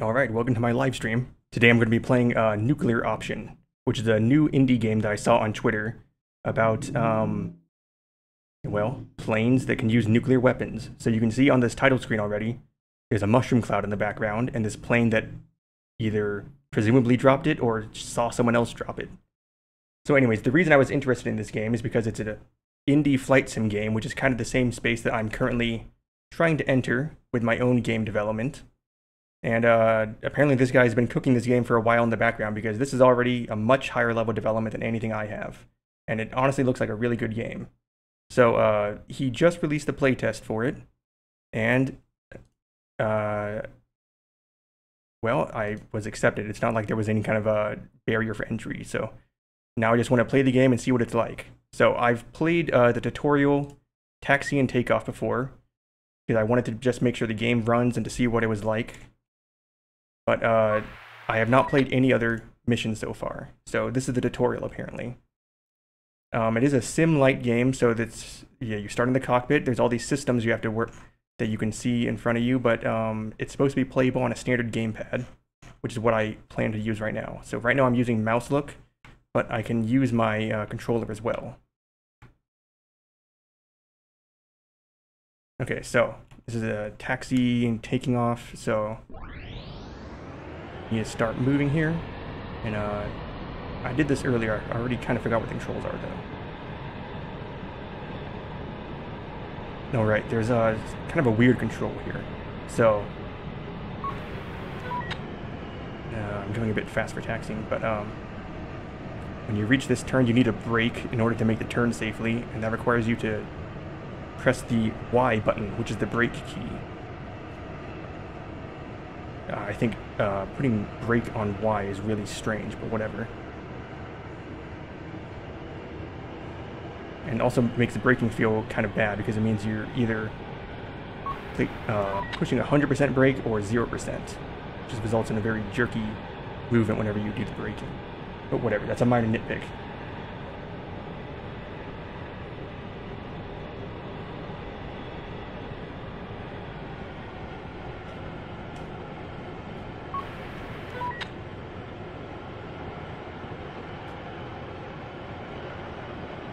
Alright, welcome to my live stream. Today I'm going to be playing uh, Nuclear Option, which is a new indie game that I saw on Twitter about, um, well, planes that can use nuclear weapons. So you can see on this title screen already, there's a mushroom cloud in the background, and this plane that either presumably dropped it or saw someone else drop it. So anyways, the reason I was interested in this game is because it's an indie flight sim game, which is kind of the same space that I'm currently trying to enter with my own game development. And uh, apparently, this guy's been cooking this game for a while in the background because this is already a much higher level development than anything I have. And it honestly looks like a really good game. So uh, he just released the playtest for it. And, uh, well, I was accepted. It's not like there was any kind of a barrier for entry. So now I just want to play the game and see what it's like. So I've played uh, the tutorial Taxi and Takeoff before because I wanted to just make sure the game runs and to see what it was like but uh, I have not played any other missions so far. So this is the tutorial apparently. Um, it is a sim-like game, so that's yeah. You start in the cockpit. There's all these systems you have to work that you can see in front of you, but um, it's supposed to be playable on a standard gamepad, which is what I plan to use right now. So right now I'm using mouse look, but I can use my uh, controller as well. Okay, so this is a taxi and taking off. So you start moving here. And uh, I did this earlier. I already kind of forgot what the controls are, though. No, right. There's a kind of a weird control here. So uh, I'm going a bit fast for taxiing, but um, when you reach this turn, you need a brake in order to make the turn safely, and that requires you to press the Y button, which is the brake key. Uh, I think uh, putting brake on Y is really strange, but whatever. And also makes the braking feel kind of bad because it means you're either uh, pushing 100% brake or 0%, which results in a very jerky movement whenever you do the braking. But whatever, that's a minor nitpick.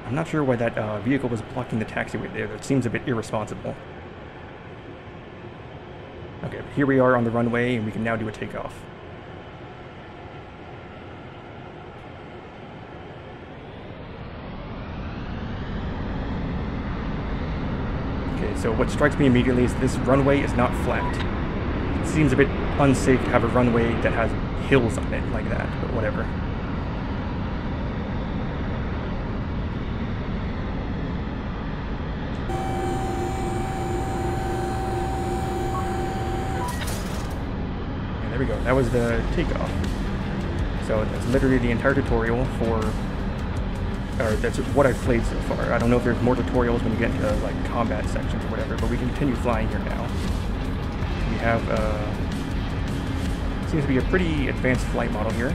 I'm not sure why that uh, vehicle was blocking the taxiway there. That seems a bit irresponsible. Okay, here we are on the runway, and we can now do a takeoff. Okay, so what strikes me immediately is this runway is not flat. It seems a bit unsafe to have a runway that has hills on it like that, but whatever. There we go. That was the takeoff. So that's literally the entire tutorial for, or that's what I've played so far. I don't know if there's more tutorials when you get into like combat sections or whatever, but we can continue flying here now. We have, uh, seems to be a pretty advanced flight model here.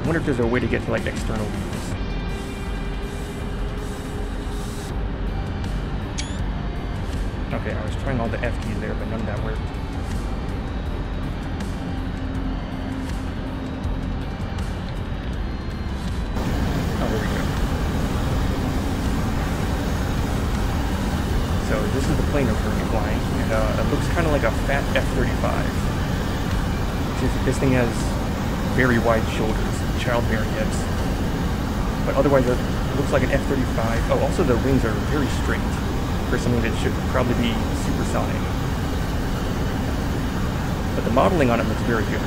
I wonder if there's a way to get to like external views. Okay, I was trying all the F keys there, but none of that worked. This thing has very wide shoulders, childbearing hips, but otherwise it looks like an F-35. Oh, also the wings are very straight for something that should probably be supersonic. But the modeling on it looks very good.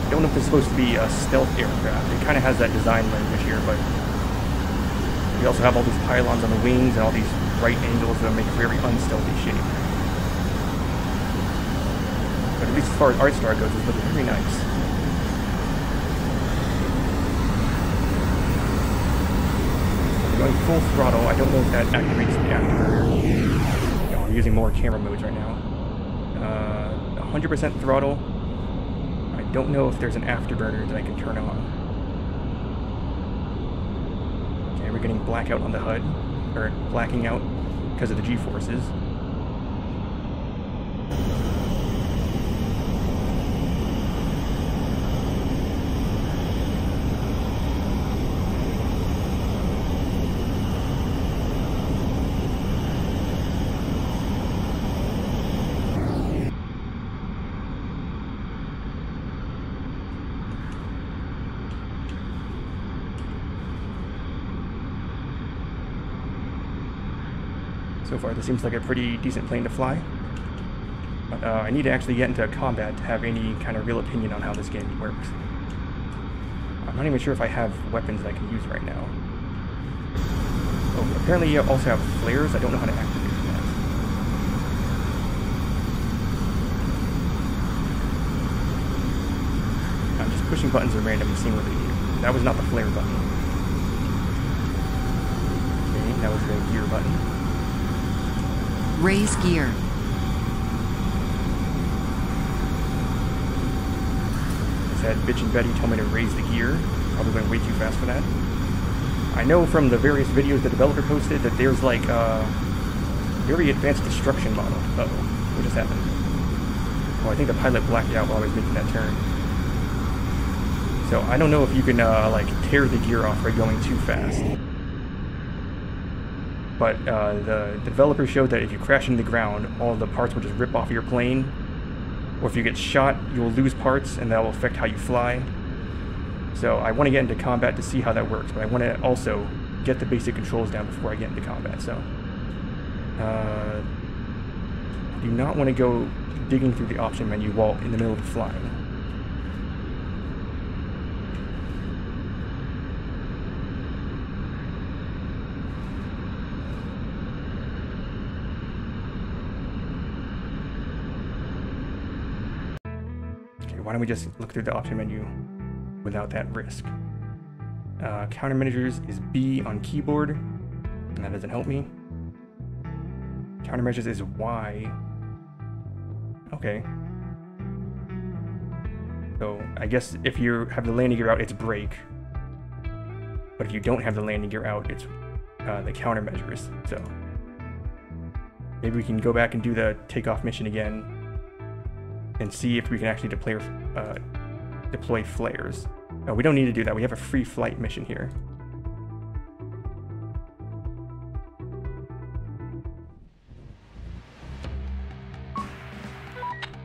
I don't know if it's supposed to be a stealth aircraft. It kind of has that design language here, but we also have all these pylons on the wings and all these right angles that make a very unstealthy shape. At least as far as art star goes, it's looking very nice. Going full throttle. I don't know if that activates the afterburner. No, I'm using more camera modes right now. 100% uh, throttle. I don't know if there's an afterburner that I can turn on. Okay, we're getting blackout on the HUD, or blacking out because of the G-forces. So far, this seems like a pretty decent plane to fly. But uh, I need to actually get into combat to have any kind of real opinion on how this game works. I'm not even sure if I have weapons that I can use right now. Oh, apparently you also have flares. I don't know how to activate that. I'm just pushing buttons at random and seeing what they do. That was not the flare button. Okay, that was the gear button. Raise gear. said Bitchin' Betty told me to raise the gear. Probably went way too fast for that. I know from the various videos the developer posted that there's like a very advanced destruction model. Uh oh what just happened? Oh, I think the pilot blacked out while I was making that turn. So I don't know if you can uh, like tear the gear off by going too fast. But uh, the, developer showed that if you crash into the ground, all the parts will just rip off your plane. Or if you get shot, you will lose parts, and that will affect how you fly. So I want to get into combat to see how that works, but I want to also get the basic controls down before I get into combat. So uh, I do not want to go digging through the option menu while in the middle of flying. Okay, why don't we just look through the option menu without that risk? Uh, countermeasures is B on keyboard, and that doesn't help me. Countermeasures is Y. Okay. So I guess if you have the landing gear out, it's brake. But if you don't have the landing gear out, it's uh, the countermeasures. So maybe we can go back and do the takeoff mission again and see if we can actually deploy, uh, deploy flares. Oh, we don't need to do that. We have a free flight mission here.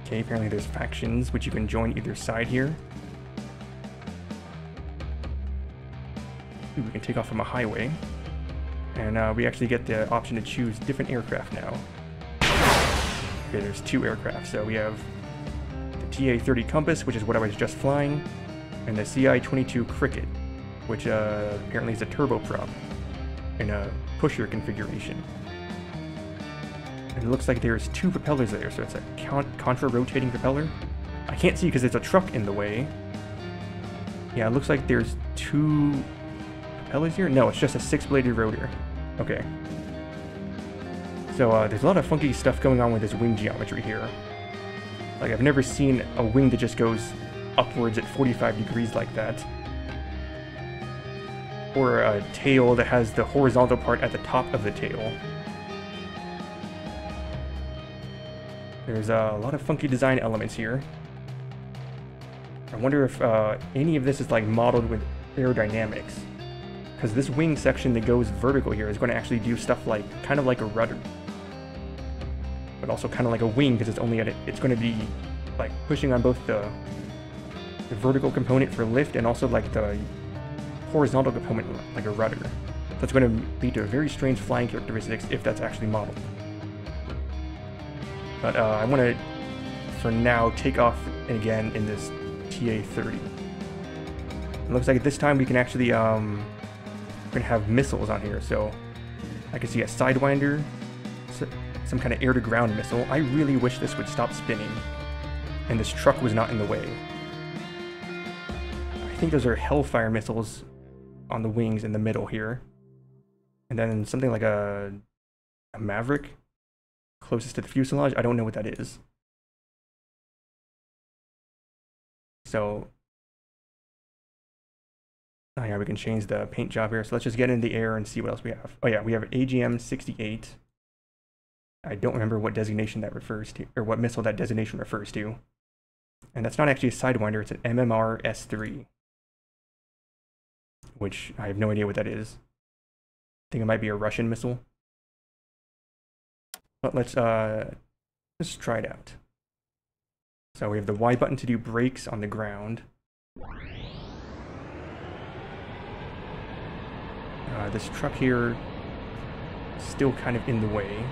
Okay, apparently there's factions which you can join either side here. Ooh, we can take off from a highway. And uh, we actually get the option to choose different aircraft now. Okay, there's two aircraft. So we have TA-30 Compass, which is what I was just flying, and the CI-22 Cricket, which uh, apparently is a turboprop in a pusher configuration. And it looks like there's two propellers there, so it's a contra-rotating propeller. I can't see because there's a truck in the way. Yeah, it looks like there's two propellers here. No, it's just a six-bladed rotor. Okay. So uh, there's a lot of funky stuff going on with this wing geometry here. Like, I've never seen a wing that just goes upwards at 45 degrees like that. Or a tail that has the horizontal part at the top of the tail. There's a lot of funky design elements here. I wonder if uh, any of this is like modeled with aerodynamics. Because this wing section that goes vertical here is going to actually do stuff like, kind of like a rudder. But also kind of like a wing because it's only at it, it's going to be like pushing on both the, the vertical component for lift and also like the horizontal component like a rudder. That's going to lead to very strange flying characteristics if that's actually modeled. But uh, I want to, for now, take off again in this TA-30. It looks like this time we can actually, um, we're going to have missiles on here. So I can see a Sidewinder, some kind of air-to-ground missile. I really wish this would stop spinning and this truck was not in the way. I think those are Hellfire missiles on the wings in the middle here. And then something like a, a Maverick closest to the fuselage. I don't know what that is. So, oh yeah, we can change the paint job here. So let's just get in the air and see what else we have. Oh yeah, we have AGM 68. I don't remember what designation that refers to, or what missile that designation refers to. And that's not actually a Sidewinder, it's an MMR S3. Which I have no idea what that is. I think it might be a Russian missile. But let's uh, let's try it out. So we have the Y button to do brakes on the ground. Uh, this truck here still kind of in the way.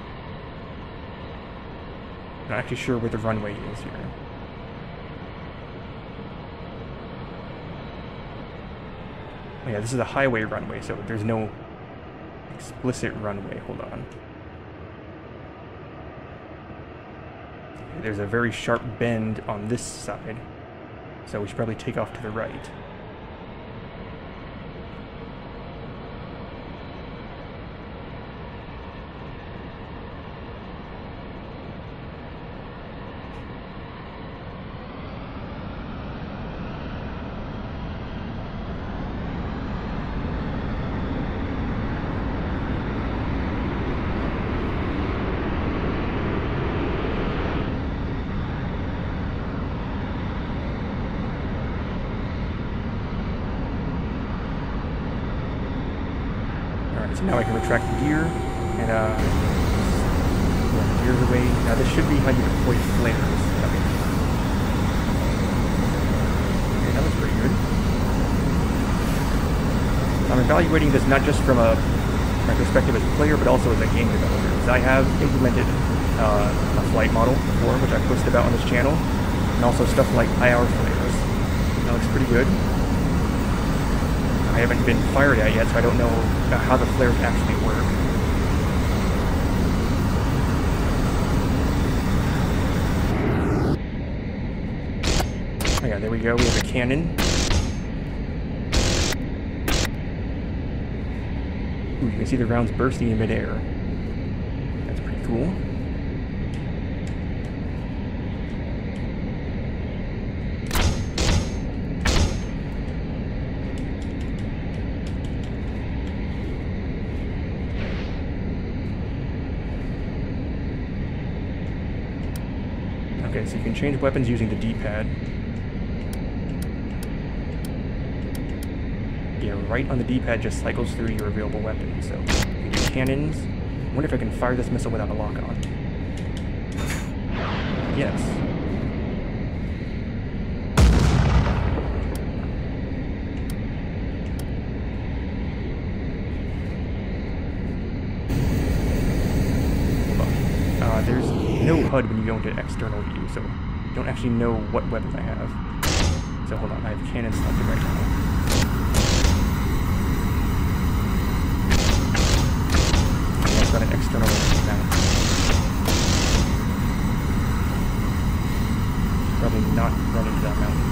Not actually sure where the runway is here. Oh yeah, this is a highway runway, so there's no explicit runway. Hold on. There's a very sharp bend on this side, so we should probably take off to the right. So now I can retract the gear, and uh, away. Now this should be how you deploy flares. Okay. okay, that looks pretty good. I'm evaluating this not just from a my perspective as a player, but also as a game developer. Because I have implemented uh, a flight model before, which I posted about on this channel, and also stuff like IR flares. That looks pretty good. I haven't been fired at yet, so I don't know how the flares actually work. Oh yeah, there we go. We have a cannon. Ooh, you can see the rounds bursting in midair. That's pretty cool. Okay, so you can change weapons using the D-pad. Yeah, right on the D-pad just cycles through your available weapons. So, do cannons. I wonder if I can fire this missile without a lock-on. Yes. Uh, there's no HUD when you go into external view, so don't actually know what weapons I have. So hold on, I have cannons selected right now. Got an external mount. Probably not run into that mountain.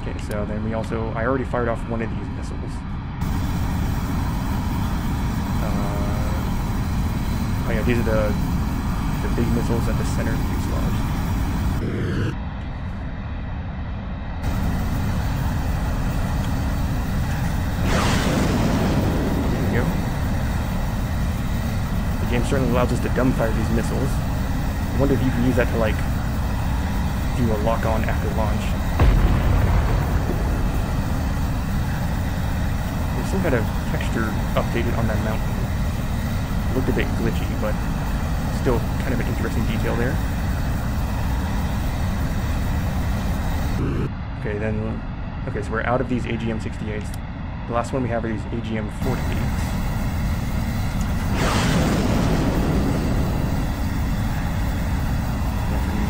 Okay, so then we also, I already fired off one of these missiles. These are the the big missiles at the center of the fuselage. There we go. The game certainly allows us to dumbfire these missiles. I wonder if you can use that to like do a lock-on after launch. There's some kind of texture updated on that mountain looked a bit glitchy, but still kind of an interesting detail there. Okay, then, okay, so we're out of these AGM-68s. The last one we have are these AGM-48s.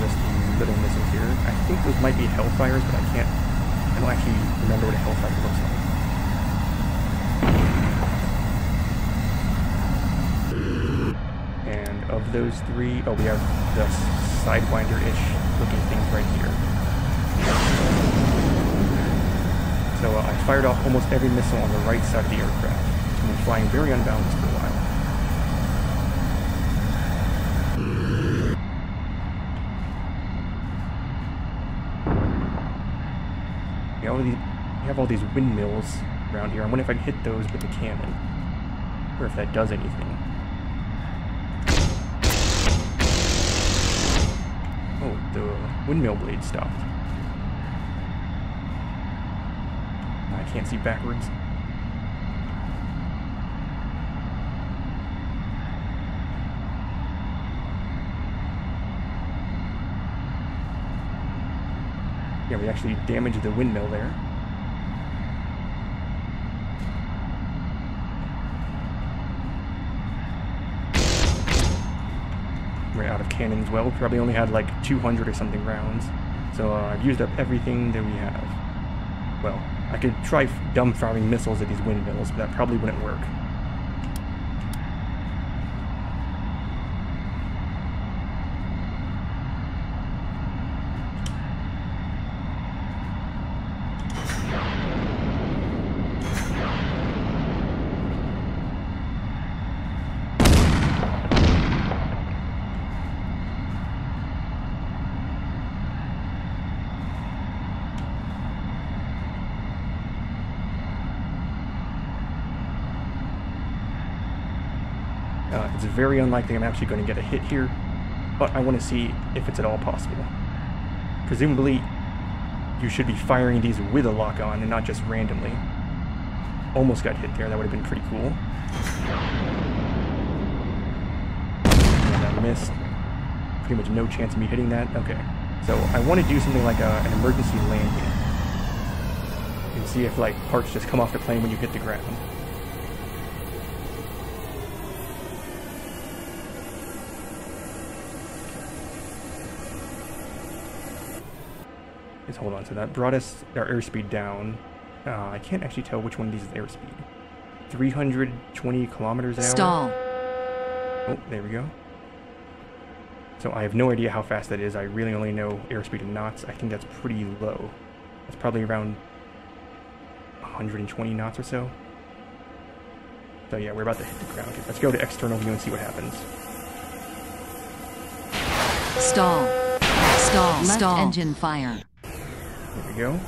Just the little missiles here. I think those might be Hellfires, but I can't, I don't actually remember what a Hellfire looks like. of those three, oh, we have the Sidewinder-ish looking things right here. So uh, I fired off almost every missile on the right side of the aircraft, and been flying very unbalanced for a while. We, all these, have all these windmills around here. I wonder if I can hit those with the cannon, or if that does anything. the windmill blade stopped. I can't see backwards. Yeah, we actually damaged the windmill there. ran out of cannons. Well, probably only had like 200 or something rounds. So uh, I've used up everything that we have. Well, I could try dumbfiring missiles at these windmills, but that probably wouldn't work. Uh, it's very unlikely I'm actually going to get a hit here, but I want to see if it's at all possible. Presumably, you should be firing these with a lock-on and not just randomly. Almost got hit there, that would have been pretty cool. And I missed. Pretty much no chance of me hitting that. Okay, so I want to do something like a, an emergency landing. And see if like parts just come off the plane when you hit the ground. Just hold on. So that brought us our airspeed down. Uh, I can't actually tell which one of these is airspeed. 320 kilometers an hour. Stall. Oh, there we go. So I have no idea how fast that is. I really only know airspeed in knots. I think that's pretty low. That's probably around 120 knots or so. So yeah, we're about to hit the ground. Let's go to external view and see what happens. Stall. Stall. Left Stall. engine fire. There we go.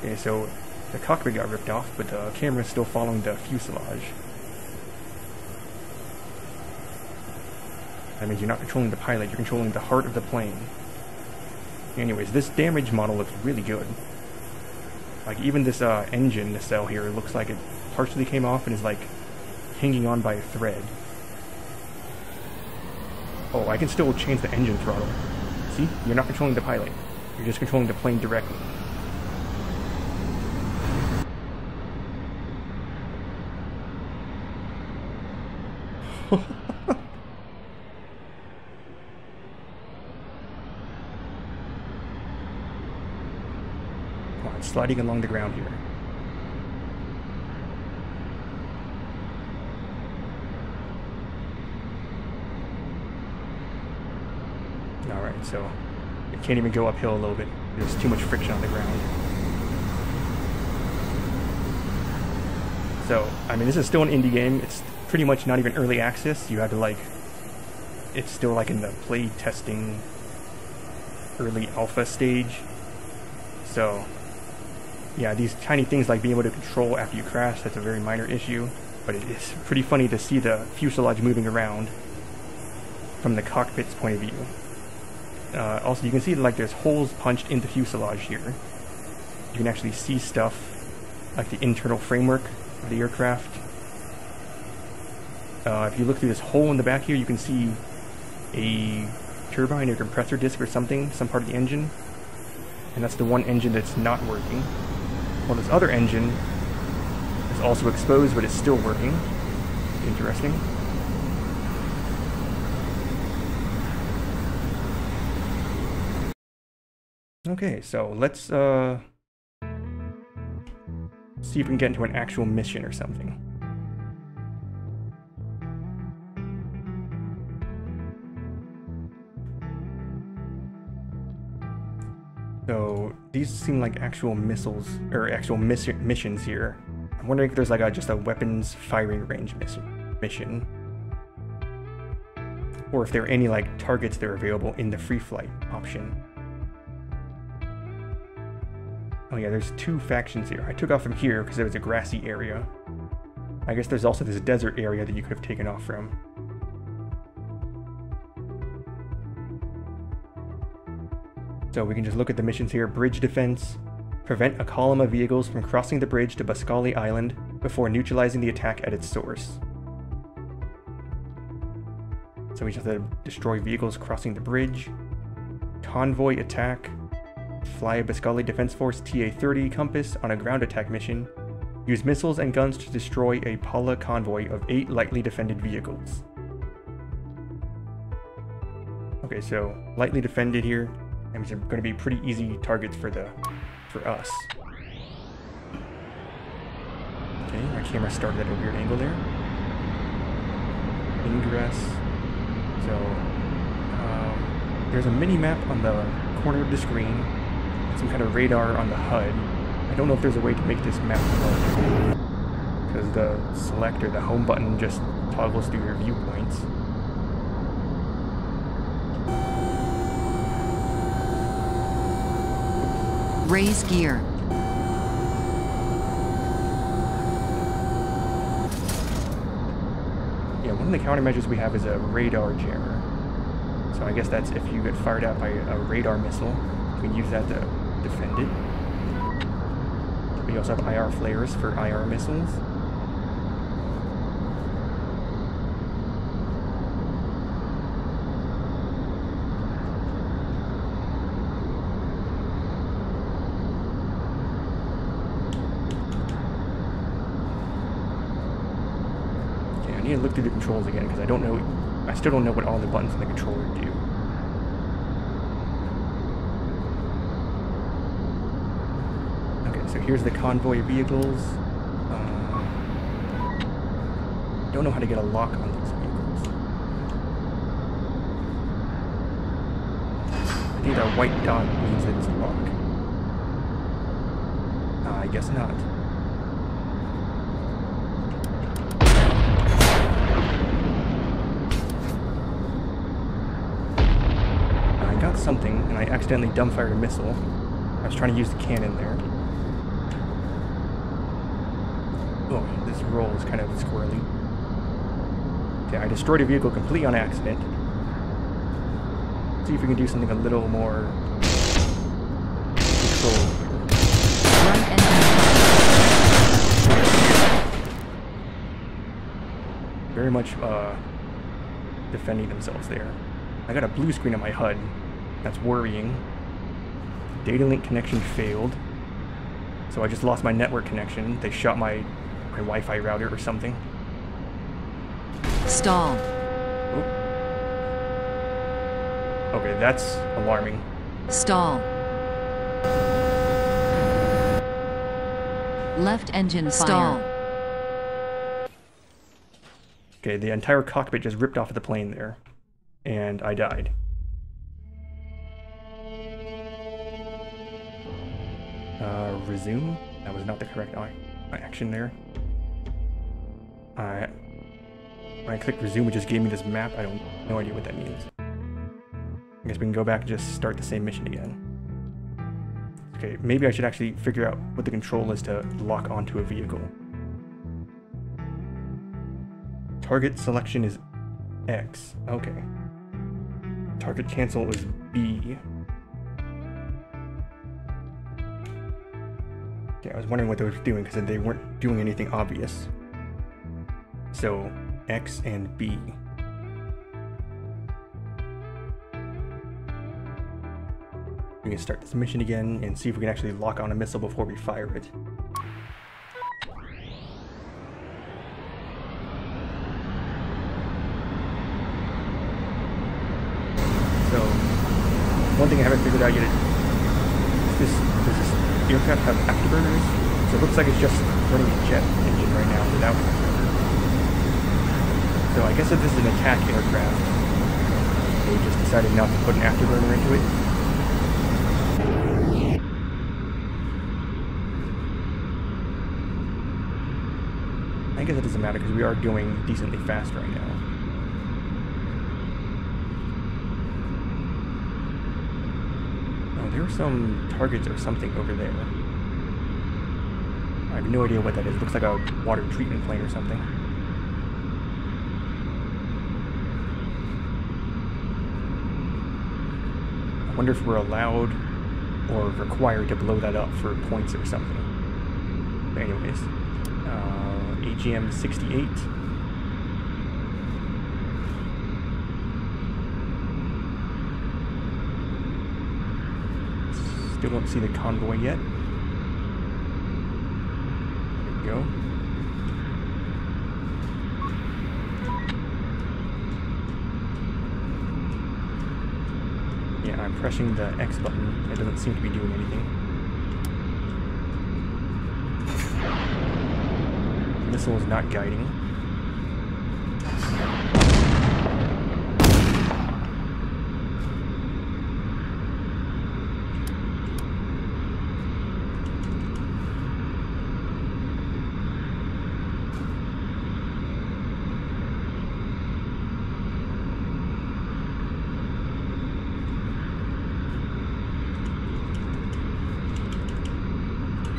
Okay, so the cockpit got ripped off, but the camera is still following the fuselage. That means you're not controlling the pilot, you're controlling the heart of the plane. Anyways, this damage model looks really good. Like, even this uh, engine nacelle here looks like it partially came off and is, like, hanging on by a thread. Oh, I can still change the engine throttle. See? You're not controlling the pilot. You're just controlling the plane directly. Sliding along the ground here. Alright, so it can't even go uphill a little bit. There's too much friction on the ground. So, I mean, this is still an indie game. It's pretty much not even early access. You had to, like, it's still, like, in the play testing early alpha stage. So, yeah, these tiny things like being able to control after you crash, that's a very minor issue. But it is pretty funny to see the fuselage moving around from the cockpit's point of view. Uh, also, you can see like there's holes punched in the fuselage here. You can actually see stuff like the internal framework of the aircraft. Uh, if you look through this hole in the back here, you can see a turbine or compressor disc or something, some part of the engine. And that's the one engine that's not working. Well, this other engine is also exposed, but it's still working. Interesting. Okay, so let's uh, see if we can get into an actual mission or something. So these seem like actual missiles or actual miss missions here. I'm wondering if there's like a, just a weapons firing range mission, mission, or if there are any like targets that are available in the free flight option. Oh yeah, there's two factions here. I took off from here because there was a grassy area. I guess there's also this desert area that you could have taken off from. So we can just look at the missions here. Bridge defense. Prevent a column of vehicles from crossing the bridge to Boscali Island before neutralizing the attack at its source. So we just have to destroy vehicles crossing the bridge. Convoy attack. Fly a Boscali Defense Force TA-30 Compass on a ground attack mission. Use missiles and guns to destroy a Pala convoy of eight lightly defended vehicles. Okay, so lightly defended here. That means they're going to be pretty easy targets for the for us. Okay, my camera started at a weird angle there. Ingress. So, um, there's a mini map on the corner of the screen. Some kind of radar on the HUD. I don't know if there's a way to make this map larger. Because the select or the home button just toggles through your viewpoints. Raise gear. Yeah, one of the countermeasures we have is a radar jammer. So I guess that's if you get fired at by a radar missile, you can use that to defend it. We also have IR flares for IR missiles. Okay, I need to look through the controls again because I don't know, I still don't know what all the buttons in the controller do. Okay, so here's the convoy vehicles. Uh, don't know how to get a lock on these vehicles. I think that white dot means it's locked. Uh, I guess not. I got something, and I accidentally dumbfired a missile. I was trying to use the cannon there. Oh, this roll is kind of squirrely. Okay, I destroyed a vehicle completely on accident. See if we can do something a little more controlled here. Run engine fire. Very much uh, defending themselves there. I got a blue screen on my HUD. That's worrying. Data link connection failed. So I just lost my network connection. They shot my, my Wi-Fi router or something. Stall. Oop. Okay, that's alarming. Stall. Left engine Stall. Okay, the entire cockpit just ripped off of the plane there. And I died. Uh, resume? That was not the correct a- action there. When I clicked resume, it just gave me this map. I don't, no idea what that means. I guess we can go back and just start the same mission again. Okay, maybe I should actually figure out what the control is to lock onto a vehicle. Target selection is X. Okay. Target cancel is B. Okay, I was wondering what they were doing because they weren't doing anything obvious. So, X and B. We can start this mission again and see if we can actually lock on a missile before we fire it. So, one thing I haven't figured out yet is this, does this aircraft have afterburners? So it looks like it's just running a jet engine right now without. So I guess if this is an attack aircraft, they just decided not to put an afterburner into it. I guess it doesn't matter because we are doing decently fast right now. Oh, there are some targets or something over there. I have no idea what that is. looks like a water treatment plant or something. I wonder if we're allowed or required to blow that up for points or something. But anyways, uh, AGM 68. Still don't see the convoy yet. go. Yeah, I'm pressing the X button. It doesn't seem to be doing anything. Missile is not guiding.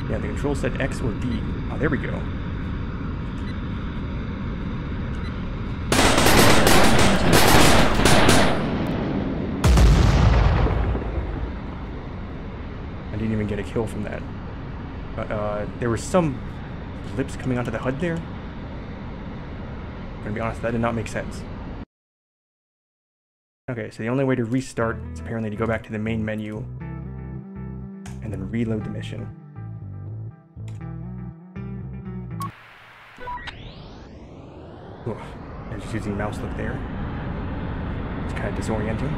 Yeah, the control said X or D. Oh, there we go. I didn't even get a kill from that. But uh, there were some blips coming onto the HUD there. I'm gonna be honest, that did not make sense. Okay, so the only way to restart is apparently to go back to the main menu and then reload the mission. Oof, was just using mouse look there. It's kind of disorienting.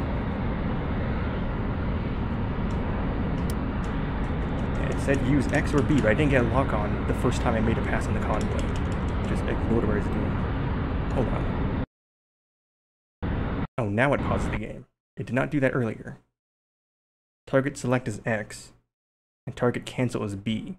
It said use X or B, but I didn't get a lock on the first time I made a pass on the convoy. Just ignored what I was doing. Hold oh, on. Oh, now it pauses the game. It did not do that earlier. Target select is X, and target cancel is B.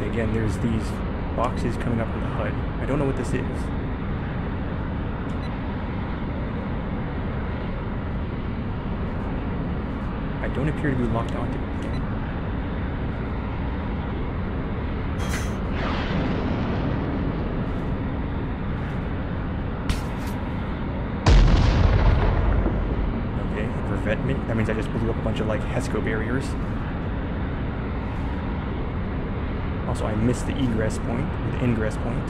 Okay, again, there's these boxes coming up on the HUD. I don't know what this is. I don't appear to be locked onto anything. Okay, revetment. That means I just blew up a bunch of like HESCO barriers. Also, I missed the egress point, or the ingress point.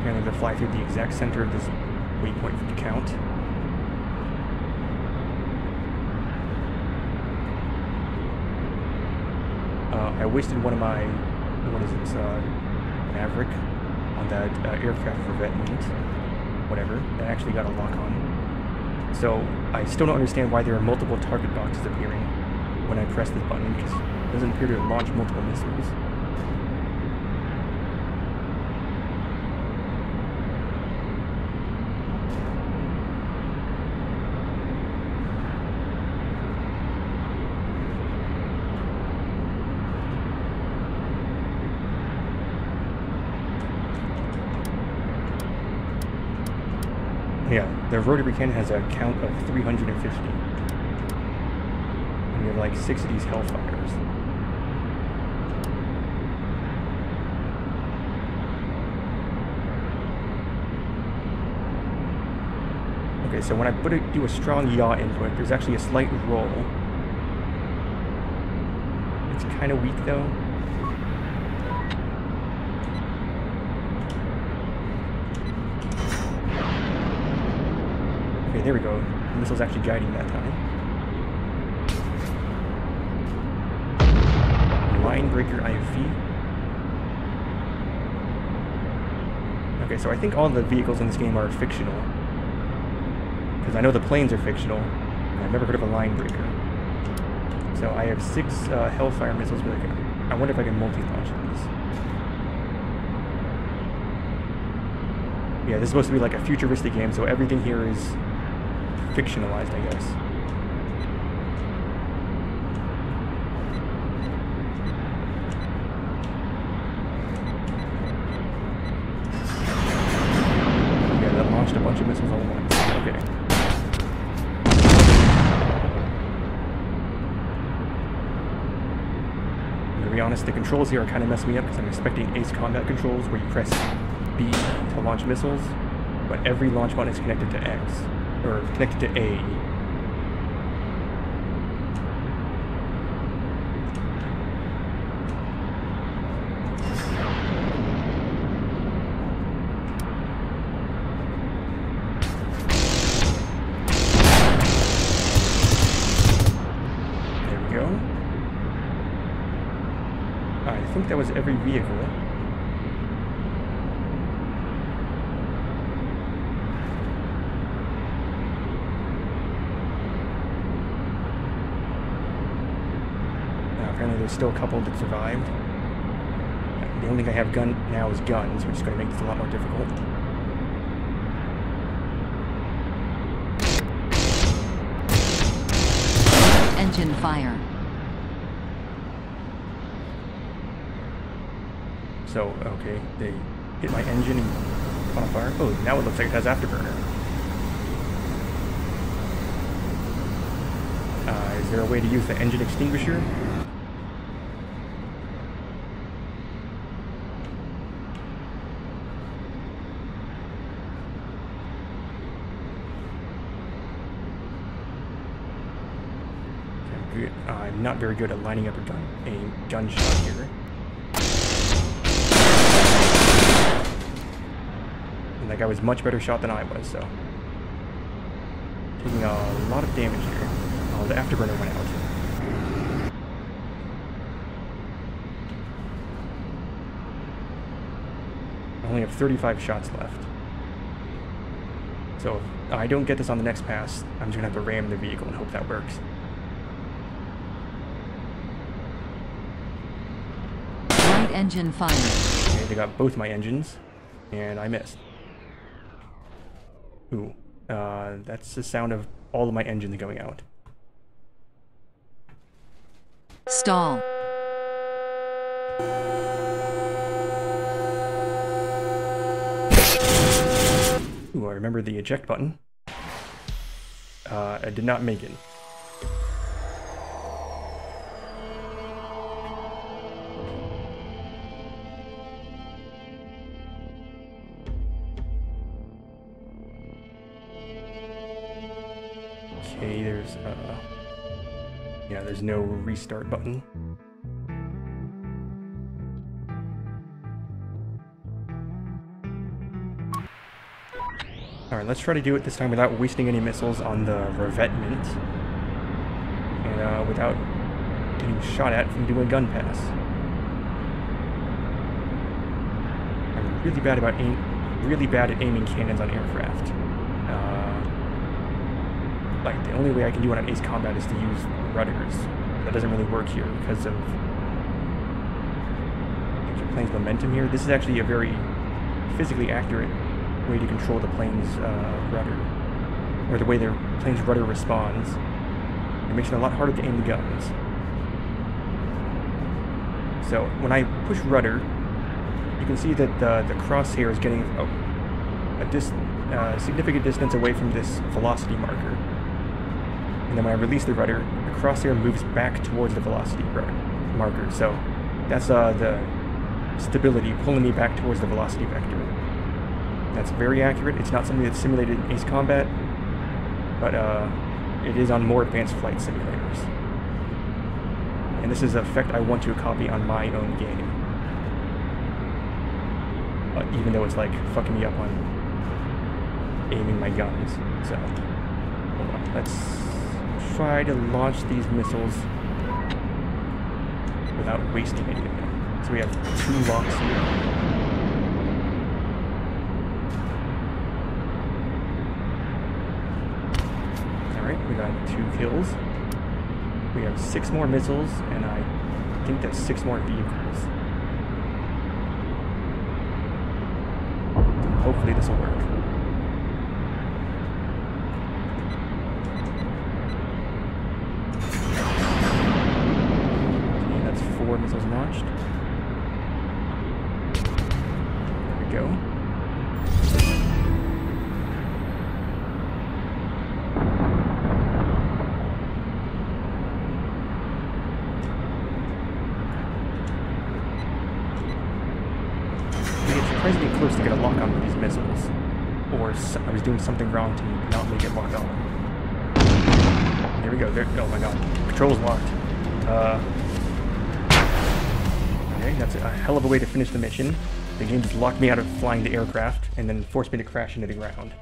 Apparently, to fly through the exact center of this waypoint for the count. Uh, I wasted one of my, what is it, uh, Maverick on that uh, aircraft revetment, whatever. That actually got a lock on. So I still don't understand why there are multiple target boxes appearing when I press this button because it doesn't appear to launch multiple missiles. Yeah, the rotary cannon has a count of 350. And you have like six of these Hellfires. Okay, so when I put it, do a strong yaw input, there's actually a slight roll. It's kind of weak though. Okay, there we go. The missile's actually guiding that time. Linebreaker IFV. Okay, so I think all the vehicles in this game are fictional. Because I know the planes are fictional. and I've never heard of a linebreaker. So I have six uh, Hellfire missiles, but I, I wonder if I can multi-launch these. Yeah, this is supposed to be like a futuristic game, so everything here is fictionalized, I guess. Yeah, launched a bunch of missiles all. Okay. be honest, the controls here are kind of messing me up because I'm expecting Ace Combat controls where you press B to launch missiles, but every launch button is connected to X, or connected to A. There we go. I think that was every vehicle. Uh, apparently there's still a couple that survived. The only thing I have gun now is guns, which is going to make this a lot more difficult. Engine fire. So, okay, they hit my engine and caught on fire. Oh, now it looks like it has afterburner. Uh, is there a way to use the engine extinguisher? I'm good. Uh, I'm not very good at lining up a gun, a gunshot here. And that guy was much better shot than I was, so. Taking a lot of damage here. Oh, the afterburner went out. I only have 35 shots left. So if I don't get this on the next pass, I'm just gonna have to ram the vehicle and hope that works. Right engine fire. Okay, they got both my engines, and I missed. Ooh, uh, that's the sound of all of my engines going out. Stall. Ooh, I remember the eject button. Uh, I did not make it. Okay, there's, uh... Yeah, there's no restart button. Alright, let's try to do it this time without wasting any missiles on the revetment. And uh, without getting shot at from doing a gun pass. I'm really bad about aim really bad at aiming cannons on aircraft. Like the only way I can do it on Ace Combat is to use rudders. That doesn't really work here because of your plane's momentum here. This is actually a very physically accurate way to control the plane's uh, rudder, or the way the plane's rudder responds. It makes it a lot harder to aim the guns. So when I push rudder, you can see that the, the crosshair is getting a, a dis, uh, significant distance away from this velocity marker. And then when I release the rudder, the crosshair moves back towards the velocity marker. So that's uh, the stability pulling me back towards the velocity vector. That's very accurate. It's not something that's simulated in Ace Combat, but uh, it is on more advanced flight simulators. And this is an effect I want to copy on my own game. Uh, even though it's like fucking me up on aiming my guns. So, hold on. Let's try to launch these missiles without wasting any of them. So we have two locks here. Alright, we got two kills. We have six more missiles, and I think that's six more vehicles. Hopefully this will work. Way to finish the mission. The game just locked me out of flying the aircraft and then forced me to crash into the ground.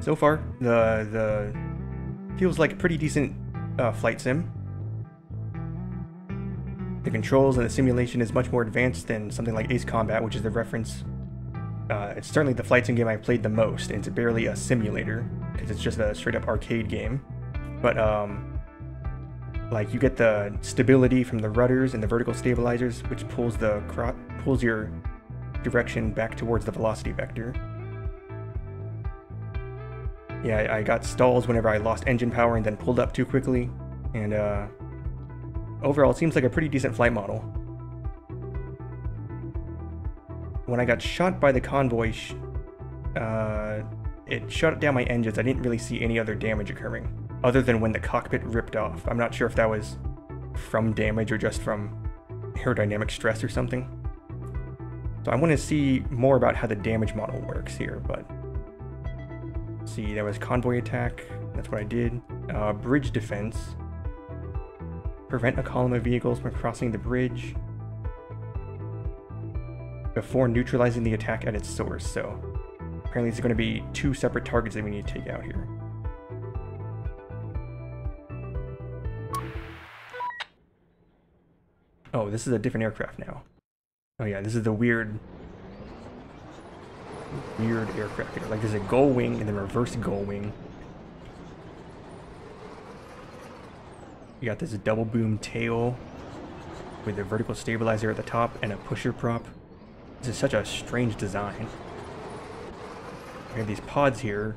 So far, the the feels like a pretty decent uh, flight sim. The controls and the simulation is much more advanced than something like Ace Combat, which is the reference. Uh, it's certainly the flight sim game I've played the most, it's barely a simulator because it's just a straight up arcade game. But um, like you get the stability from the rudders and the vertical stabilizers, which pulls the pulls your direction back towards the velocity vector. Yeah, I, I got stalls whenever I lost engine power and then pulled up too quickly. And uh, overall, it seems like a pretty decent flight model. When I got shot by the convoy, uh, it shut down my engines. I didn't really see any other damage occurring, other than when the cockpit ripped off. I'm not sure if that was from damage or just from aerodynamic stress or something. So I want to see more about how the damage model works here, but see, there was convoy attack. That's what I did. Uh, bridge defense. Prevent a column of vehicles from crossing the bridge before neutralizing the attack at its source. So apparently there's going to be two separate targets that we need to take out here. Oh, this is a different aircraft now. Oh yeah, this is the weird weird aircraft here. Like there's a gull wing and then reverse gull wing. You got this double boom tail with a vertical stabilizer at the top and a pusher prop. This is such a strange design. We have these pods here,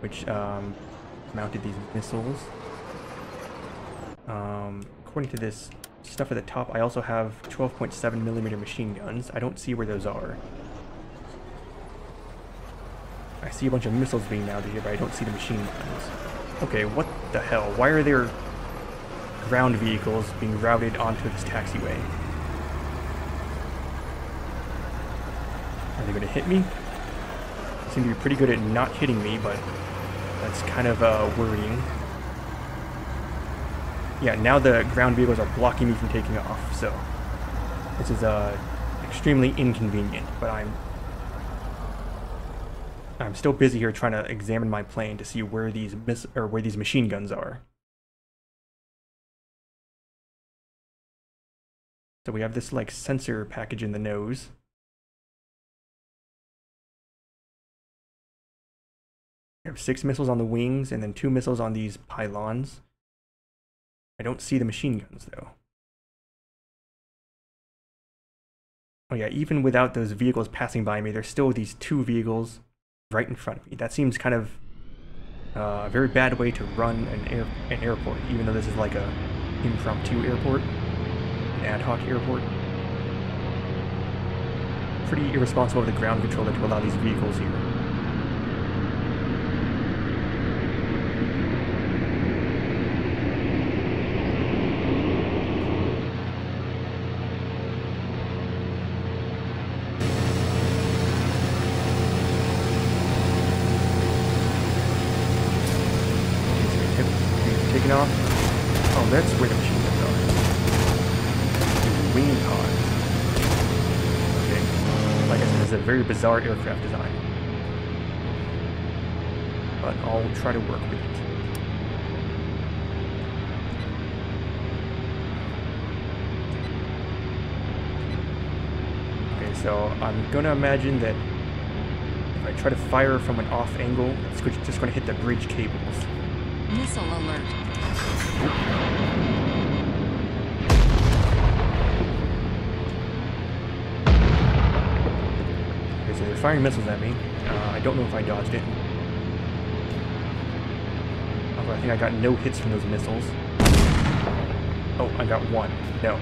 which um, mounted these missiles. Um, according to this stuff at the top, I also have 12.7 millimeter machine guns. I don't see where those are. I see a bunch of missiles being mounted here, but I don't see the machine guns. Okay, what the hell? Why are there ground vehicles being routed onto this taxiway? Are they going to hit me? They seem to be pretty good at not hitting me, but that's kind of uh, worrying. Yeah, now the ground vehicles are blocking me from taking off, so this is uh, extremely inconvenient, but I'm I'm still busy here trying to examine my plane to see where these miss or where these machine guns are. So we have this like sensor package in the nose. Six missiles on the wings and then two missiles on these pylons. I don't see the machine guns though. Oh yeah, even without those vehicles passing by me, there's still these two vehicles right in front of me. That seems kind of uh, a very bad way to run an, air, an airport, even though this is like a impromptu airport, an ad hoc airport. Pretty irresponsible of the ground controller to allow these vehicles here. Bizarre aircraft design. But I'll try to work with it. Okay, so I'm gonna imagine that if I try to fire from an off angle, it's just gonna hit the bridge cables. Missile alert. Firing missiles at me. Uh, I don't know if I dodged it. Although I think I got no hits from those missiles. Oh, I got one. No.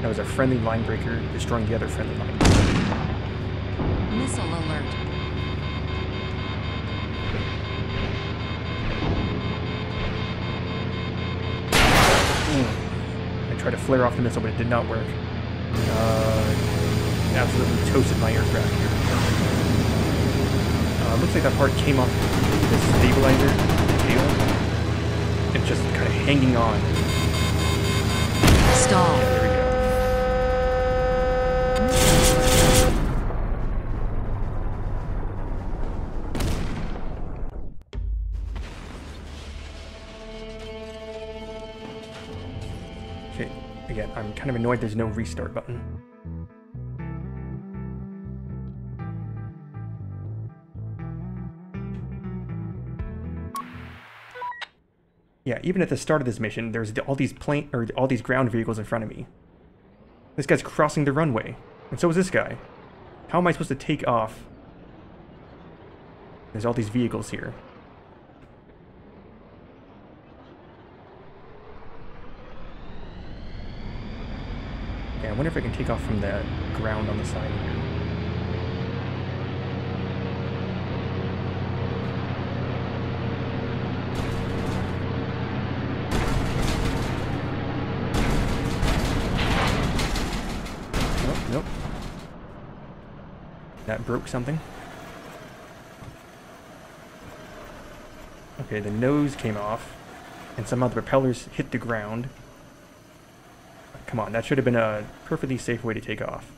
That was a friendly line breaker destroying the other friendly line. Missile alert. I tried to flare off the missile, but it did not work. Uh, absolutely toasted my aircraft here. Uh, looks like that part came off the stabilizer tail. It's just kind of hanging on. Stall. There we go. Okay, again, I'm kind of annoyed there's no restart button. Yeah, even at the start of this mission, there's all these plane or all these ground vehicles in front of me. This guy's crossing the runway, and so is this guy. How am I supposed to take off? There's all these vehicles here. Yeah, I wonder if I can take off from the ground on the side here. That broke something. Okay, the nose came off, and somehow the propellers hit the ground. Come on, that should have been a perfectly safe way to take off.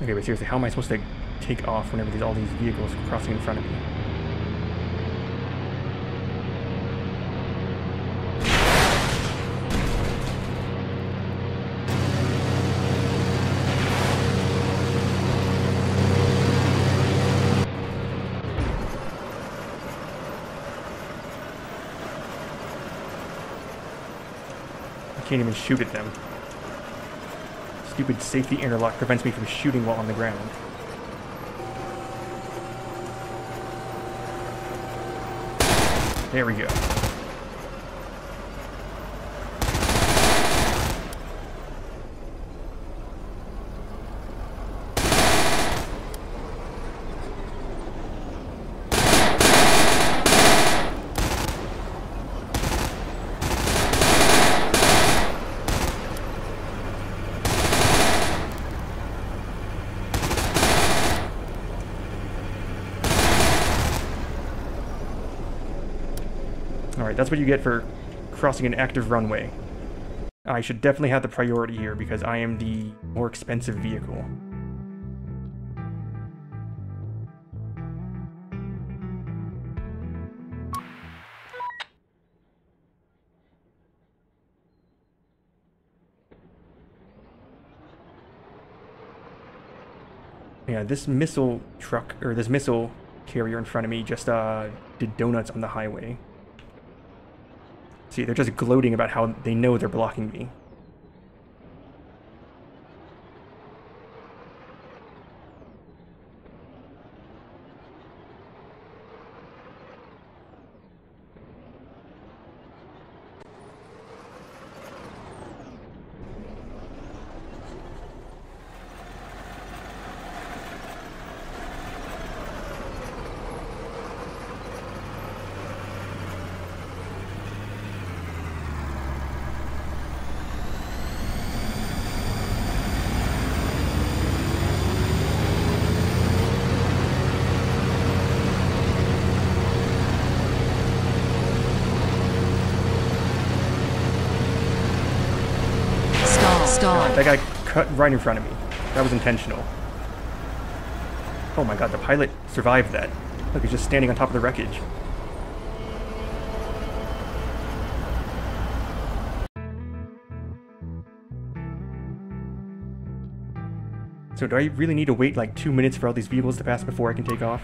Okay, but seriously, how am I supposed to take off whenever there's all these vehicles crossing in front of me? I can't even shoot at them. Stupid safety interlock prevents me from shooting while on the ground. There we go. That's what you get for crossing an active runway. I should definitely have the priority here because I am the more expensive vehicle. Yeah, this missile truck, or this missile carrier in front of me just uh, did donuts on the highway. See, they're just gloating about how they know they're blocking me. Stall. Stall. That guy cut right in front of me. That was intentional. Oh my god, the pilot survived that. Look, he's just standing on top of the wreckage. So do I really need to wait like two minutes for all these vehicles to pass before I can take off?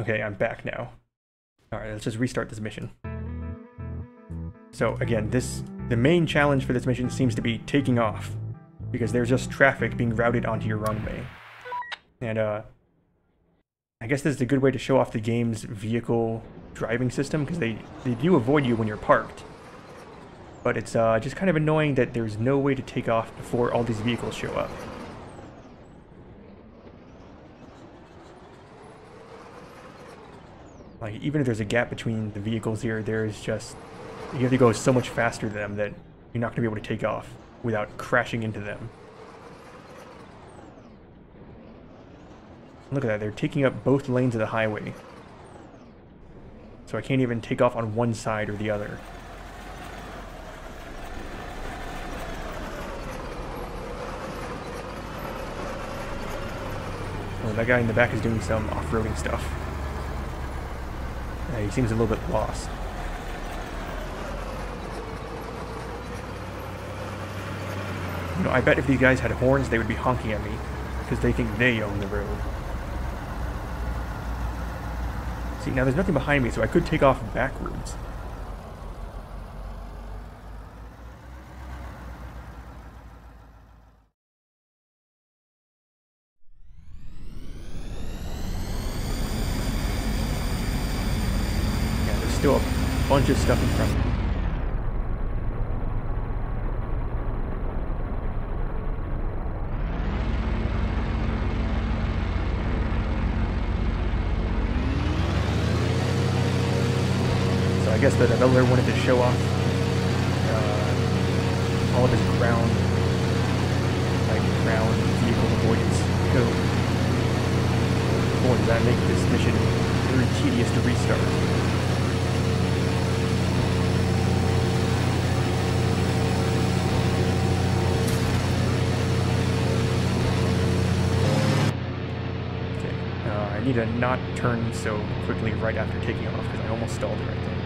Okay, I'm back now. Alright, let's just restart this mission. So again, this the main challenge for this mission seems to be taking off. Because there's just traffic being routed onto your runway. And uh I guess this is a good way to show off the game's vehicle driving system, because they, they do avoid you when you're parked. But it's uh, just kind of annoying that there's no way to take off before all these vehicles show up. Like, even if there's a gap between the vehicles here, there's just... You have to go so much faster than them that you're not going to be able to take off without crashing into them. Look at that, they're taking up both lanes of the highway. So I can't even take off on one side or the other. Oh, that guy in the back is doing some off-roading stuff. He seems a little bit lost. You know, I bet if these guys had horns, they would be honking at me, because they think they own the road. See, now there's nothing behind me, so I could take off backwards. Yeah, there's still a bunch of stuff in front not turn so quickly right after taking off because I almost stalled it right there.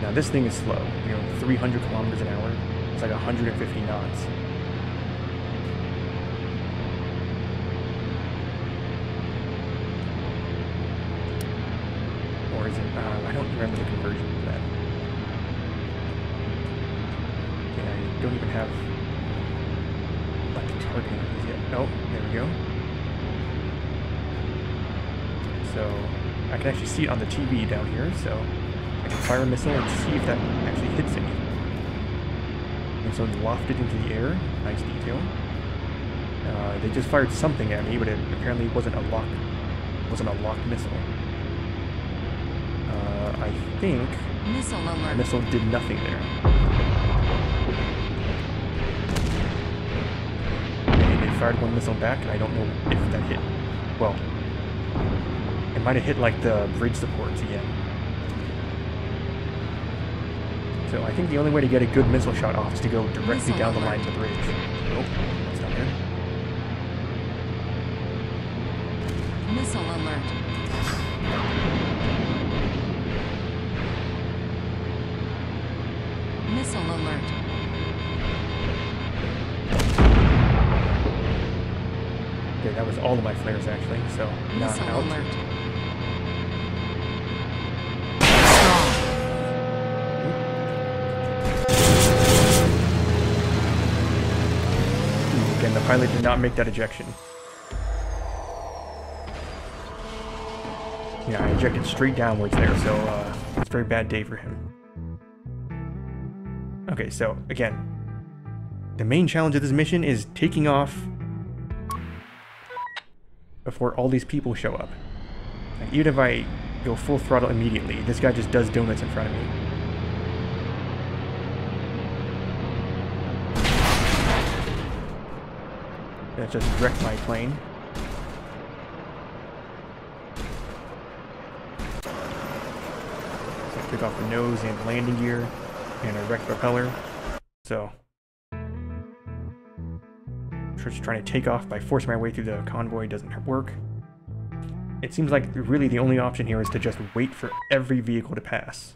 Now this thing is slow, you know, 300 kilometers an hour. It's like 150 knots. See it on the TV down here. So I can fire a missile and see if that actually hits anything. And so lofted into the air. Nice detail. Uh, they just fired something at me, but it apparently wasn't a lock. wasn't a locked missile. Uh, I think Missile alert. missile did nothing there. And they fired one missile back, and I don't know if that hit. Well, might have hit like the bridge supports again. So I think the only way to get a good missile shot off is to go directly down the line to the bridge. Nope, did not make that ejection. Yeah, I ejected straight downwards there, so uh, it's a very bad day for him. Okay, so again, the main challenge of this mission is taking off before all these people show up. Like, even if I go full throttle immediately, this guy just does donuts in front of me. That just wrecked my plane. So I took off the nose and landing gear, and I wrecked propeller. So, just trying to take off by forcing my way through the convoy doesn't work. It seems like really the only option here is to just wait for every vehicle to pass.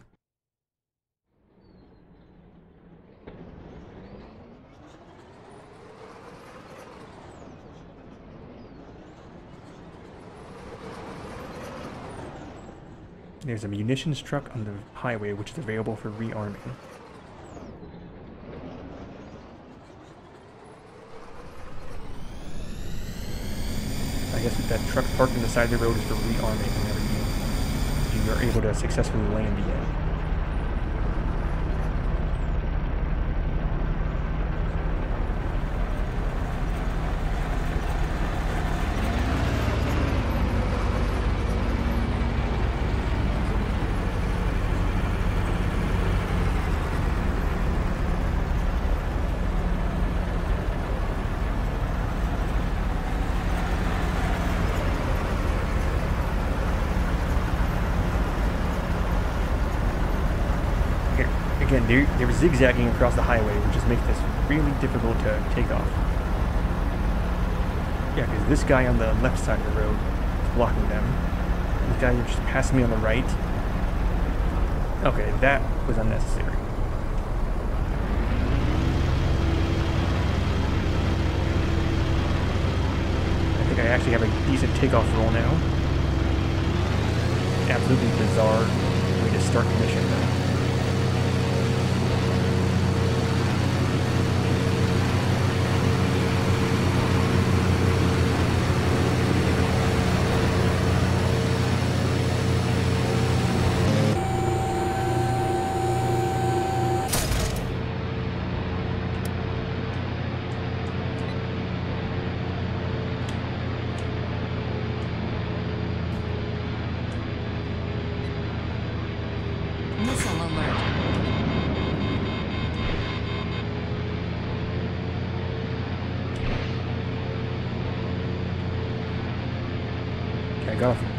There's a munitions truck on the highway which is available for rearming. I guess that truck parked on the side of the road is for rearming whenever you, you are able to successfully land the Again, they're, they're zigzagging across the highway, which just makes this really difficult to take off. Yeah, because this guy on the left side of the road is blocking them. This guy just passing me on the right. Okay, that was unnecessary. I think I actually have a decent takeoff roll now. Absolutely bizarre way to start the mission though.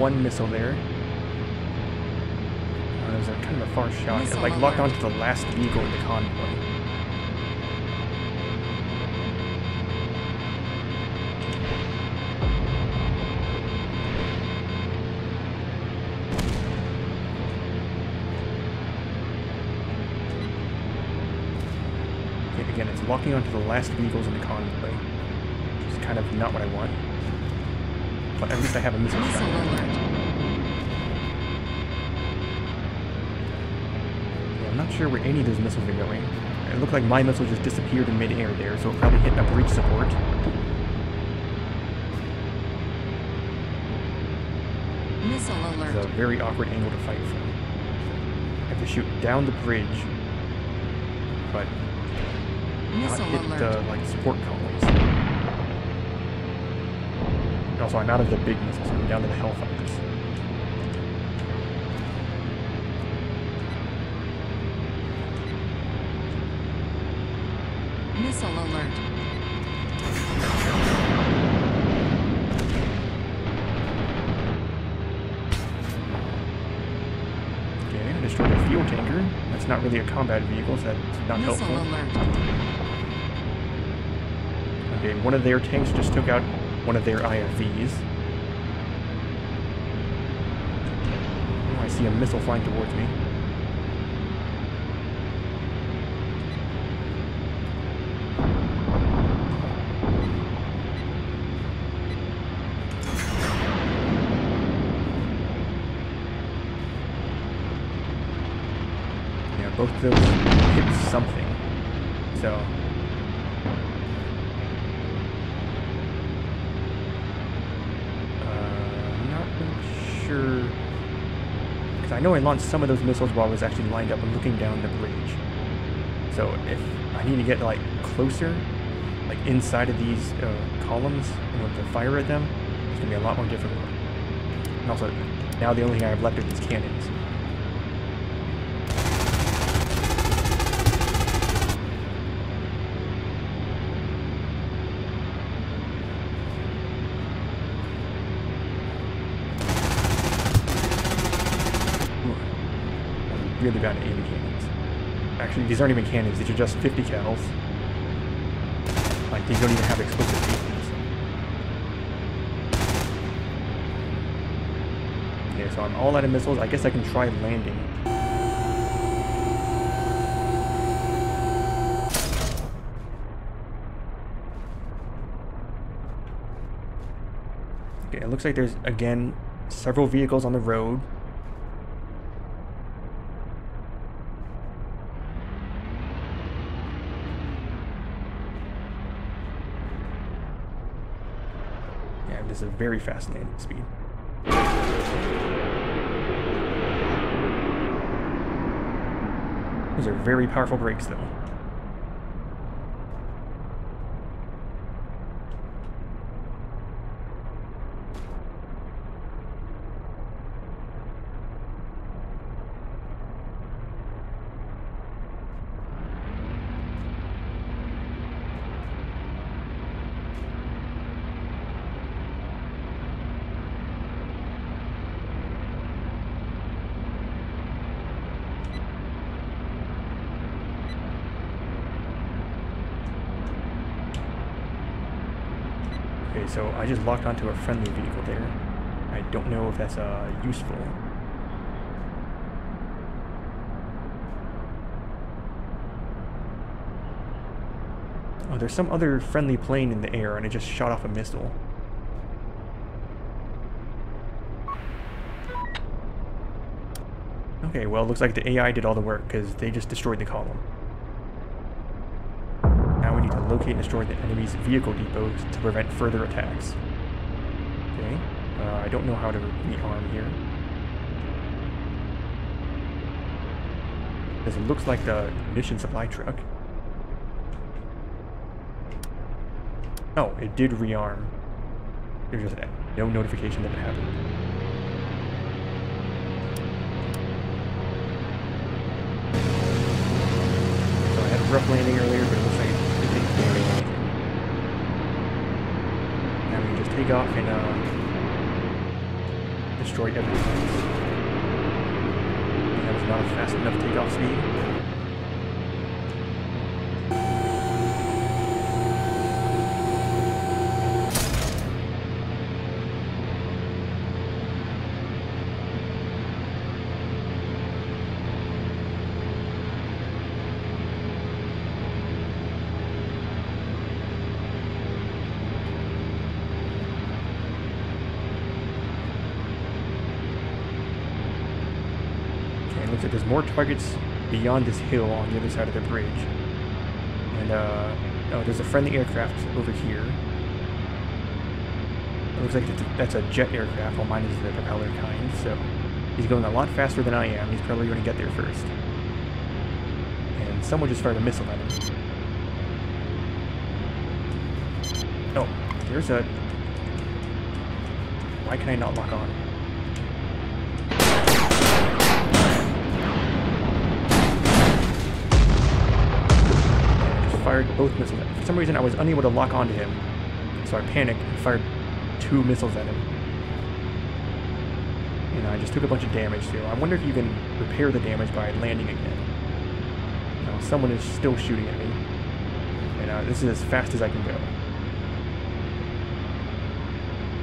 One missile there. Uh, that was a kind of a far shot. It like locked onto the last vehicle in the convoy. Again, it's locking onto the last vehicles in the convoy. It's kind of not what I want. But at least I have a missile Missile sure where any of those missiles are going. It looked like my missile just disappeared in midair there, so it probably hit a breach support. Missile alert. It's a very awkward angle to fight from. I have to shoot down the bridge, but not hit alert. the like support columns. And also, I'm out of the big missiles, so I'm down to the Hellfires. Combat vehicle, so that's not Missile helpful. alert. Okay, one of their tanks just took out one of their IFVs. Oh, I see a missile flying towards me. Yeah, both of those hit something. So Uh, I'm not really sure. Because I know I launched some of those missiles while I was actually lined up and looking down the bridge. So if I need to get like closer, like inside of these uh, columns in order to fire at them, it's gonna be a lot more difficult. And also, now the only thing I have left are these cannons. Ooh. I'm really bad at aiming cannons. Actually, these aren't even cannons, these are just 50 cals. Like, these don't even have explosive casings. Okay, so I'm all out of missiles. I guess I can try landing. Okay, it looks like there's, again, several vehicles on the road. time. This is a very fast landing speed. Those are very powerful brakes, though. Okay, so I just locked onto a friendly vehicle there. I don't know if that's uh, useful. Oh, there's some other friendly plane in the air and it just shot off a missile. Okay, well, it looks like the AI did all the work because they just destroyed the column. Locate and destroy the enemy's vehicle depots to prevent further attacks. Okay, uh, I don't know how to rearm here. Because it looks like the mission supply truck. Oh, it did rearm. There's just no notification that it happened. Rough landing earlier, but it looks like it didn't damage anything. Now we can just take off and uh, destroy everything. That was not a fast enough takeoff speed. Targets beyond this hill on the other side of the bridge. And, uh, oh, there's a friendly aircraft over here. It looks like that's a, jet aircraft, while mine is the propeller kind, so he's going a lot faster than I am. He's probably going to get there first. And someone just fired a missile at him. Oh, there's a... Why can I not lock on? just fired both missiles. For some reason, I was unable to lock onto him, so I panicked and fired two missiles at him. And I just took a bunch of damage, so I wonder if you can repair the damage by landing again. Someone is still shooting at me, and uh, this is as fast as I can go.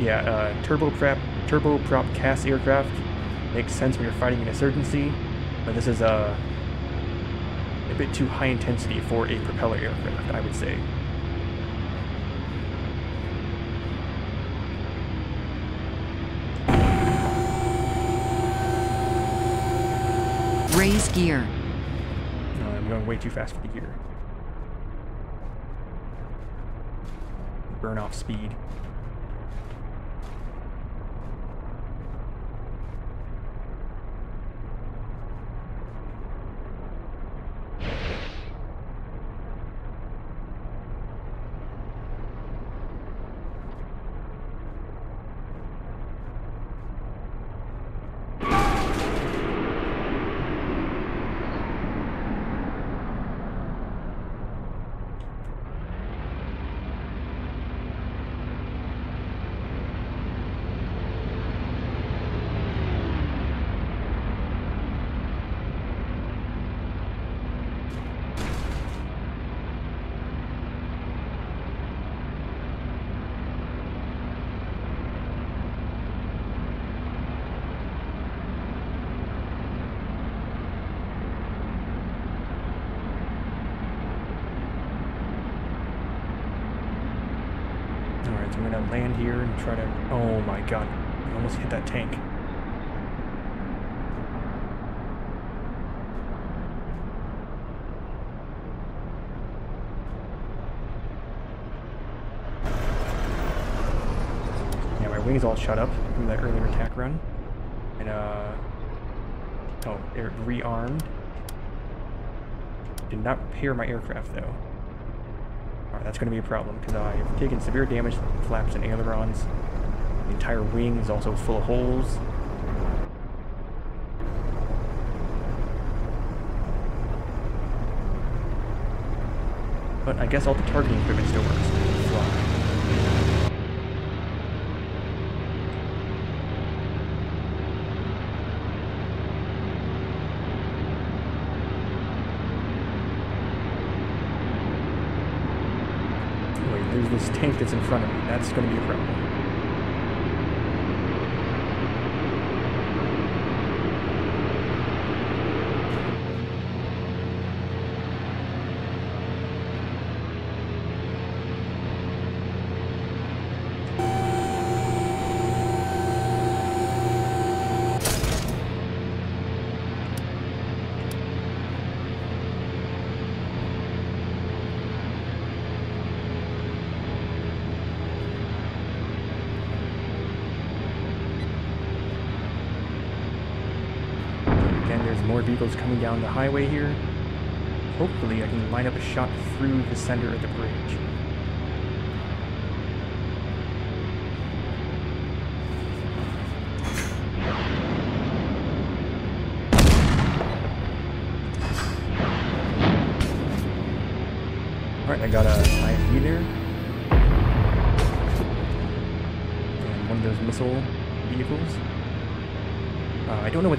Yeah, uh, turboprop, turboprop CAS aircraft makes sense when you're fighting an insurgency, but this is a uh, a bit too high intensity for a propeller aircraft, I would say. Raise gear. No, I'm going way too fast for the gear. Burn off speed. Alright, so I'm gonna land here and try to. Oh my god. I almost hit that tank. Yeah, my wings all shut up from that earlier attack run. And, uh... Oh, they're rearmed. Did not repair my aircraft, though. That's going to be a problem, because uh, I've taken severe damage the flaps and ailerons. The entire wing is also full of holes. But I guess all the targeting equipment still works. Fly. Wait, there's that's in front of me. That's going to be a problem. Again, there's more vehicles coming down the highway here. Hopefully I can line up a shot through the center of the bridge.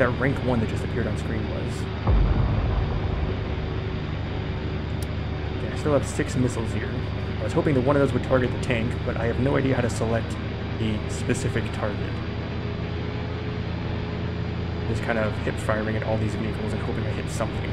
That rank 1 that just appeared on screen was. Okay, I still have six missiles here. I was hoping that one of those would target the tank, but I have no idea how to select a specific target. Just kind of hip firing at all these vehicles and hoping I hit something.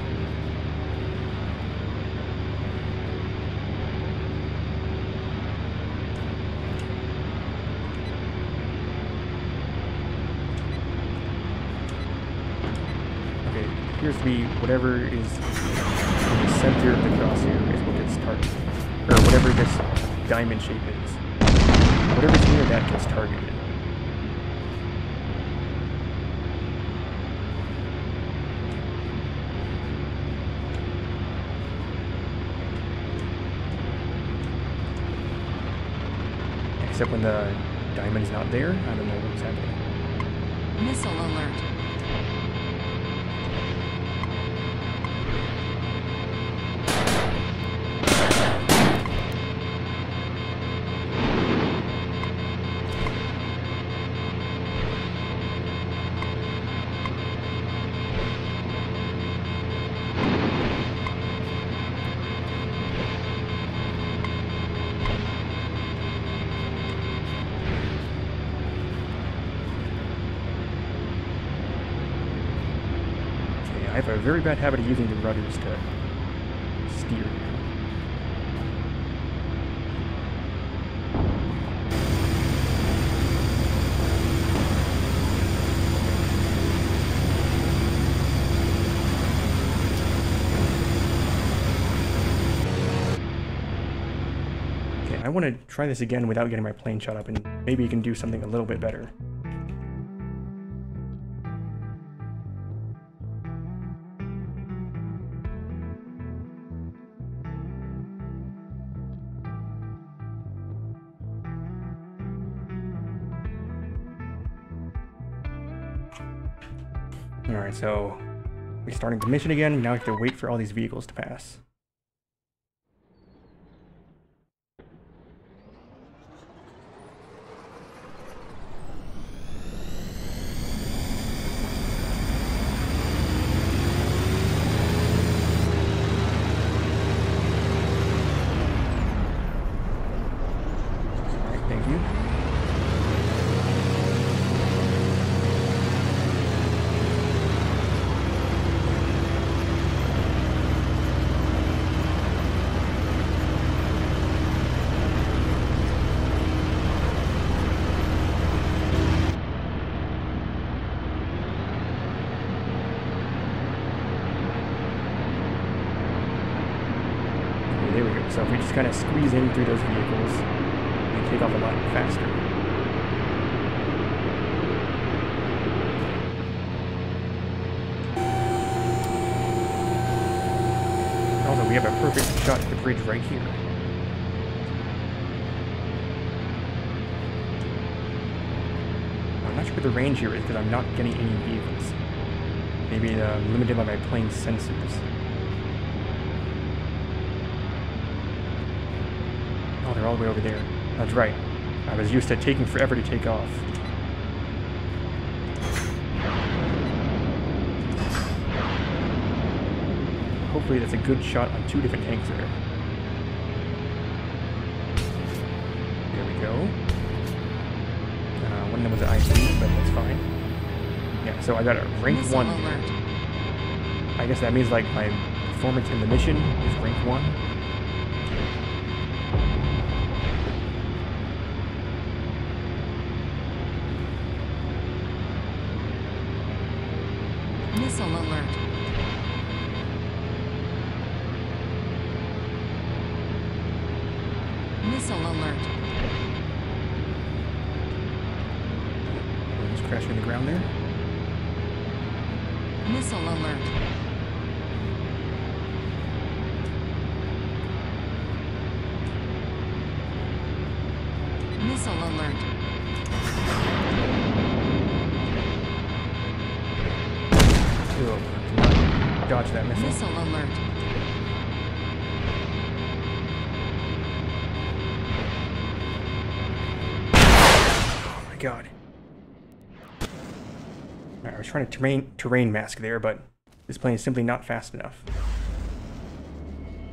Okay, be whatever is in the center of the crosshair is what gets targeted. Or whatever this diamond shape is. Whatever's near that gets targeted. Except when the diamond's not there, I don't know what's happening. Missile alert. Very bad habit of using the rudders to steer. Okay, I want to try this again without getting my plane shot up, and maybe you can do something a little bit better. Alright, so we're starting the mission again. Now we have to wait for all these vehicles to pass. Alright, thank you. Okay, there we go. So if we just kind of squeeze in through those vehicles, we take off a lot faster. we have a perfect shot at the bridge right here. I'm not sure what the range here is that I'm not getting any vehicles. Maybe uh, limited by my plane sensors. Oh, they're all the way over there. That's right. I was used to taking forever to take off. Hopefully that's a good shot on two different tanks. There Uh, one was an IC, but that's fine. Yeah, so I got a rank Missile 1. alert. I guess that means like my performance in the mission is rank 1. Trying to terrain, terrain mask there, but this plane is simply not fast enough.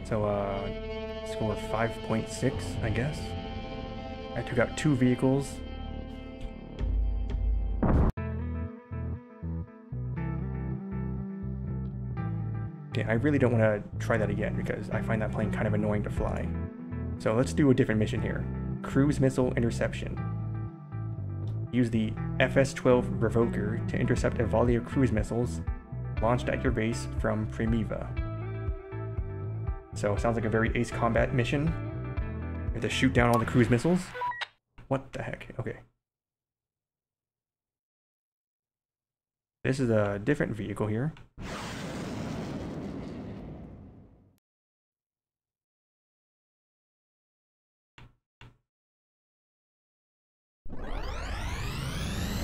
So, uh, score 5.6, I guess. I took out two vehicles. Okay, I really don't want to try that again because I find that plane kind of annoying to fly. So let's do a different mission here. Cruise Missile Interception. Use the FS-12 Revoker to intercept a volley of cruise missiles launched at your base from Primeva. So sounds like a very ace combat mission. You have to shoot down all the cruise missiles. What the heck? Okay. This is a different vehicle here.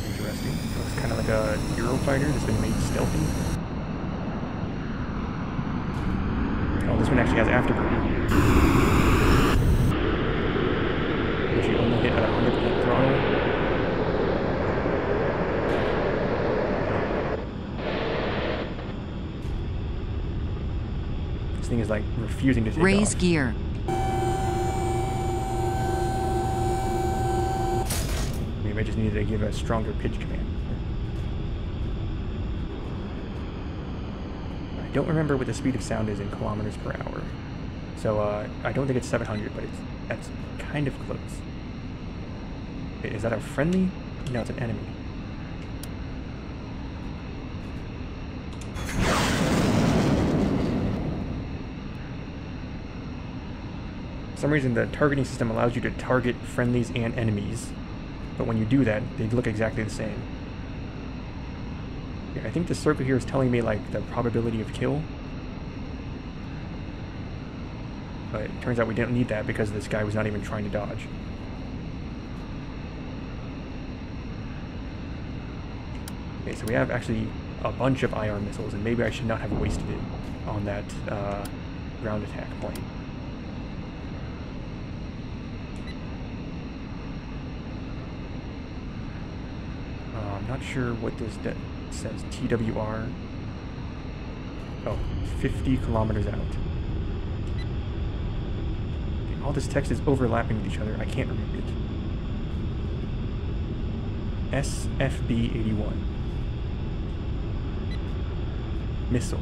Interesting. Looks kind of like a Eurofighter that's been made stealthy. Oh, this one actually has afterburner. Which you only hit at 100% throttle. This thing is like refusing to take Raise off. gear. Maybe I just needed to give a stronger pitch command. I don't remember what the speed of sound is in kilometers per hour. So uh, I don't think it's 700, but it's that's kind of close. Is that a friendly? No, it's an enemy. For some reason, the targeting system allows you to target friendlies and enemies, but when you do that, they look exactly the same. Yeah, I think the circle here is telling me like the probability of kill. But it turns out we didn't need that because this guy was not even trying to dodge. Okay, so we have actually a bunch of IR missiles, and maybe I should not have wasted it on that uh, ground attack plane. Uh, I'm not sure what this says. TWR. Oh, 50 kilometers out. Okay, all this text is overlapping with each other. I can't read it. SFB 81. Missile.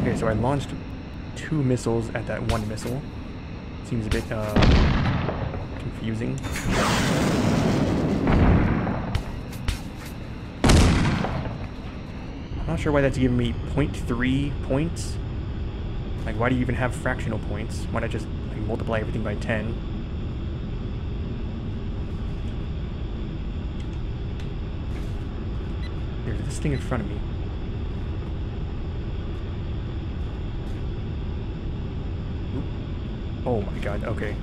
Okay, so I launched two missiles at that one missile. Seems a bit uh, confusing. I'm not sure why that's giving me 0.3 points. Like, why do you even have fractional points? Why not just like, multiply everything by 10? There's this thing in front of me. Oh my god, okay.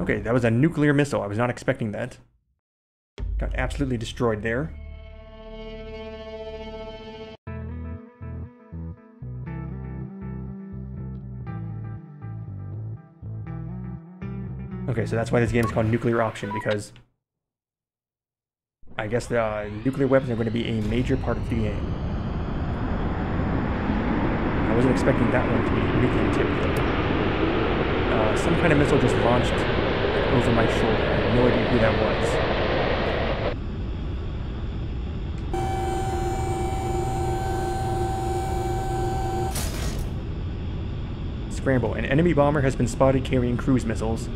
Okay, that was a nuclear missile. I was not expecting that. Got absolutely destroyed there. Okay, so that's why this game is called Nuclear Option, because I guess the uh, nuclear weapons are going to be a major part of the game. I wasn't expecting that one to be nuclear tipped. Uh, some kind of missile just launched over my shoulder. I have no idea who that was. Scramble. An enemy bomber has been spotted carrying cruise missiles,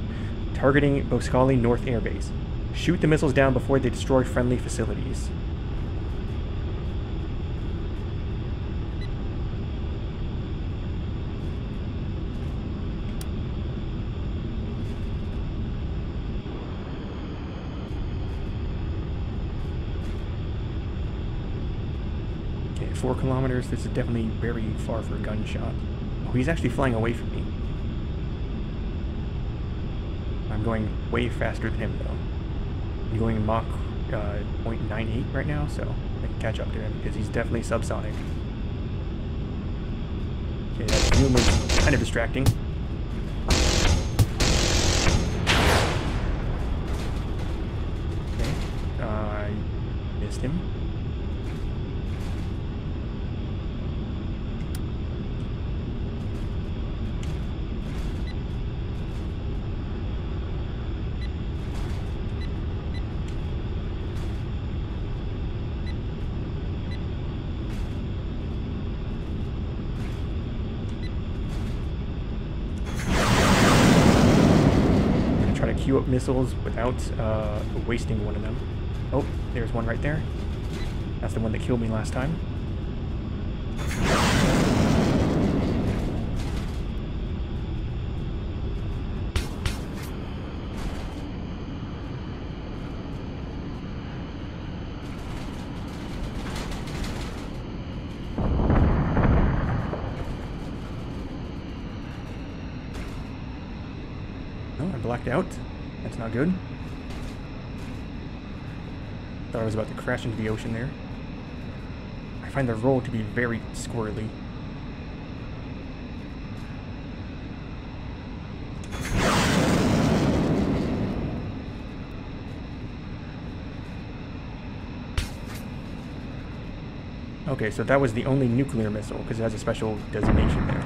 targeting Boscali North Air Base. Shoot the missiles down before they destroy friendly facilities. Four kilometers. This is definitely very far for a gunshot. Oh, he's actually flying away from me. I'm going way faster than him, though. I'm going Mach uh, 0.98 right now, so I can catch up to him, because he's definitely subsonic. Okay, that is kind of distracting. Okay, uh, I missed him. I'm gonna try to queue up missiles without uh, wasting one of them. Oh, there's one right there. That's the one that killed me last time. Oh, I blacked out. That's not good. Thought I was about to crash into the ocean there. I find the roll to be very squirrely. Okay, so that was the only nuclear missile, because it has a special designation there.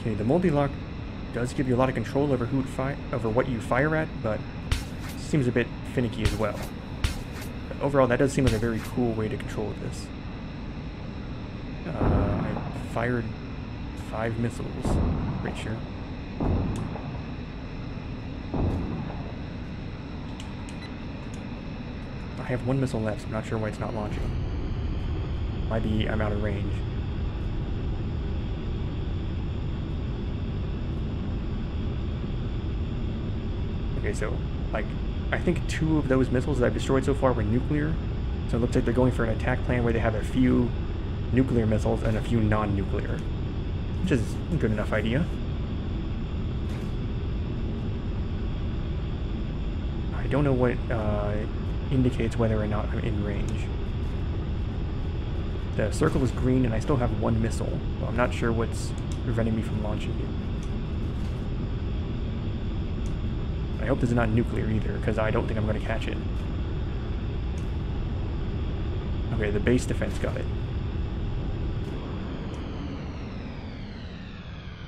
Okay, the multi-lock does give you a lot of control over who fi over what you fire at, but seems a bit finicky as well. But overall, that does seem like a very cool way to control this. Uh, I fired five missiles, pretty sure. I have one missile left, so I'm not sure why it's not launching. Might be I'm out of range. Okay, so, like, I think two of those missiles that I've destroyed so far were nuclear. So it looks like they're going for an attack plan where they have a few nuclear missiles and a few non-nuclear. Which is a good enough idea. I don't know what uh, indicates whether or not I'm in range. The circle is green and I still have one missile, so I'm not sure what's preventing me from launching it. I hope this is not nuclear either, because I don't think I'm going to catch it. Okay, the base defense got it.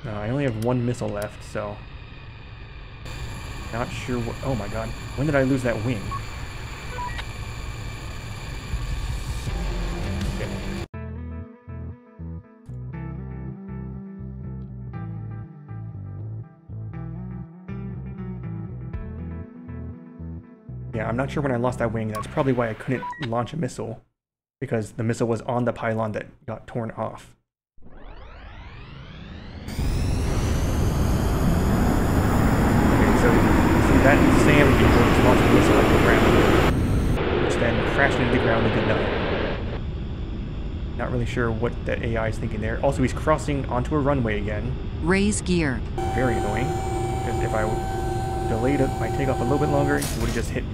Uh, I only have one missile left, so... Not sure what... Oh my god. When did I lose that wing? I'm not sure when I lost that wing. That's probably why I couldn't launch a missile. Because the missile was on the pylon that got torn off. Okay, so see that SAM vehicle just launched a missile at the ground. Which then crashed into the ground and did nothing. Not really sure what the AI is thinking there. Also, he's crossing onto a runway again. Raise gear. Very annoying. Because if I delayed my takeoff a little bit longer, he would have just hit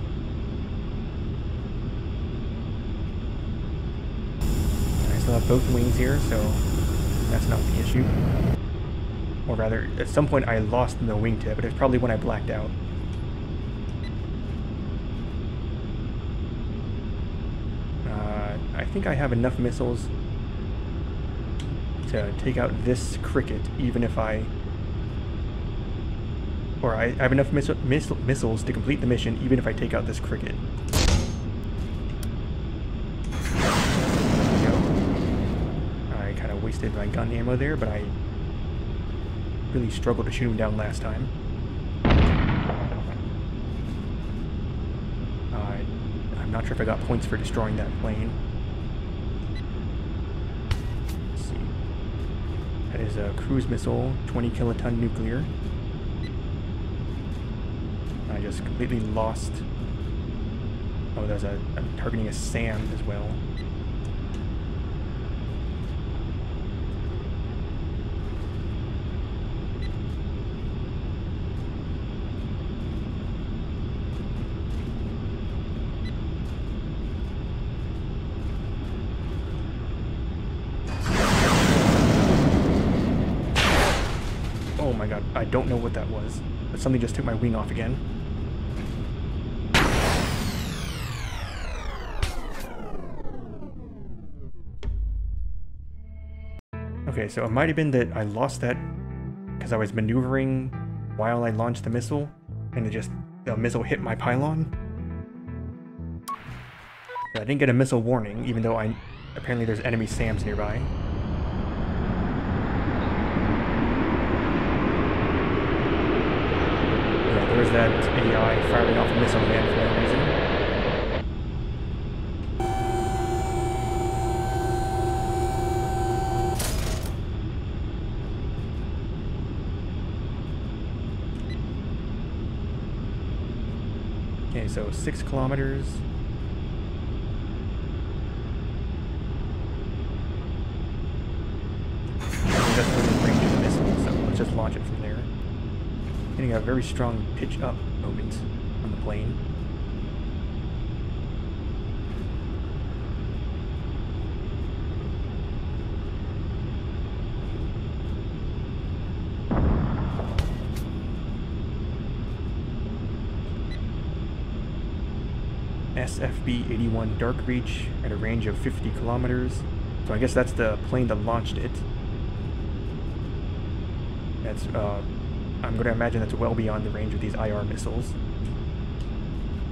have both wings here, so that's not the issue. Or rather, at some point I lost the wingtip, but it's probably when I blacked out. Uh, I think I have enough missiles to take out this cricket, even if I... Or I, have enough miss miss missiles to complete the mission, even if I take out this cricket. Wasted my gun ammo there, but I really struggled to shoot him down last time. Uh, I'm not sure if I got points for destroying that plane. Let's see. That is a cruise missile, 20 kiloton nuclear. I just completely lost. Oh, there's a. I'm targeting a SAM as well. Oh my god, I don't know was, but something just took my wing off again. Okay, so it might have been that I lost that because I was maneuvering while I launched the missile, and it just, the missile hit my pylon. I didn't get a missile warning, even though I, apparently there's enemy SAMs nearby. There's that AI firing off a missile again for no reason. Okay, so six kilometers. Getting a very strong pitch up moment on the plane. SFB-81 Dark Reach at a range of 50 kilometers. So I guess that's the plane that launched it. That's, uh, I'm going to imagine that's well beyond the range of these IR missiles.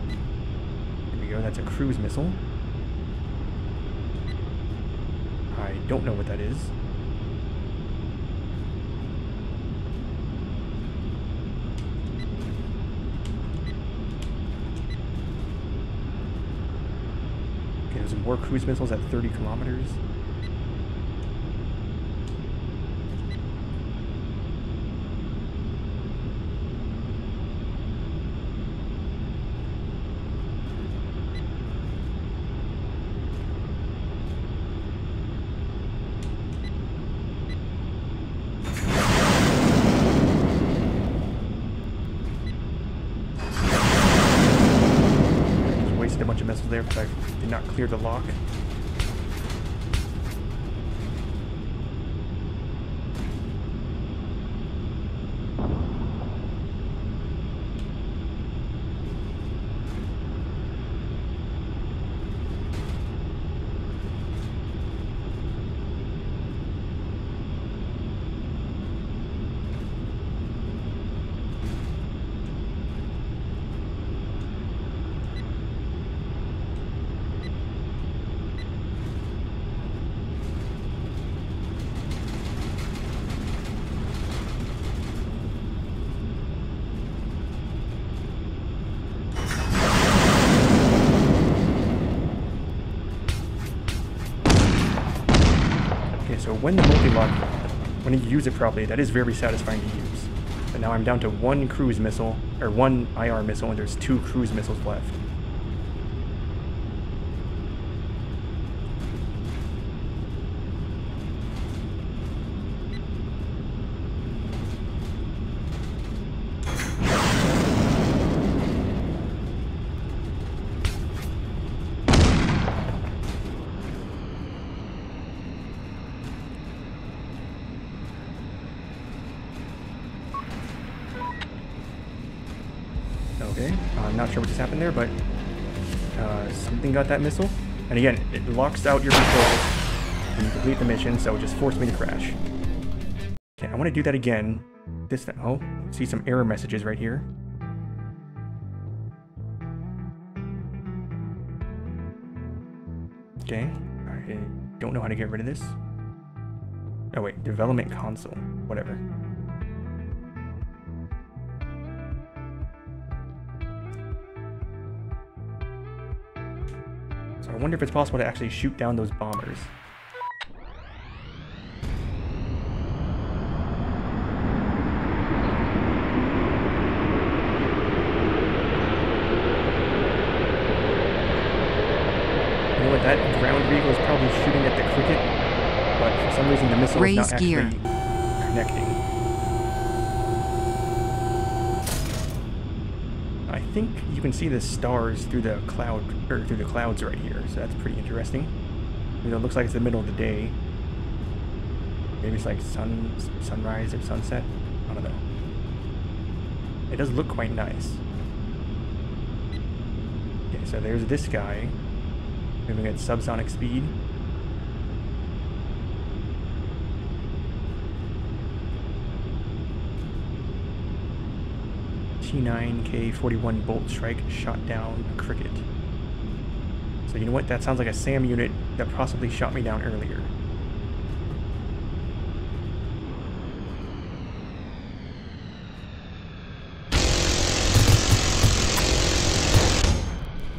There we go, that's a cruise missile. I don't know what that is. Okay, there's more cruise missiles at 30 kilometers. I just wasted a bunch of missiles there because I did not clear the lock. When the multi-lock, when you use it properly, that is very satisfying to use. But now I'm down to one cruise missile, or one IR missile, and there's two cruise missiles left. Something got that missile. And again, it locks out your controls when you complete the mission, so it just forced me to crash. Okay, I want to do that again. This time, oh, see some error messages right here. Okay, I don't know how to get rid of this. Oh wait, development console, whatever. Wonder if it's possible to actually shoot down those bombers. You know what, that ground vehicle is probably shooting at the cricket, but for some reason the missile is Raise not actually gear. connecting. I think you can see the stars through the cloud or through the clouds right here, so that's pretty interesting. You know, it looks like it's the middle of the day. Maybe it's like sun sunrise or sunset. I don't know. It does look quite nice. Okay, so there's this guy moving at subsonic speed. T9K41 bolt strike shot down a cricket. So you know what? That sounds like a SAM unit that possibly shot me down earlier.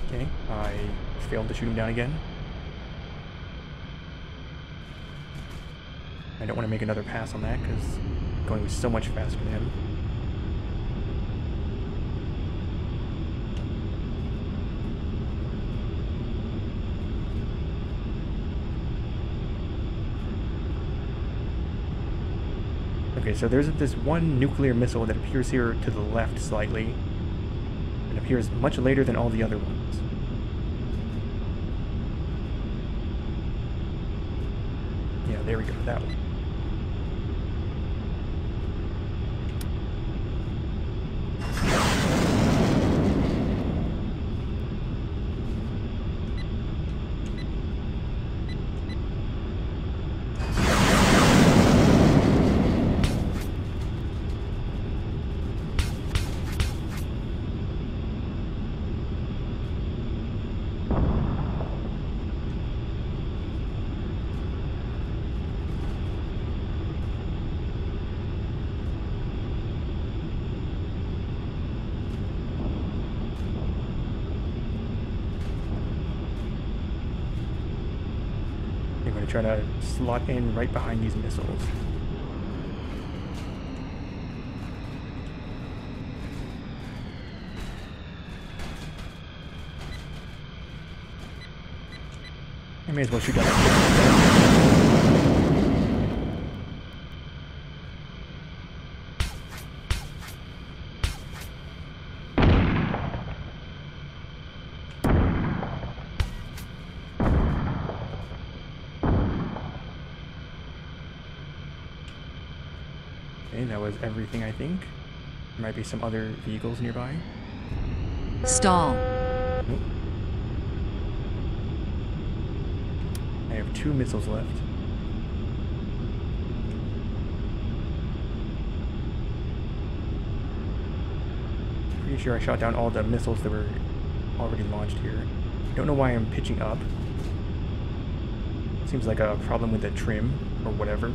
Okay, I failed to shoot him down again. I don't want to make another pass on that because going was so much faster than him. Okay, so there's this one nuclear missile that appears here to the left slightly. It appears much later than all the other ones. Yeah, there we go, that one. I'm going to try to slot in right behind these missiles. I may as well shoot down. That was everything I think. There might be some other vehicles nearby. Stall. Nope. I have two missiles left. Pretty sure I shot down all the missiles that were already launched here. Don't know why I'm pitching up. Seems like a problem with the trim or whatever,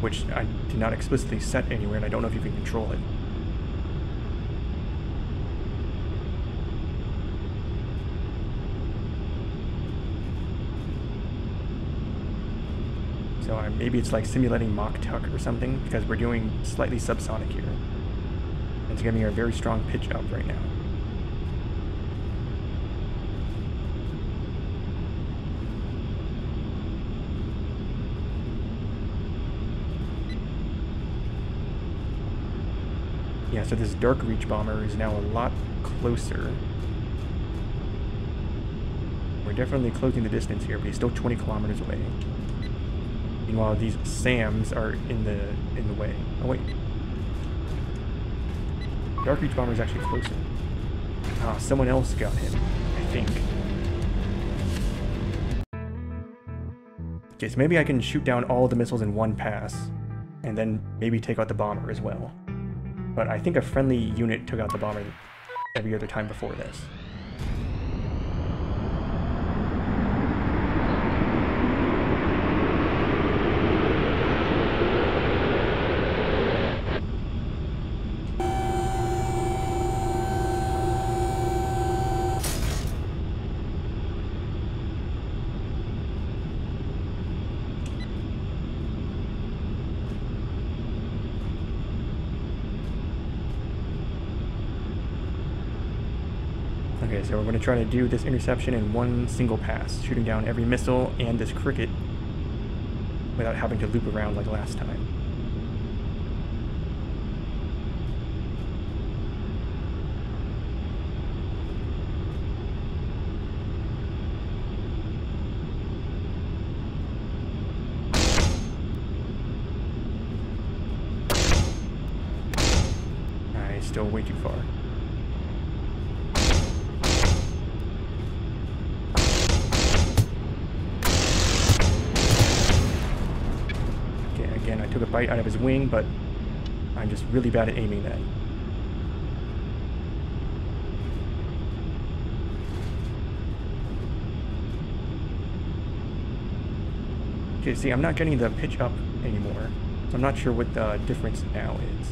which I did not explicitly set anywhere, and I don't know if you can control it. So uh, maybe it's like simulating Mach tuck or something because we're doing slightly subsonic here. It's giving me a very strong pitch up right now. Yeah, so this Dark Reach bomber is now a lot closer. We're definitely closing the distance here, but he's still 20 kilometers away. Meanwhile, these SAMs are in the in the way. Oh wait. Dark Reach bomber is actually closer. Ah, someone else got him, I think. Okay, so maybe I can shoot down all the missiles in one pass, and then maybe take out the bomber as well. But I think a friendly unit took out the bomber every other time before this. Try to do this interception in one single pass, shooting down every missile and this cricket without having to loop around like last time. Alright, still way too far. Okay, again, I took a bite out of his wing, but I'm just really bad at aiming that. Okay, see, I'm not getting the pitch up anymore, so I'm not sure what the difference now is.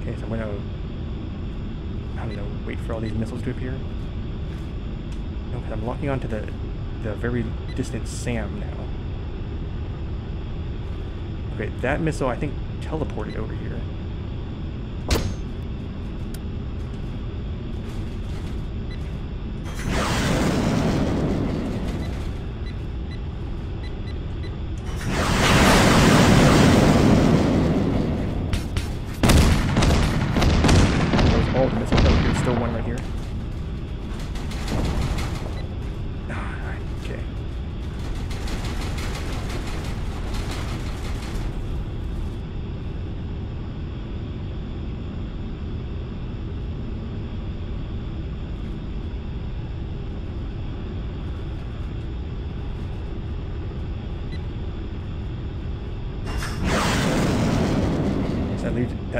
Okay, so I'm gonna I don't know, wait for all these missiles to appear? I'm locking onto the, the very distant SAM now. Okay, that missile I think teleported over here.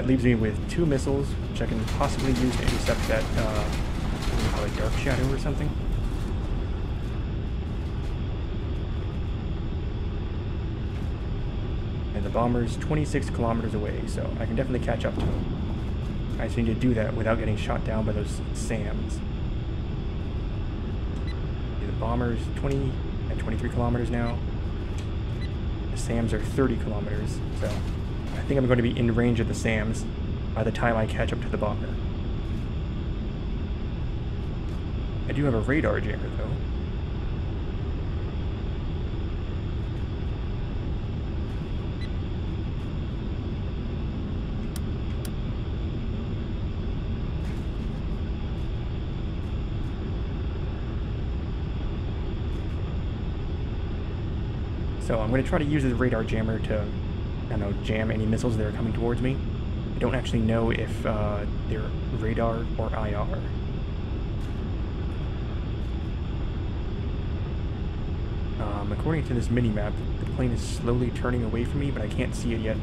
Leaves, me with two missiles, which I can possibly use to intercept that, uh, Dark Shadow or something. And the bomber's 26 kilometers away, so I can definitely catch up to him. I just need to do that without getting shot down by those SAMs. The bomber's 20 at 23 kilometers now. The SAMs are 30 kilometers, so think I'm going to be in range of the SAMs by the time I catch up to the bomber. I do have a radar jammer though. So I'm going to try to use this radar jammer to, I don't know, jam any missiles that are coming towards me. I don't actually know if uh, they're radar or IR. Um, according to this mini-map, the plane is slowly turning away from me, but I can't see it yet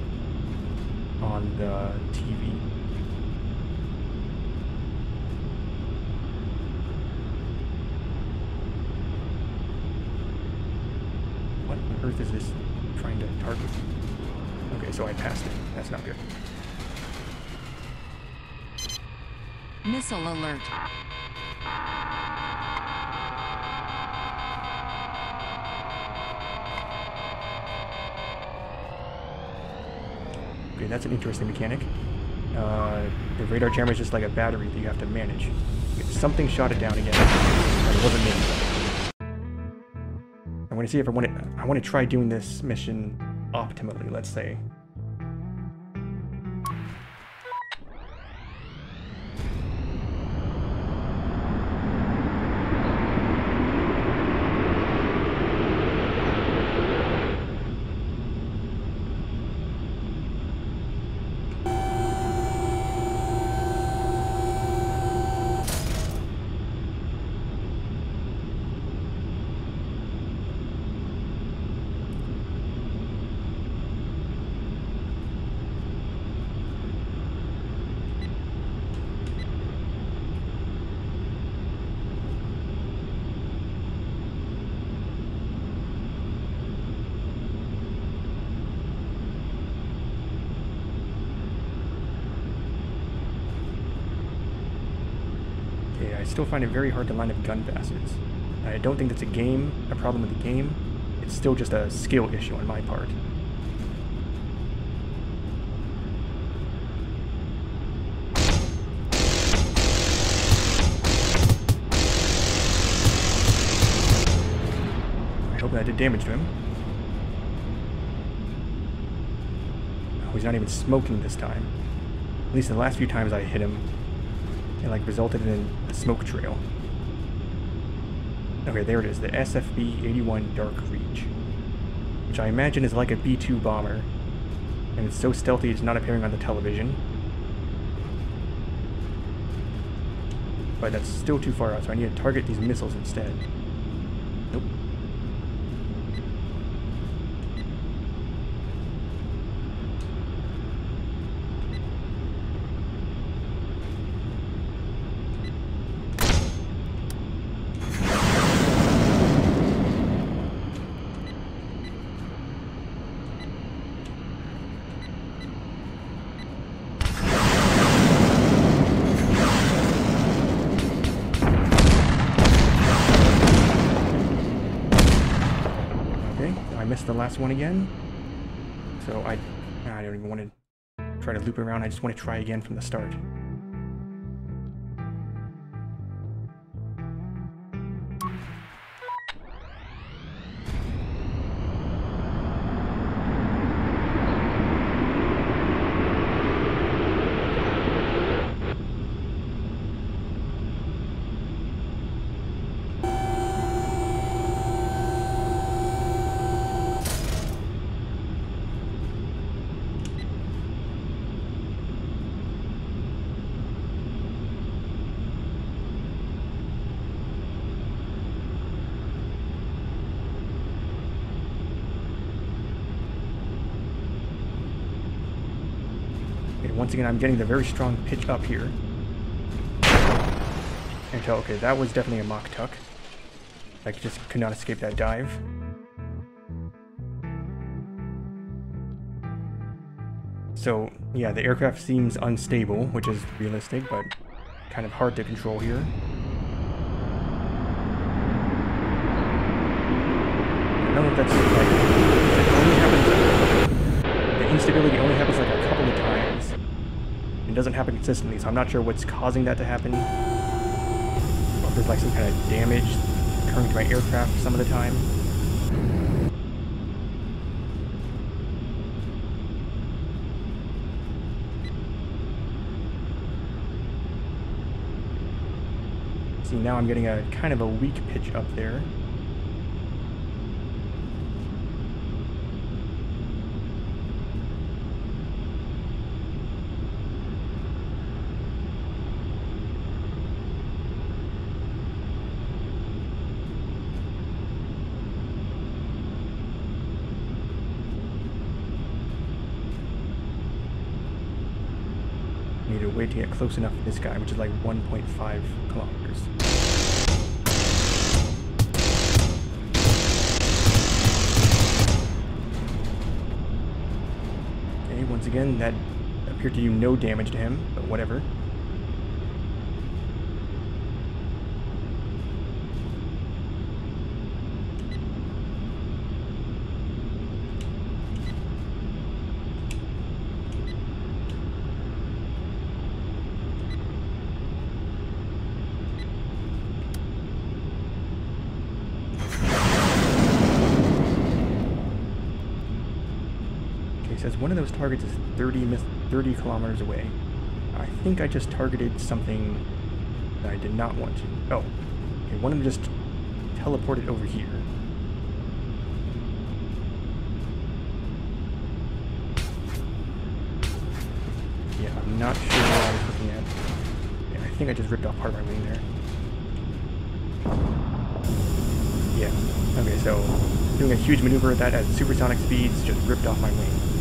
on the TV. Missile alert. Okay, that's an interesting mechanic. Uh, the radar jammer is just like a battery that you have to manage. Something shot it down again, it wasn't me. I want to see if I want to. I want to try doing this mission optimally. Let's say. Okay, I still find it very hard to line up gun bastards. I don't think that's a game, a problem with the game. It's still just a skill issue on my part. I hope that did damage to him. Oh, he's not even smoking this time. At least the last few times I hit him, it like resulted in a smoke trail. Okay, there it is, the SFB-81 Dark Reach, which I imagine is like a B-2 bomber, and it's so stealthy it's not appearing on the television. But that's still too far out, so I need to target these missiles instead. Last one again. So I, I don't even want to try to loop around. I just want to try again from the start. Again, I'm getting the very strong pitch up here. And tell, okay, that was definitely a Mach tuck. I just could not escape that dive. So, yeah, the aircraft seems unstable, which is realistic, but kind of hard to control here. I don't know if that's like, it only happens, the instability only happens like a couple of times. It doesn't happen consistently, so I'm not sure what's causing that to happen. Or if there's like some kind of damage occurring to my aircraft some of the time. See, now I'm getting a kind of a weak pitch up there. Need to wait to get close enough to this guy, which is like 1.5 kilometers. Okay, once again, that appeared to do no damage to him, but whatever. says one of those targets is 30, 30 kilometers away. I think I just targeted something that I did not want to. Oh, okay, one of them just teleported over here. Yeah, I'm not sure what I was looking at. Yeah, I think I just ripped off part of my wing there. Yeah, okay, so doing a huge maneuver at that at supersonic speeds just ripped off my wing.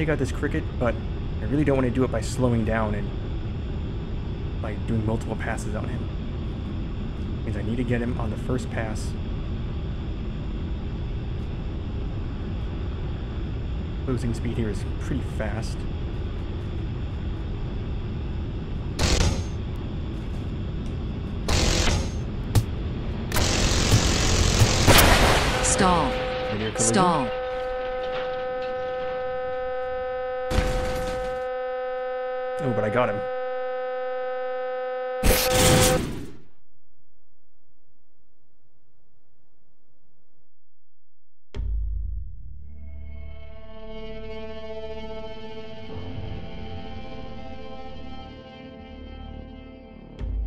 Take out this cricket, but I really don't want to do it by slowing down and like doing multiple passes on him. Means I need to get him on the first pass. Closing speed here is pretty fast. Stall. Stall. Oh, but I got him.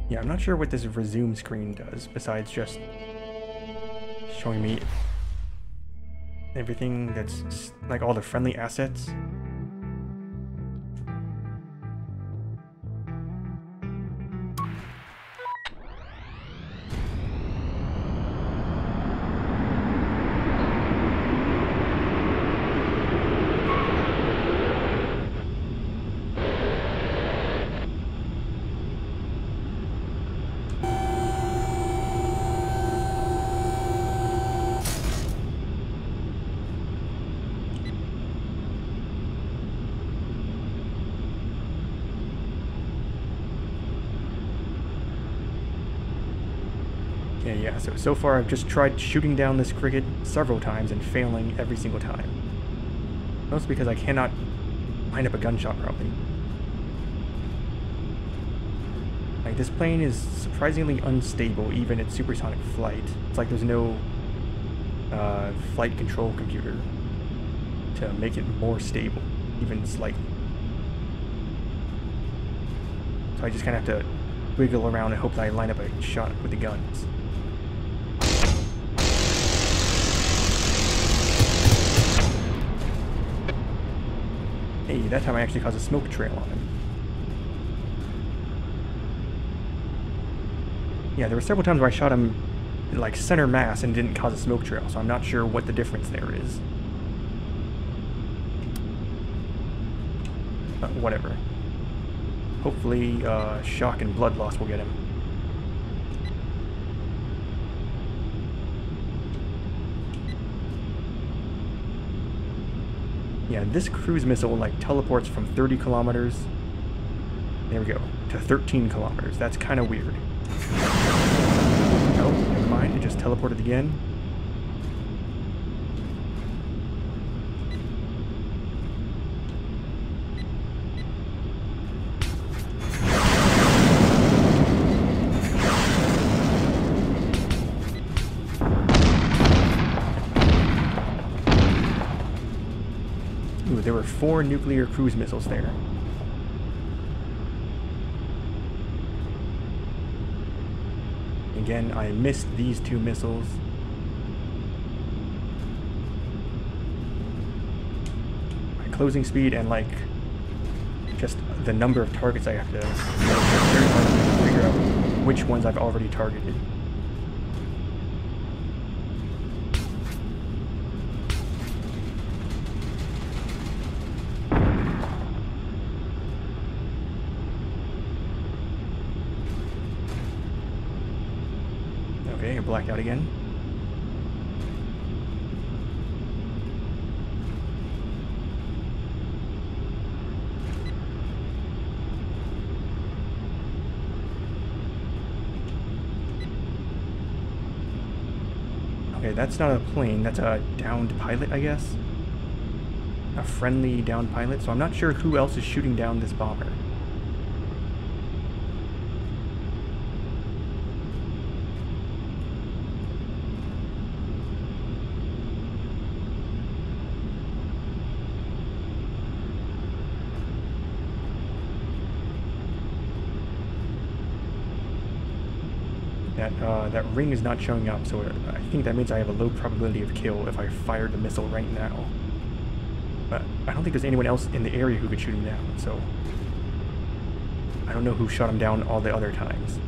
Yeah, I'm not sure what this resume screen does besides just showing me everything that's like all the friendly assets. So far I've just tried shooting down this cricket several times and failing every single time. Mostly because I cannot line up a gunshot properly. Like, this plane is surprisingly unstable even at supersonic flight. It's like there's no uh, flight control computer to make it more stable, even slightly. So I just kind of have to wiggle around and hope that I line up a shot with the guns. Hey, that time I actually caused a smoke trail on him. Yeah, there were several times where I shot him like center mass and didn't cause a smoke trail, so I'm not sure what the difference there is. But whatever. Hopefully, uh, shock and blood loss will get him. Yeah, this cruise missile like teleports from 30 kilometers. There we go to 13 kilometers. That's kind of weird. Oh, never mind. It just teleported again. Four nuclear cruise missiles there. Again, I missed these two missiles. My closing speed and like just the number of targets I have to figure out which ones I've already targeted. Okay, you're blacked out again. Okay, that's not a plane, that's a downed pilot, I guess. A friendly downed pilot, so I'm not sure who else is shooting down this bomber. That, ring is not showing up, so I think that means I have a low probability of kill if I fire the missile right now. But I don't think there's anyone else in the area who could shoot him down, so... I don't know who shot him down all the other times.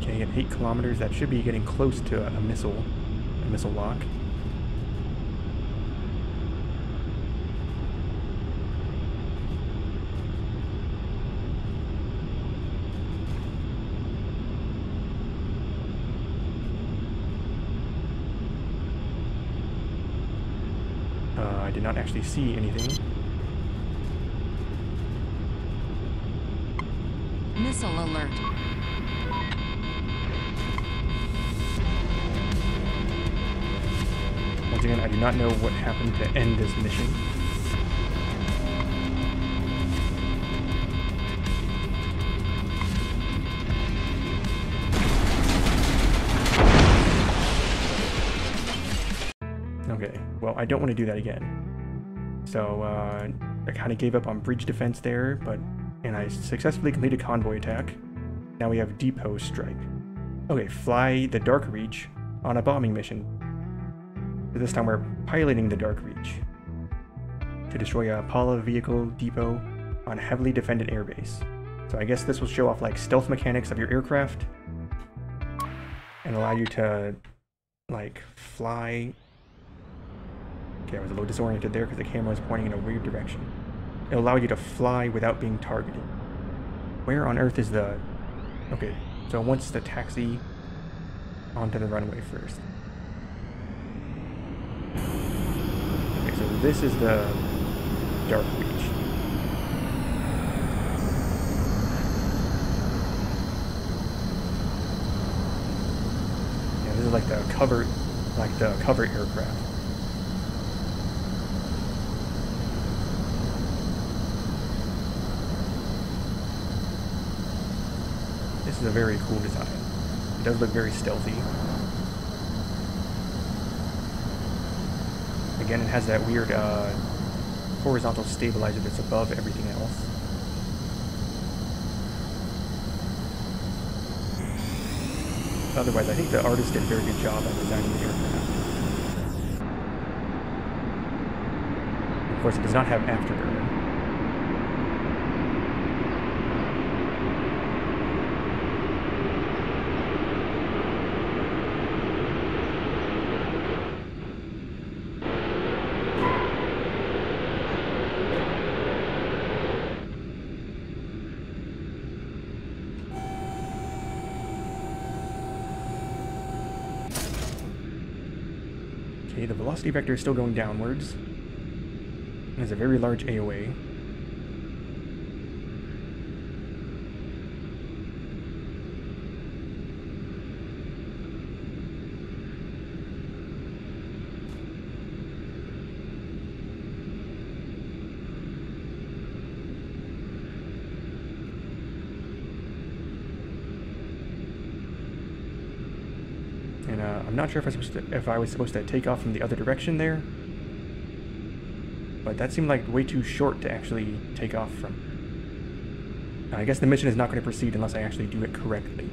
Okay, at 8 kilometers, that should be getting close to a missile, a missile lock. Uh, I did not actually see anything. Missile alert. Once again, I do not know what happened to end this mission. Okay, well, I don't want to do that again. So, uh, I kind of gave up on bridge defense there, but, and I successfully completed convoy attack. Now we have depot strike. Okay, fly the Dark Reach on a bombing mission. This time we're piloting the Dark Reach to destroy a Apollo vehicle depot on a heavily defended airbase. So I guess this will show off like stealth mechanics of your aircraft and allow you to like fly. Okay, I was a little disoriented there because the camera was pointing in a weird direction. It'll allow you to fly without being targeted. Where on earth is the... Okay, so once the taxi onto the runway first. Okay, so this is the Dark Reach. Yeah, this is like the cover, like the cover aircraft. This is a very cool design. It does look very stealthy. Again, it has that weird uh, horizontal stabilizer that's above everything else. Otherwise, I think the artist did a very good job on designing the aircraft. Of course, it does not have afterburner. Okay, the velocity vector is still going downwards. Has a very large AOA. And uh, I'm not sure if I, was supposed to, if I was supposed to take off from the other direction there. But that seemed like way too short to actually take off from. I guess the mission is not going to proceed unless I actually do it correctly.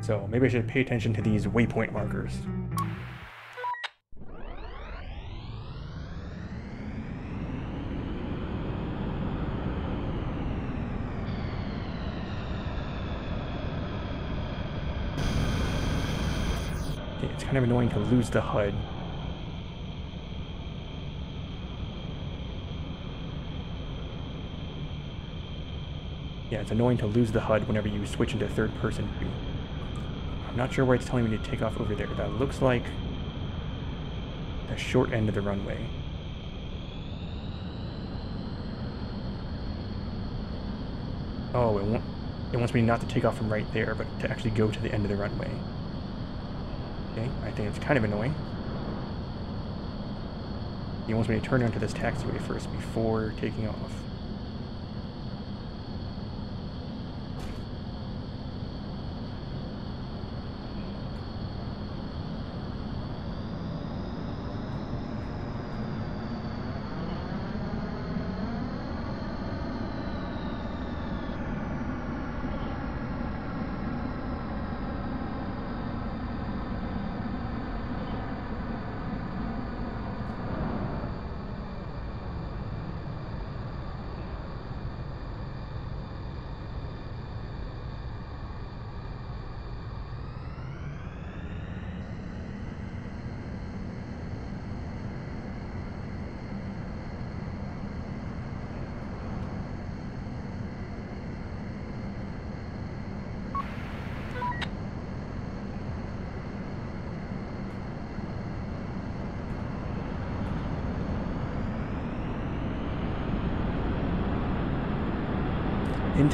So maybe I should pay attention to these waypoint markers. Okay, it's kind of annoying to lose the HUD. Yeah, it's annoying to lose the HUD whenever you switch into third person view. I'm not sure why it's telling me to take off over there. That looks like the short end of the runway. Oh, it, it wants me not to take off from right there, but to actually go to the end of the runway. Okay, I think it's kind of annoying. He wants me to turn onto this taxiway first before taking off.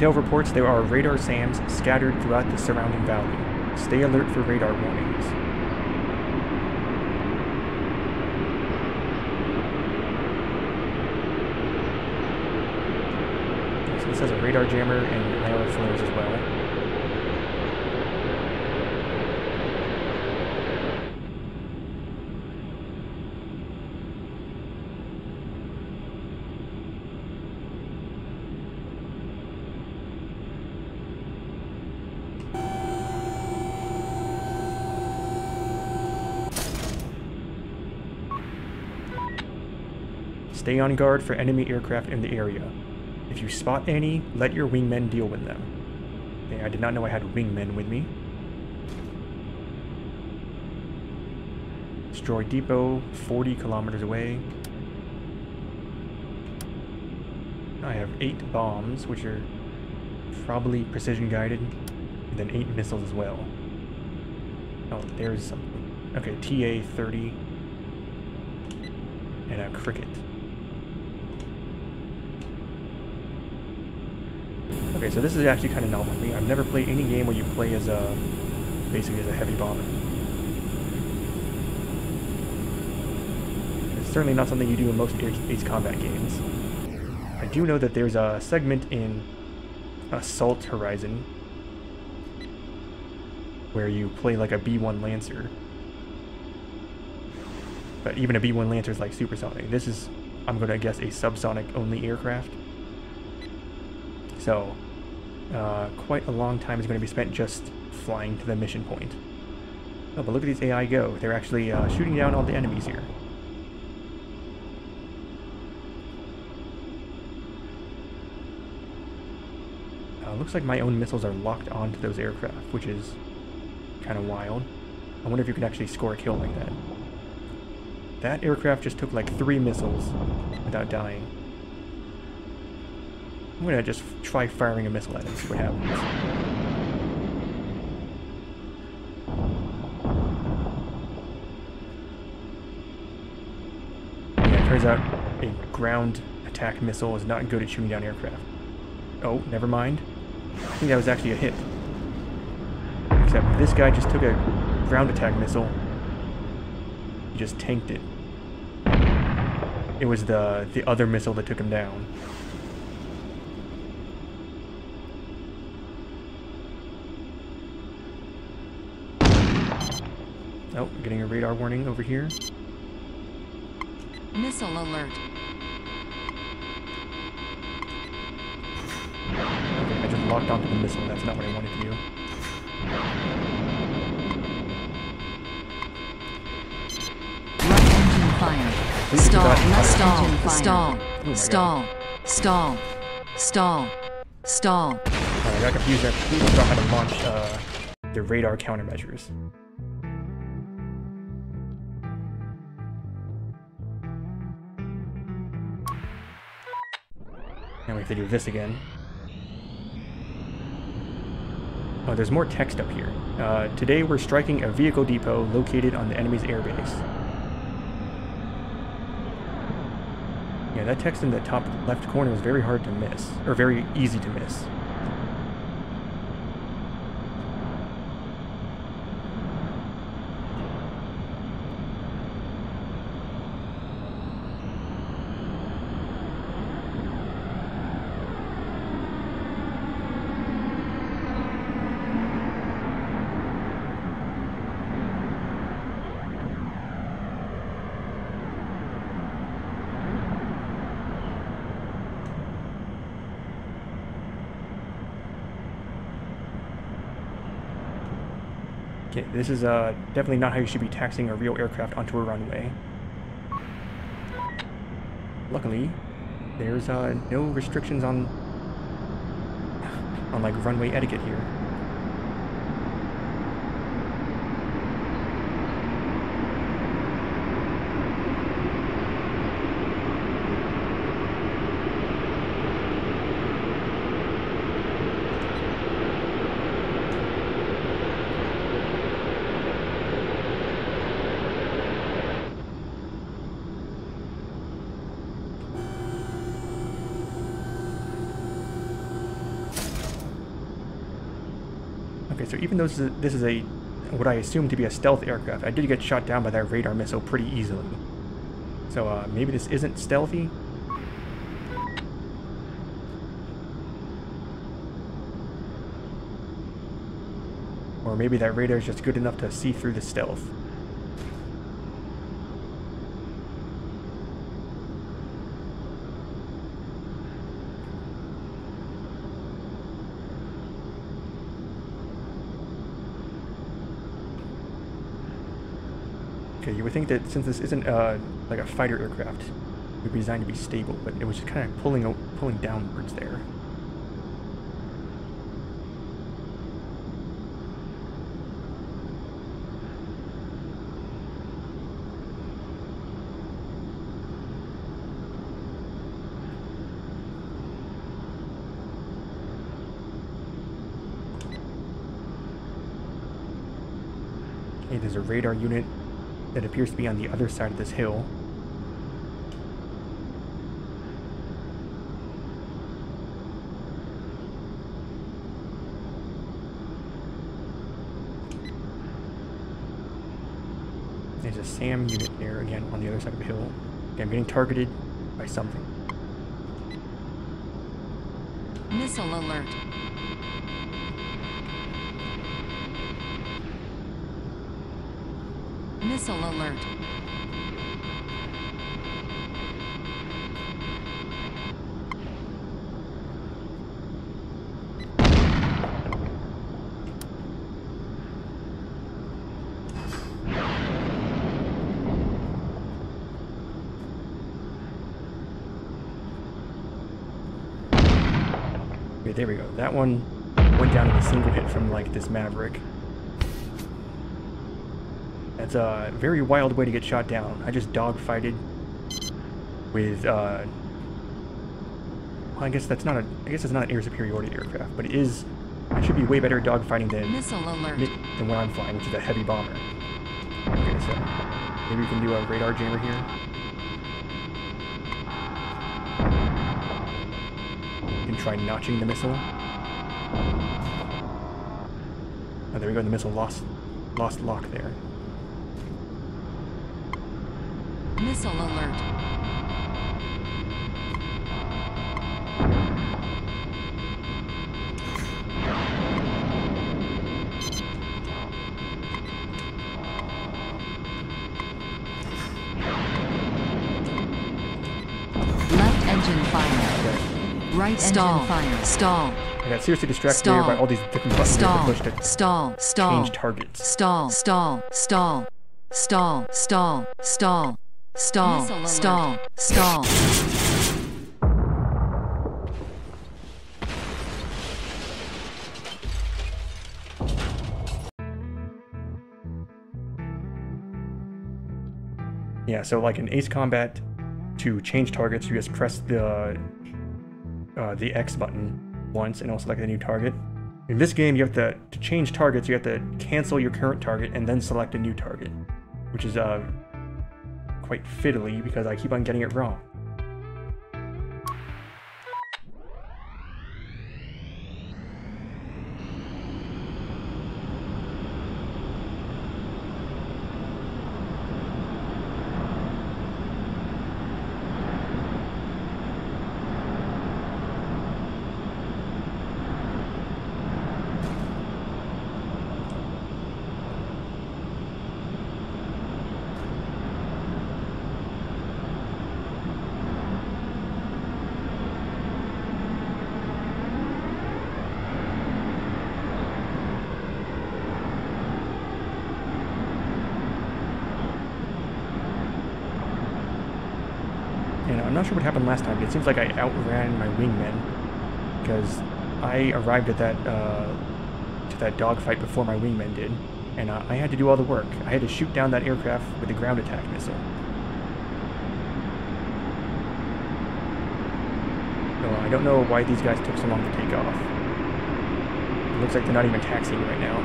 Intel reports there are radar SAMs scattered throughout the surrounding valley. Stay alert for radar warnings. So this has a radar jammer and IR flares as well. Stay on guard for enemy aircraft in the area. If you spot any, let your wingmen deal with them. I did not know I had wingmen with me. Destroy depot 40 kilometers away. I have eight bombs, which are probably precision guided, and then eight missiles as well. Oh, there's something. Okay, TA-30 and a cricket. Okay, so this is actually kind of novel for me. I've never played any game where you play as a, basically as a heavy bomber. It's certainly not something you do in most Ace Combat games. I do know that there's a segment in Assault Horizon where you play like a B-1 Lancer. But even a B-1 Lancer is like supersonic. This is, I'm going to guess, a subsonic only aircraft. So, uh, quite a long time is going to be spent just flying to the mission point. Oh, but look at these AI go. They're actually uh, shooting down all the enemies here. Uh, looks like my own missiles are locked onto those aircraft, which is kind of wild. I wonder if you can actually score a kill like that. That aircraft just took like three missiles without dying. I'm gonna just try firing a missile at it and see what happens. Turns out a ground attack missile is not good at shooting down aircraft. Oh, never mind. I think that was actually a hit. Except this guy just took a ground attack missile. He just tanked it. It was the the other missile that took him down. Oh, getting a radar warning over here. Missile alert. Okay, I just locked onto the missile. That's not what I wanted to do. Right engine fire. Please Stall. forgot how to- Stall. Engine Stall. Oh my Stall. Stall. Stall. Stall. Uh, I got confused there. Please forgot how to launch uh, the radar countermeasures. Have to do this again. Oh, there's more text up here. Uh, today we're striking a vehicle depot located on the enemy's airbase. Yeah, that text in the top left corner is very hard to miss, or very easy to miss. Okay, this is uh, definitely not how you should be taxing a real aircraft onto a runway. Luckily, there's uh, no restrictions on on like runway etiquette here. This is, this is a what I assume to be a stealth aircraft, I did get shot down by that radar missile pretty easily. So uh, maybe this isn't stealthy. Or maybe that radar is just good enough to see through the stealth. You would think that since this isn't uh, like a fighter aircraft, it would be designed to be stable, but it was just kind of pulling pulling downwards there. Okay, there's a radar unit that appears to be on the other side of this hill. There's a SAM unit there again on the other side of the hill. Okay, I'm getting targeted by something. Missile alert. Missile alert. Okay, there we go. That one went down in a single hit from like this Maverick. That's a very wild way to get shot down. I just dogfighted with uh well, I guess that's not a I guess it's not an air superiority aircraft, but it is it should be way better dogfighting than Missile alert. than what I'm flying, which is a heavy bomber. Okay, so maybe we can do a radar jammer here. We can try notching the missile. Oh, there we go. The missile lost lost lock there. Missile alert. Left engine fire. Right Stall. engine fire. Stall. I got seriously distracted here by all these different buttons you have Stall. to push to Stall. Stall. change targets. Stall. Stall. Stall. Stall. Stall. Stall. Stall. Missile alert. Stall. Stall. Yeah, so like in Ace Combat, to change targets, you just press the uh, the X button once and it'll select a new target. In this game, you have to to change targets. You have to cancel your current target and then select a new target, which is uh quite fiddly because I keep on getting it wrong. Last time, it seems like I outran my wingmen because I arrived at that uh, to that dogfight before my wingmen did, and uh, I had to do all the work. I had to shoot down that aircraft with a ground attack missile. So I don't know why these guys took so long to take off. It looks like they're not even taxiing right now.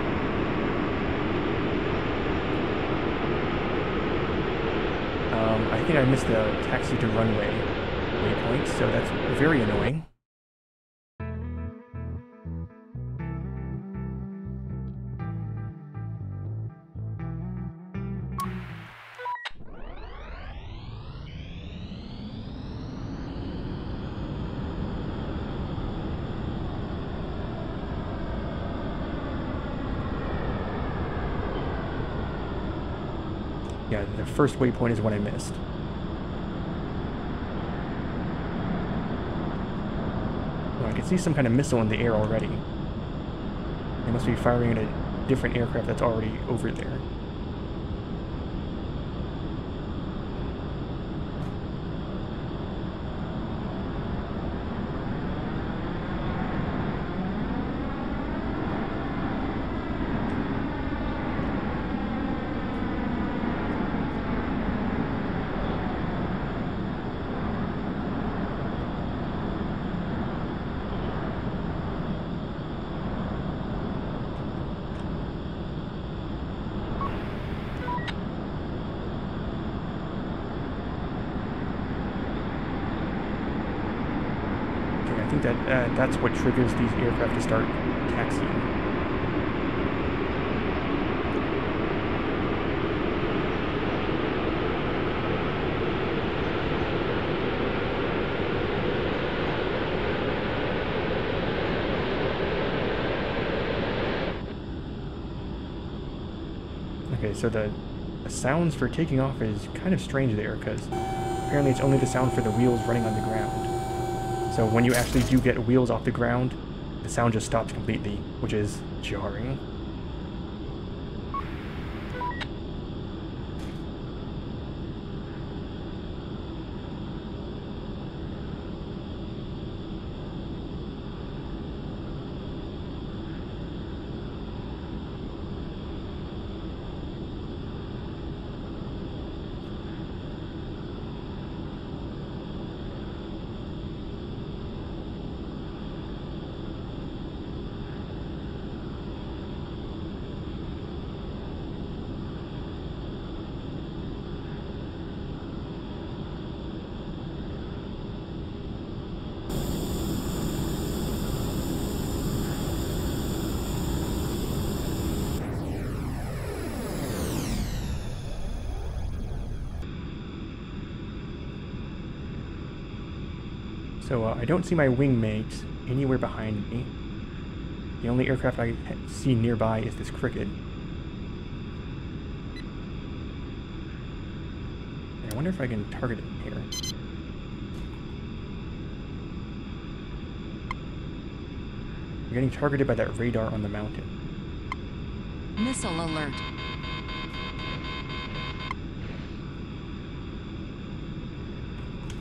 Um, I think I missed the taxi to runway waypoint, so that's very annoying. Yeah, the first waypoint is what I missed. Oh, I can see some kind of missile in the air already. They must be firing at a different aircraft that's already over there. Okay, I think that uh, that's what triggers these aircraft to start taxiing. Okay, so the, sounds for taking off is kind of strange there, because apparently it's only the sound for the wheels running on the ground. So when you actually do get wheels off the ground, the sound just stops completely, which is jarring. So uh, I don't see my wingmates anywhere behind me. The only aircraft I see nearby is this cricket. I wonder if I can target it here. I'm getting targeted by that radar on the mountain. Missile alert.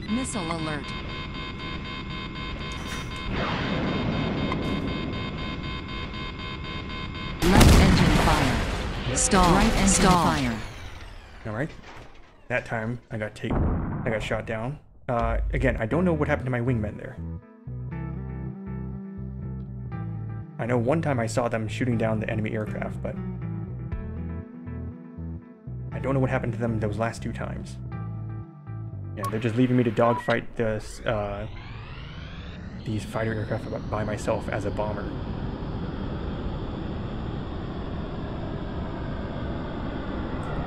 Missile alert. Stall. Right engine Stall. fire. All right. That time I got take, I got shot down. Uh, again, I don't know what happened to my wingmen there. I know one time I saw them shooting down the enemy aircraft, but I don't know what happened to them those last two times. Yeah, they're just leaving me to dogfight this, uh, these fighter aircraft by myself as a bomber.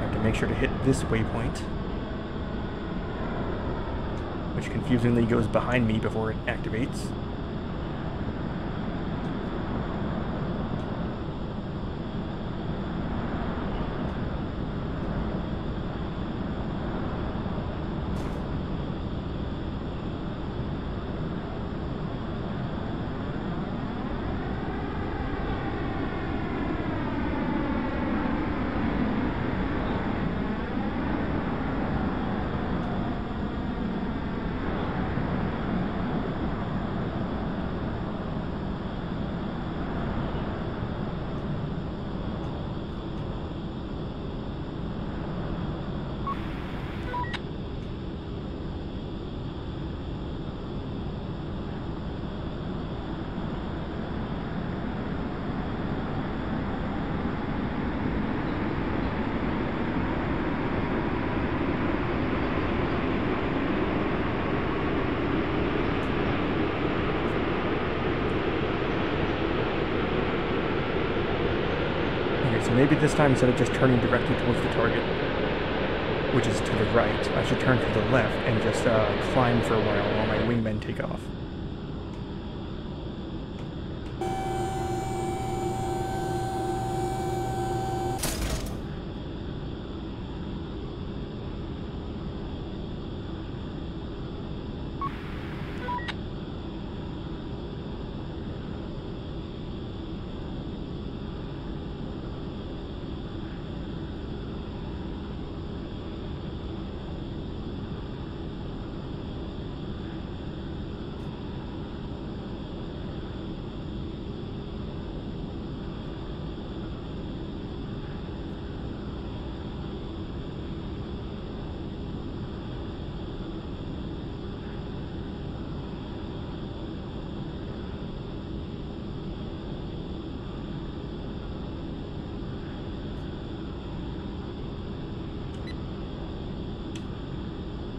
Have to make sure to hit this waypoint, which confusingly goes behind me before it activates. So maybe this time, instead of just turning directly towards the target, which is to the right, I should turn to the left and just uh, climb for a while while my wingmen take off.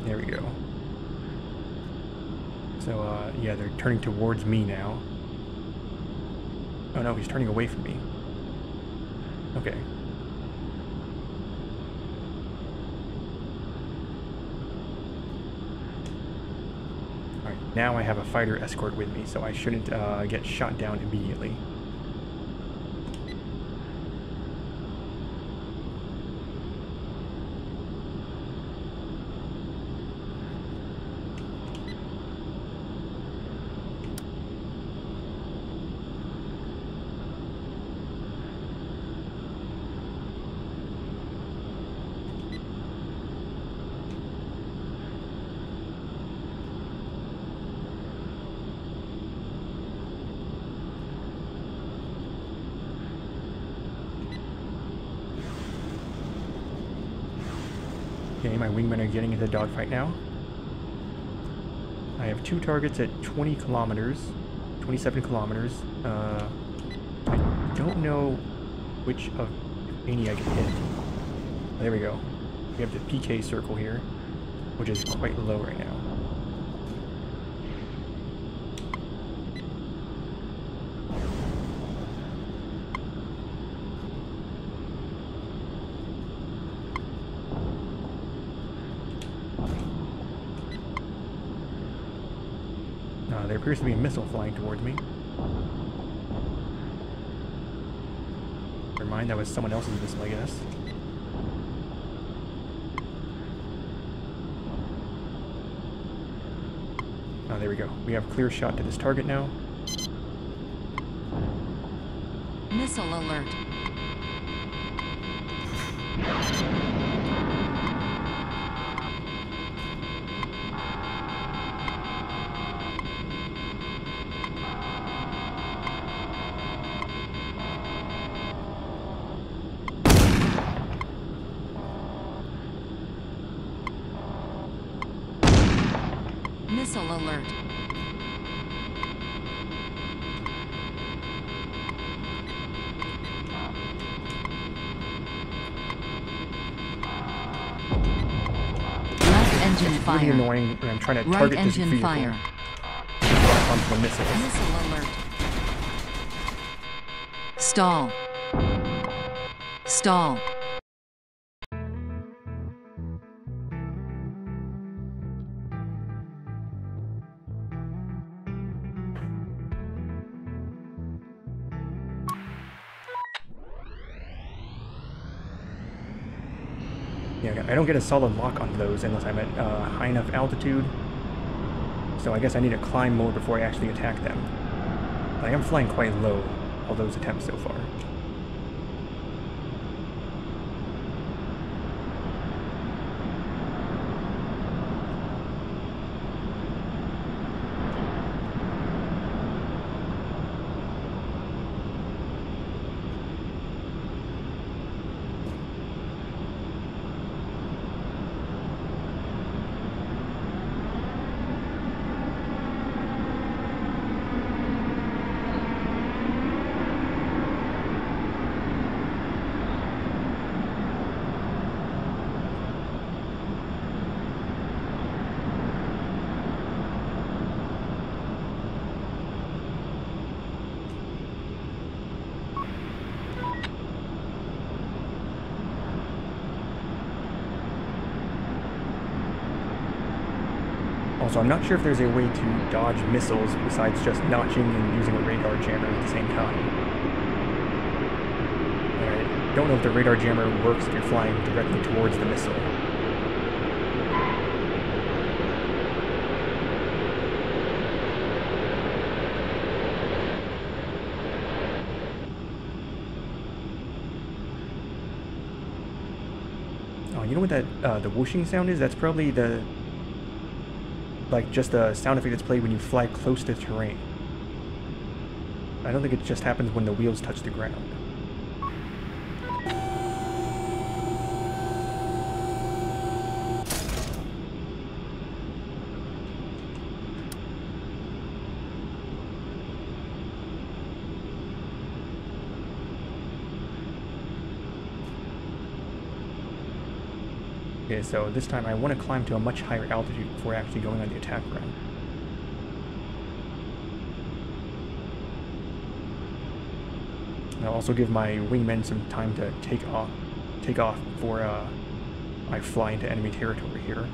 There we go. So, uh, yeah, they're turning towards me now. Oh no, he's turning away from me. Okay. Alright, now I have a fighter escort with me, so I shouldn't uh, get shot down immediately. Okay, my wingmen are getting into the dogfight now. I have two targets at 20 kilometers, 27 kilometers. Uh, I don't know which of any I can hit. There we go. We have the PK circle here, which is quite low right now. Uh, there appears to be a missile flying towards me. Never mind, that was someone else's missile, I guess. Oh, there we go. We have clear shot to this target now. Missile alert. Trying to Right target this engine vehicle. fire. Onto missile. Missile alert. Stall. Stall. Yeah, I don't get a solid lock on those unless I'm at uh, high enough altitude. So I guess I need to climb more before I actually attack them. I am flying quite low, all those attempts so far. I'm not sure if there's a way to dodge missiles besides just notching and using a radar jammer at the same time. I don't know if the radar jammer works if you're flying directly towards the missile. Oh, you know what that uh, the whooshing sound is? That's probably the like just a sound effect that's played when you fly close to terrain. I don't think it just happens when the wheels touch the ground. Okay, so this time I want to climb to a much higher altitude before actually going on the attack run. I'll also give my wingmen some time to take off, take off before uh, I fly into enemy territory here.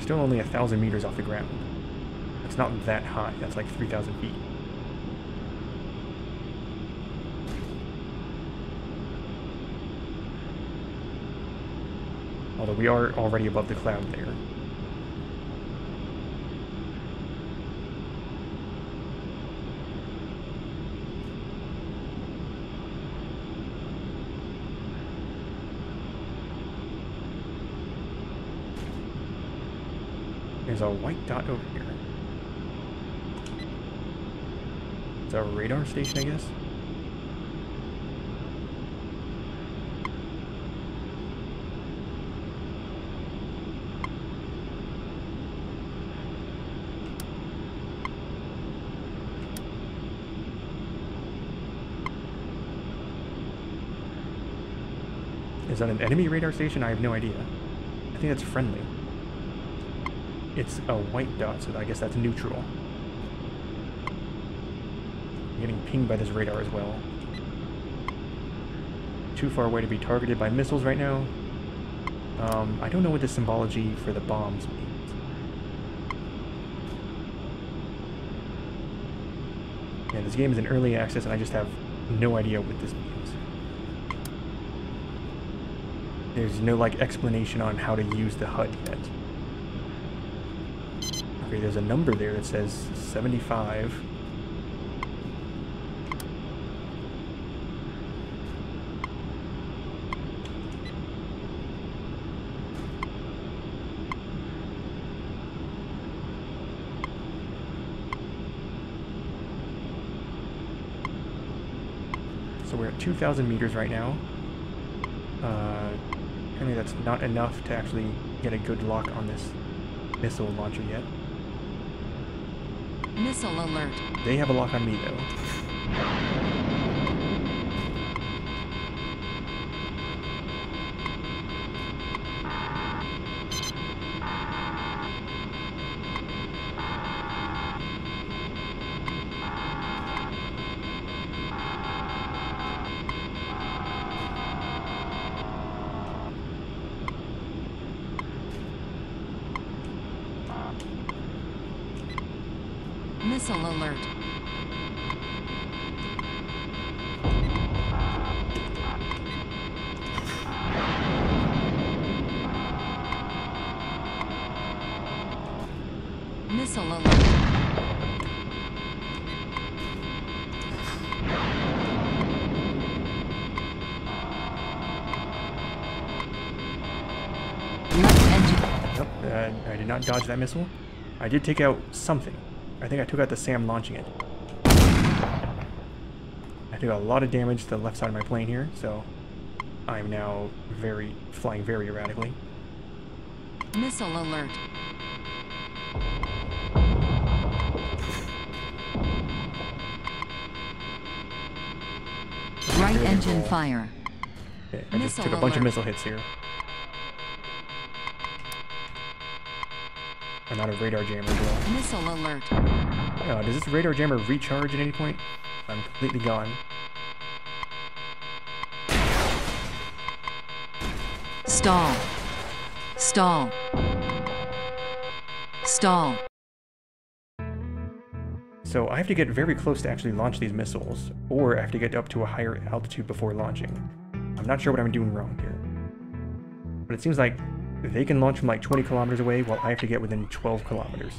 Still only a thousand meters off the ground. It's not that high. That's like three thousand feet. Although we are already above the cloud there. There's a white dot over here. It's a radar station, I guess. Is that an enemy radar station? I have no idea. I think that's friendly. It's a white dot, so I guess that's neutral. I'm getting pinged by this radar as well. Too far away to be targeted by missiles right now. Um, I don't know what the symbology for the bombs means. Yeah, this game is in early access and I just have no idea what this means. There's no like explanation on how to use the HUD yet. Okay, there's a number there that says 75. So we're at 2,000 meters right now. That's not enough to actually get a good lock on this missile launcher yet. Missile alert. They have a lock on me though. That missile. I did take out something. I think I took out the SAM launching it. I took a lot of damage to the left side of my plane here, so I'm now very flying very erratically. Missile alert. Right Really engine cool. fire. Yeah, I just Missile took a bunch of missile hits here. Out of radar jammer as well. Missile alert. Uh, does this radar jammer recharge at any point? I'm completely gone. Stall. Stall. Stall. So I have to get very close to actually launch these missiles, or I have to get up to a higher altitude before launching. I'm not sure what I'm doing wrong here. But it seems like they can launch from like 20 kilometers away, while I have to get within 12 kilometers.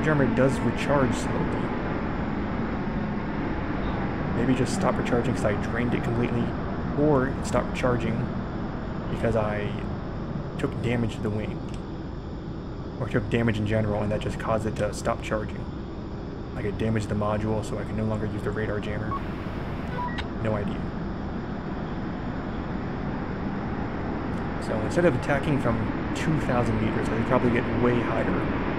Radar jammer does recharge slowly. Maybe just stop recharging because I drained it completely, or it stopped recharging because I took damage to the wing. Or took damage in general, and that just caused it to stop charging. Like it damaged the module, so I can no longer use the radar jammer. No idea. So instead of attacking from 2,000 meters, I could probably get way higher.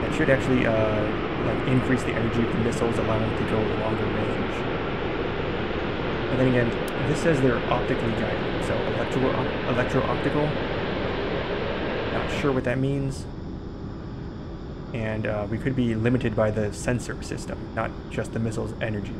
That should actually uh, like increase the energy of the missiles, allowing them to go longer range. And then again, this says they're optically guided, so electro electro optical. Not sure what that means. And uh, we could be limited by the sensor system, not just the missile's energy.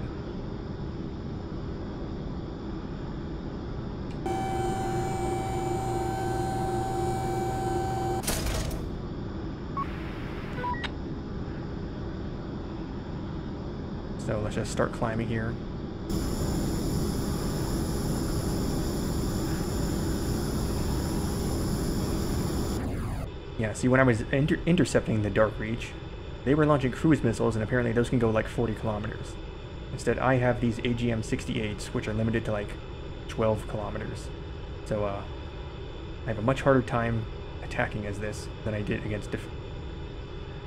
So let's just start climbing here. Yeah, see, when I was inter intercepting the Dark Reach, they were launching cruise missiles, and apparently those can go like 40 kilometers. Instead, I have these AGM-68s, which are limited to like 12 kilometers. So, uh, I have a much harder time attacking as this than I did against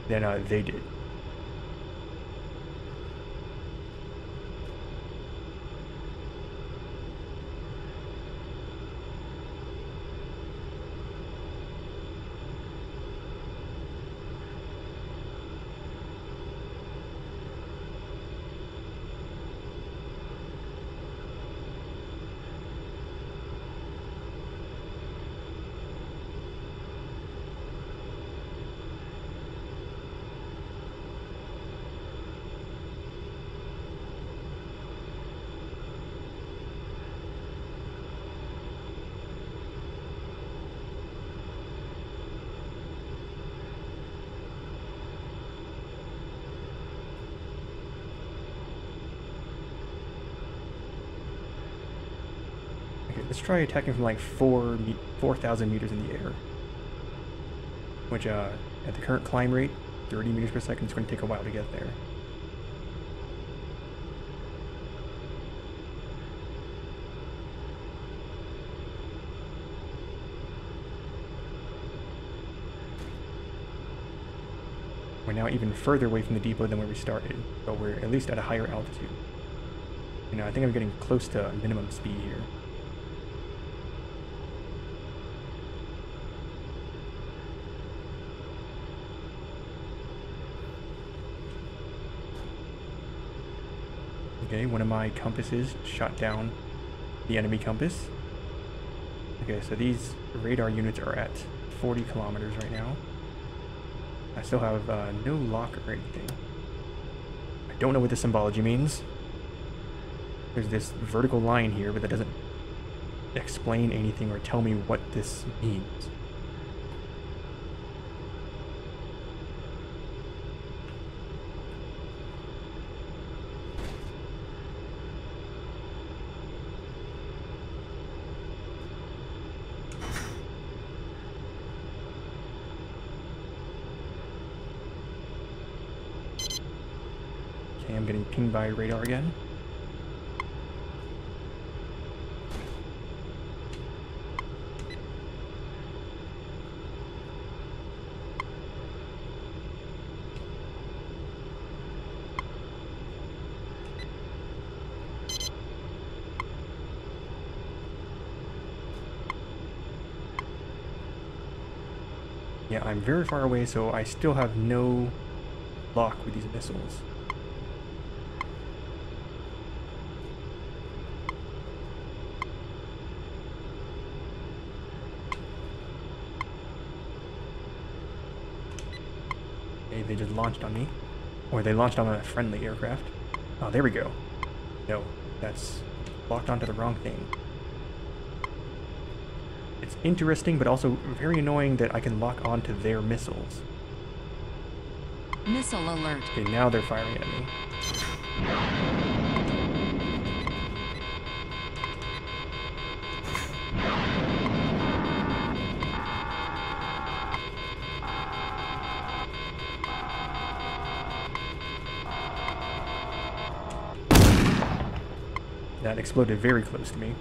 than uh, they did. let's try attacking from like four 4,000 meters in the air. Which, uh, at the current climb rate, 30 meters per second, it's going to take a while to get there. We're now even further away from the depot than where we started, but we're at least at a higher altitude. You know, I think I'm getting close to minimum speed here. Okay, one of my compasses shot down the enemy compass. Okay, so these radar units are at 40 kilometers right now. I still have uh, no lock or anything. I don't know what the symbology means. There's this vertical line here, but that doesn't explain anything or tell me what this means. Okay, By radar again. Yeah, I'm very far away, so I still have no lock with these missiles. They just launched on me. Or they launched on a friendly aircraft. Oh, there we go. No, that's locked onto the wrong thing. It's interesting, but also very annoying that I can lock onto their missiles. Missile alert. Okay, now they're firing at me. Exploded very close to me.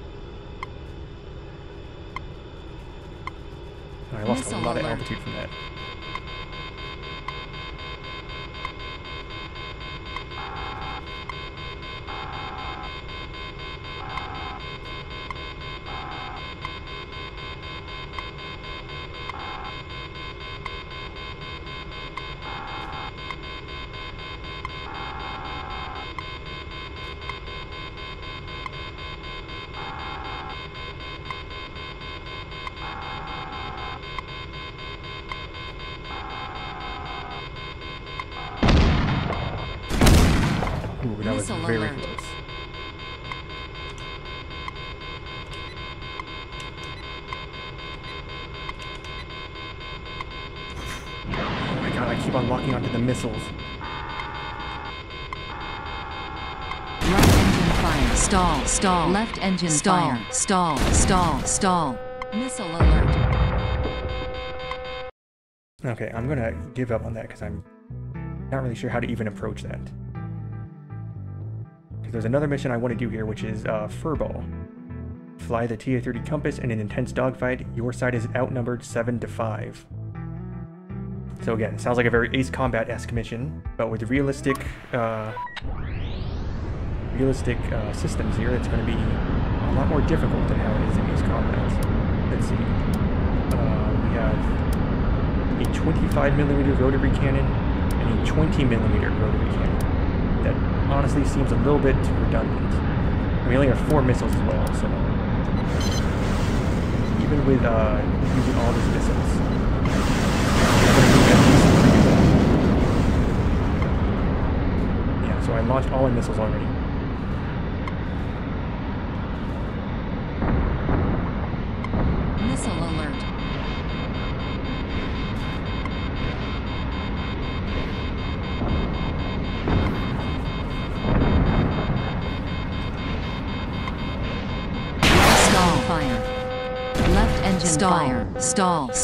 Engine stall. fire. Stall. Stall. Stall. Missile alert. Okay, I'm gonna give up on that because I'm not really sure how to even approach that. Because there's another mission I want to do here, which is uh, Furball. Fly the TA-30 Compass in an intense dogfight. Your side is outnumbered 7 to 5. So again, sounds like a very Ace Combat-esque mission, but with realistic, uh, realistic uh, systems here, it's going to be a lot more difficult than how it is in Ace Combat. Let's see. Uh, we have a 25 millimeter rotary cannon and a 20 millimeter rotary cannon. That honestly seems a little bit redundant. We only have four missiles as well, so even with uh, using all these missiles. Yeah, so I launched all my missiles already.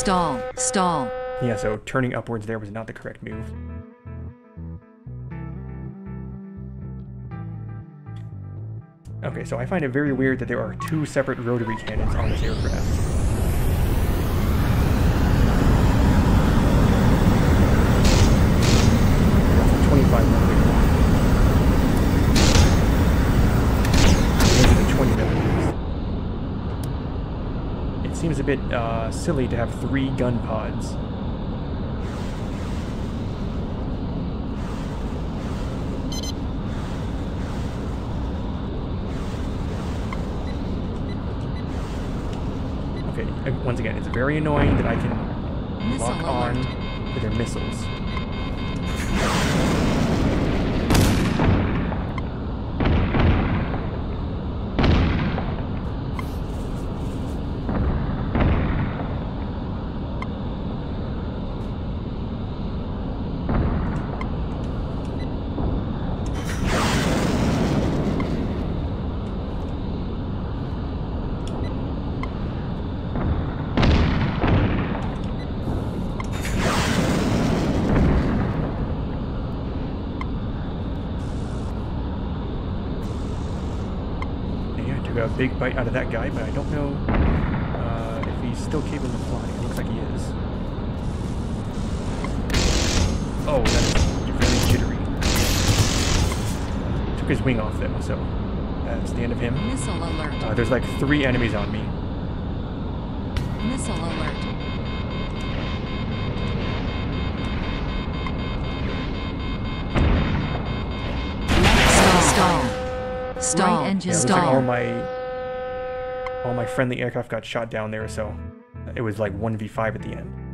Stall, stall. Yeah, so turning upwards there was not the correct move. Okay, so I find it very weird that there are two separate rotary cannons on this aircraft. 25 millimeters. Those are the 20 millimeters. It seems a bit uh, silly to have three gun pods. Okay, uh, once again, it's very annoying that I can lock on to their missiles. Yeah, I took a big bite out of that guy, but I don't know uh, if he's still capable of flying. It looks like he is. Oh, that's really jittery. Took his wing off though, so that's the end of him. Missile alert. Uh, there's like three enemies on me. Missile alert. Stall, stall. Stall. Right engine Yeah, it looks like all my all my friendly aircraft got shot down there, so it was like 1v5 at the end.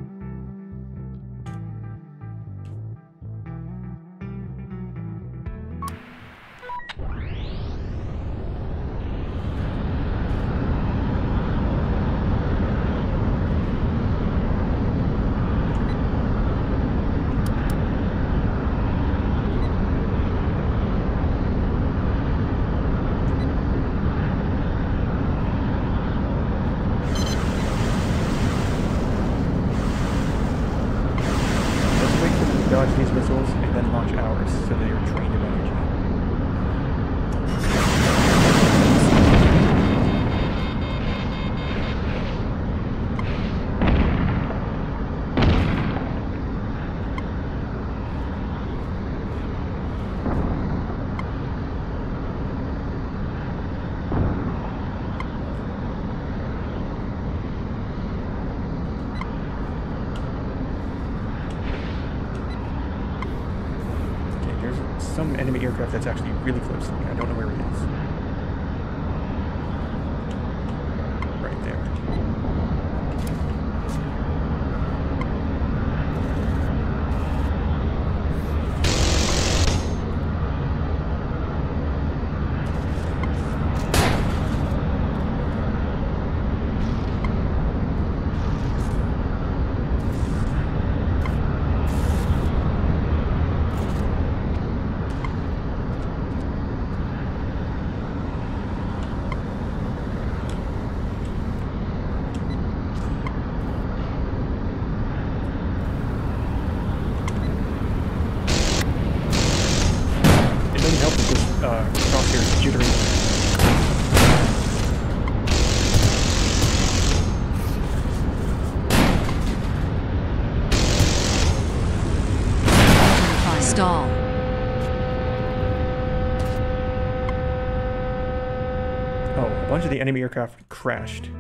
The enemy aircraft crashed.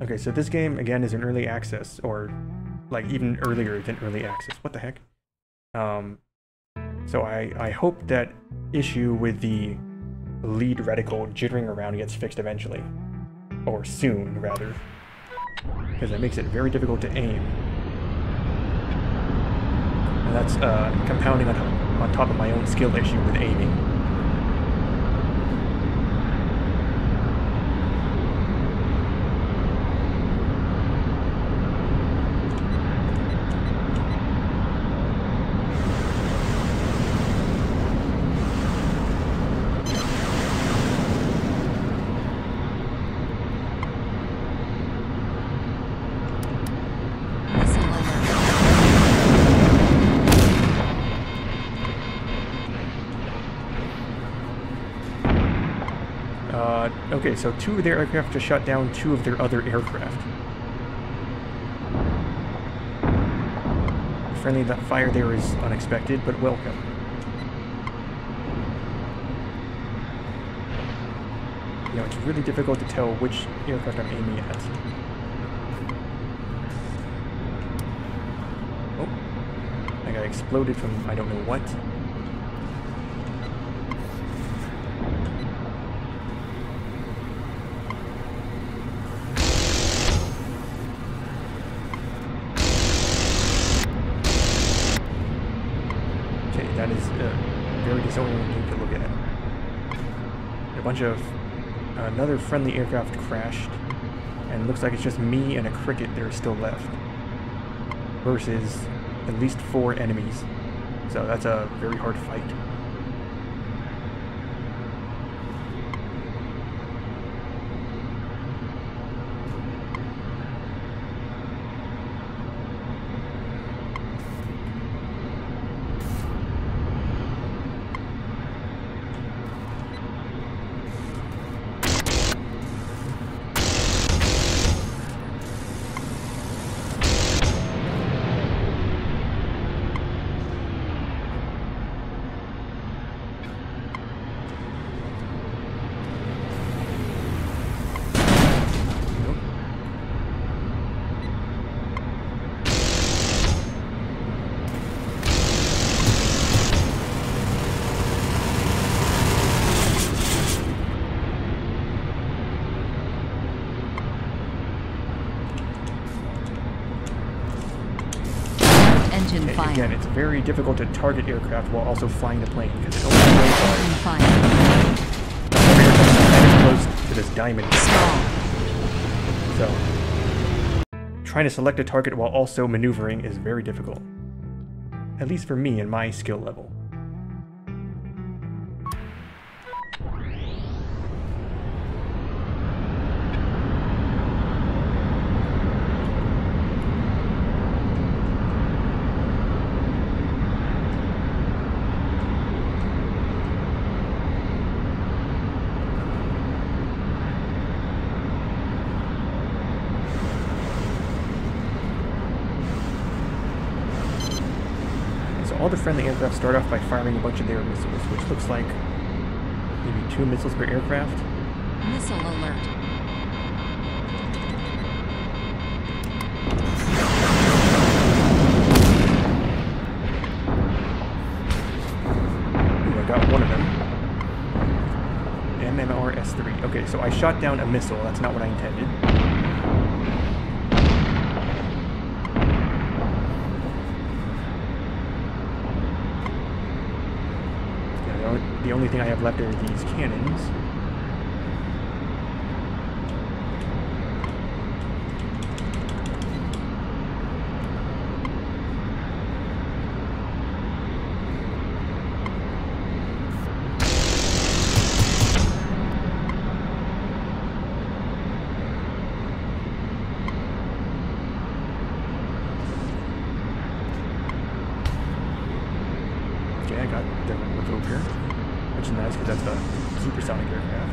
Okay, so this game, again, is an early access, or like even earlier than early access. What the heck? Um, so I, I hope that issue with the lead reticle jittering around gets fixed eventually. Or soon, rather. Because that makes it very difficult to aim. And that's uh, compounding on, on top of my own skill issue with aiming. So two of their aircraft just shot down two of their other aircraft. Friendly that fire there is unexpected, but welcome. You know, it's really difficult to tell which aircraft I'm aiming at. Oh. I got exploded from I don't know what. Okay, that is uh, very disorienting to look at. A bunch of another friendly aircraft crashed, and looks like it's just me and a cricket that are still left. Versus at least four enemies. So that's a very hard fight. Nope. Engine Okay, fire. Again, it's very difficult to target aircraft while also flying the plane because it only goes fire. every aircraft is close to this diamond. So, trying to select a target while also maneuvering is very difficult. At least for me and my skill level. So all the friendly aircraft start off by firing a bunch of their missiles, which looks like maybe two missiles per aircraft. Missile alert. Ooh, I got one of them. MMR S3. Okay, so I shot down a missile. That's not what I intended. Yeah, the, only, the only thing I have left are these cannons. Okay, I got the Revoker, which is nice because that's a supersonic aircraft.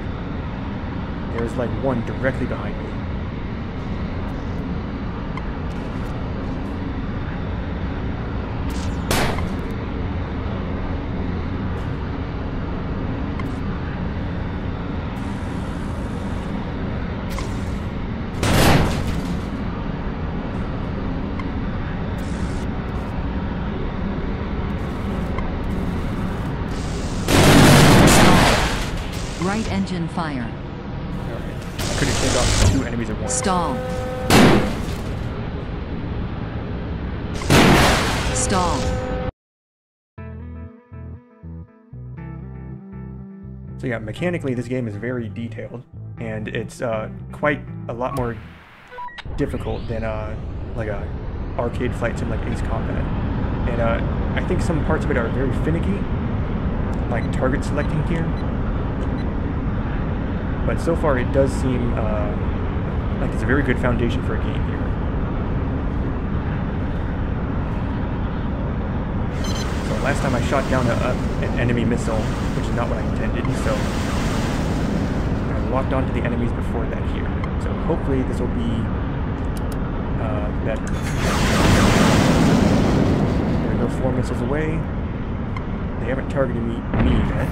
There's like one directly behind me. Stall. Right engine fire. I couldn't take off two enemies at once. Stall. Stall. So yeah, mechanically this game is very detailed, and it's uh, quite a lot more difficult than uh, like a arcade flight sim like Ace Combat. And uh, I think some parts of it are very finicky, like target selecting here. But so far it does seem uh, like it's a very good foundation for a game here. So last time I shot down a, a, an enemy missile, which is not what I intended, so I locked onto the enemies before that here. So hopefully this will be uh, better. There go four missiles away. They haven't targeted me, me yet.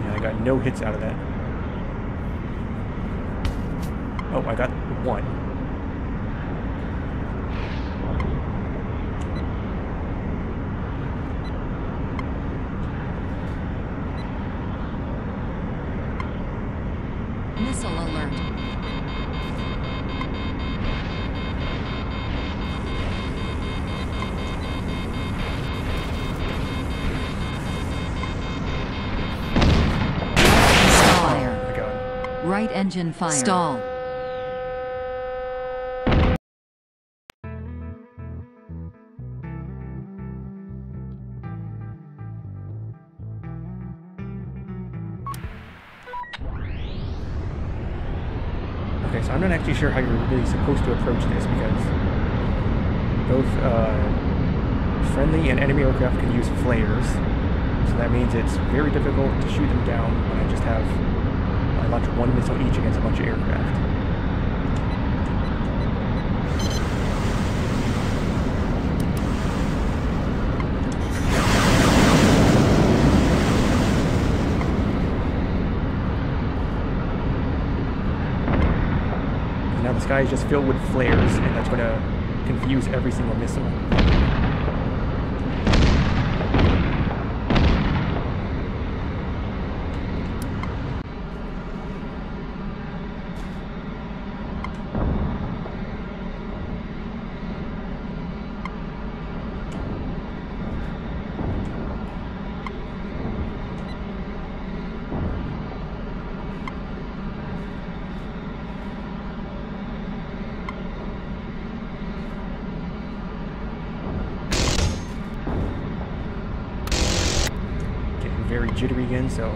Yeah, I got no hits out of that. Oh, I got one. Engine fire. Stall. Okay, so I'm not actually sure how you're really supposed to approach this because both uh, friendly and enemy aircraft can use flares. So that means it's very difficult to shoot them down when I just have I launch one missile each against a bunch of aircraft. Now the sky is just filled with flares, and that's going to confuse every single missile. Getting very jittery again, so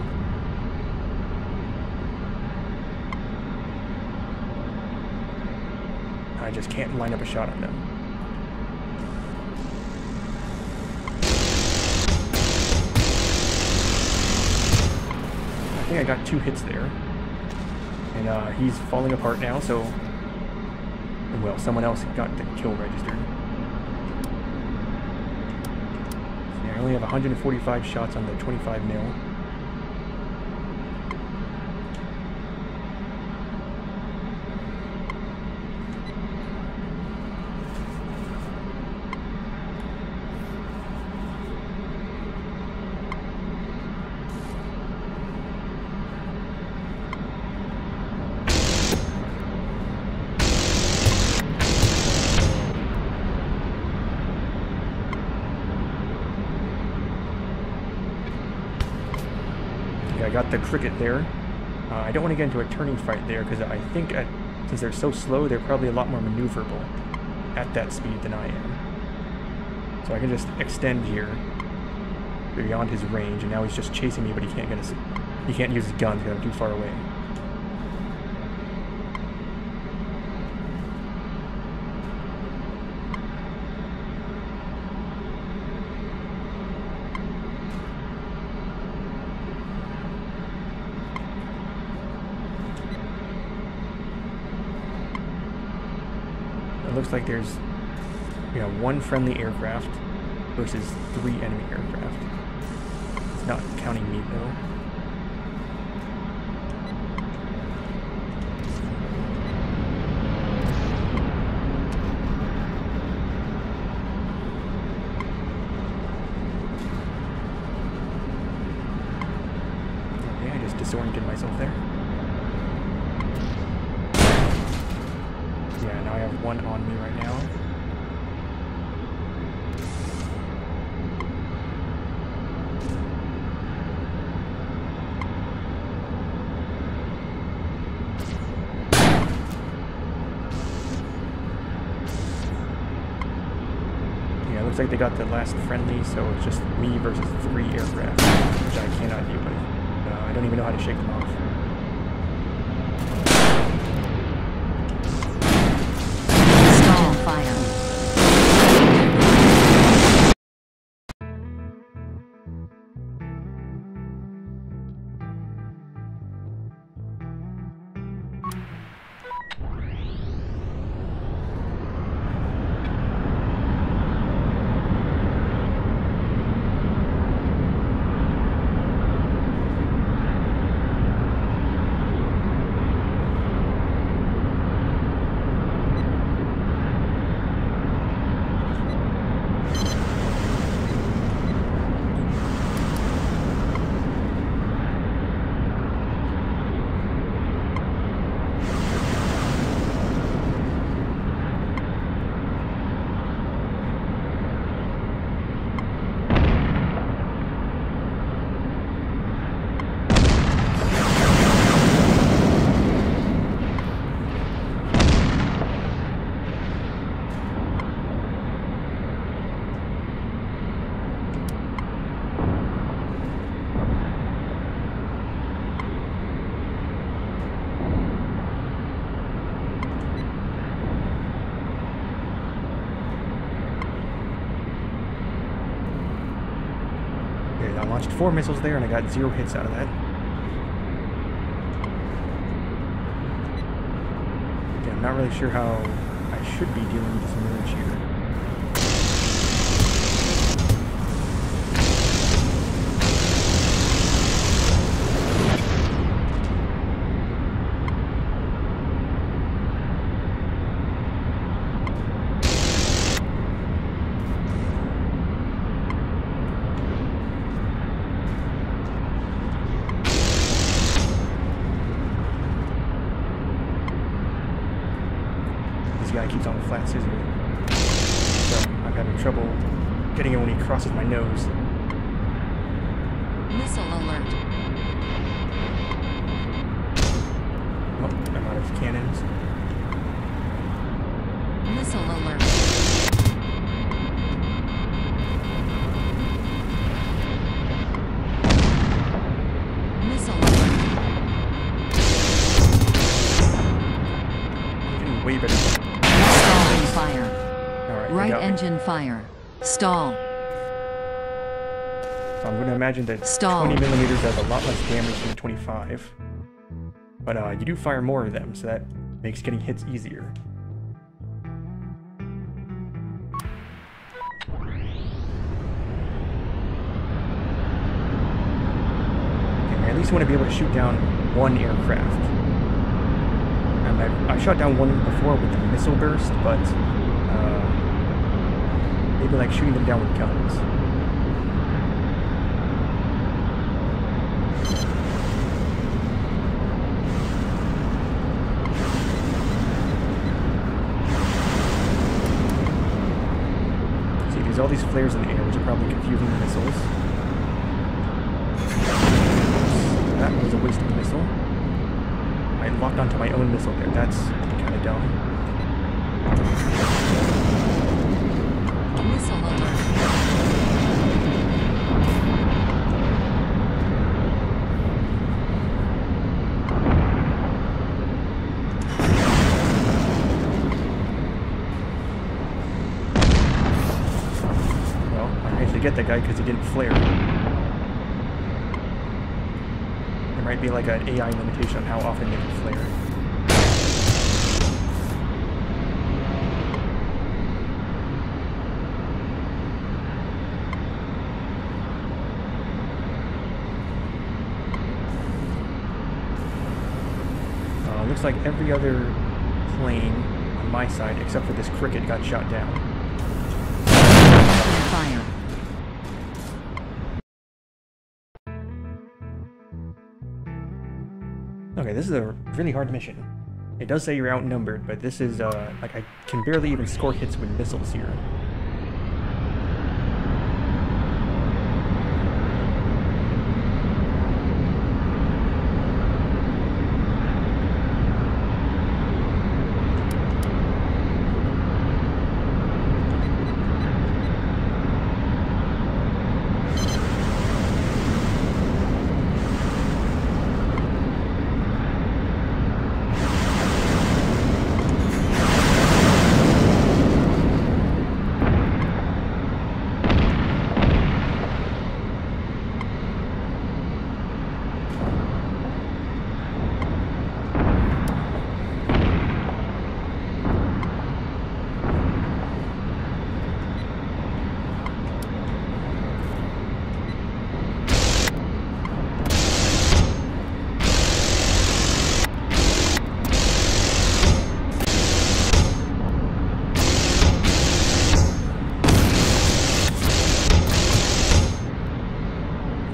I just can't line up a shot on them. I think I got two hits there. And uh, he's falling apart now, so... Well, someone else got the kill registered. Yeah, I only have 145 shots on the 25 mil. Yeah, I got the cricket there. Uh, I don't want to get into a turning fight there because I think at, since they're so slow, they're probably a lot more maneuverable at that speed than I am. So I can just extend here beyond his range, and now he's just chasing me, but he can't get his, he can't use his guns because I'm too far away. It looks like there's, you know, one friendly aircraft versus three enemy aircraft. It's not counting me though. Okay, I just disoriented myself there. Yeah, now I have one on me right now. Yeah, it looks like they got the last friendly, so it's just me versus three aircraft, which I cannot deal with. Uh, I don't even know how to shake them off. Launched four missiles there and I got zero hits out of that. I'm not really sure how I should be dealing with this merge here. Fire. Stall. So I'm going to imagine that Stall. 20 millimeters does a lot less damage than 25. But uh, you do fire more of them, so that makes getting hits easier. Okay, I at least want to be able to shoot down one aircraft. And I, I shot down one before with the missile burst, but uh, maybe like shooting them down with guns. See, there's all these flares in the air, which are probably confusing the missiles. That was a waste of a missile. I locked onto my own missile there. That's kind of dumb. Get that guy because he didn't flare. There might be like an AI limitation on how often they can flare. Uh, looks like every other plane on my side, except for this cricket, got shot down. Fire. Okay, this is a really hard mission. It does say you're outnumbered, but this is, uh, like, I can barely even score hits with missiles here.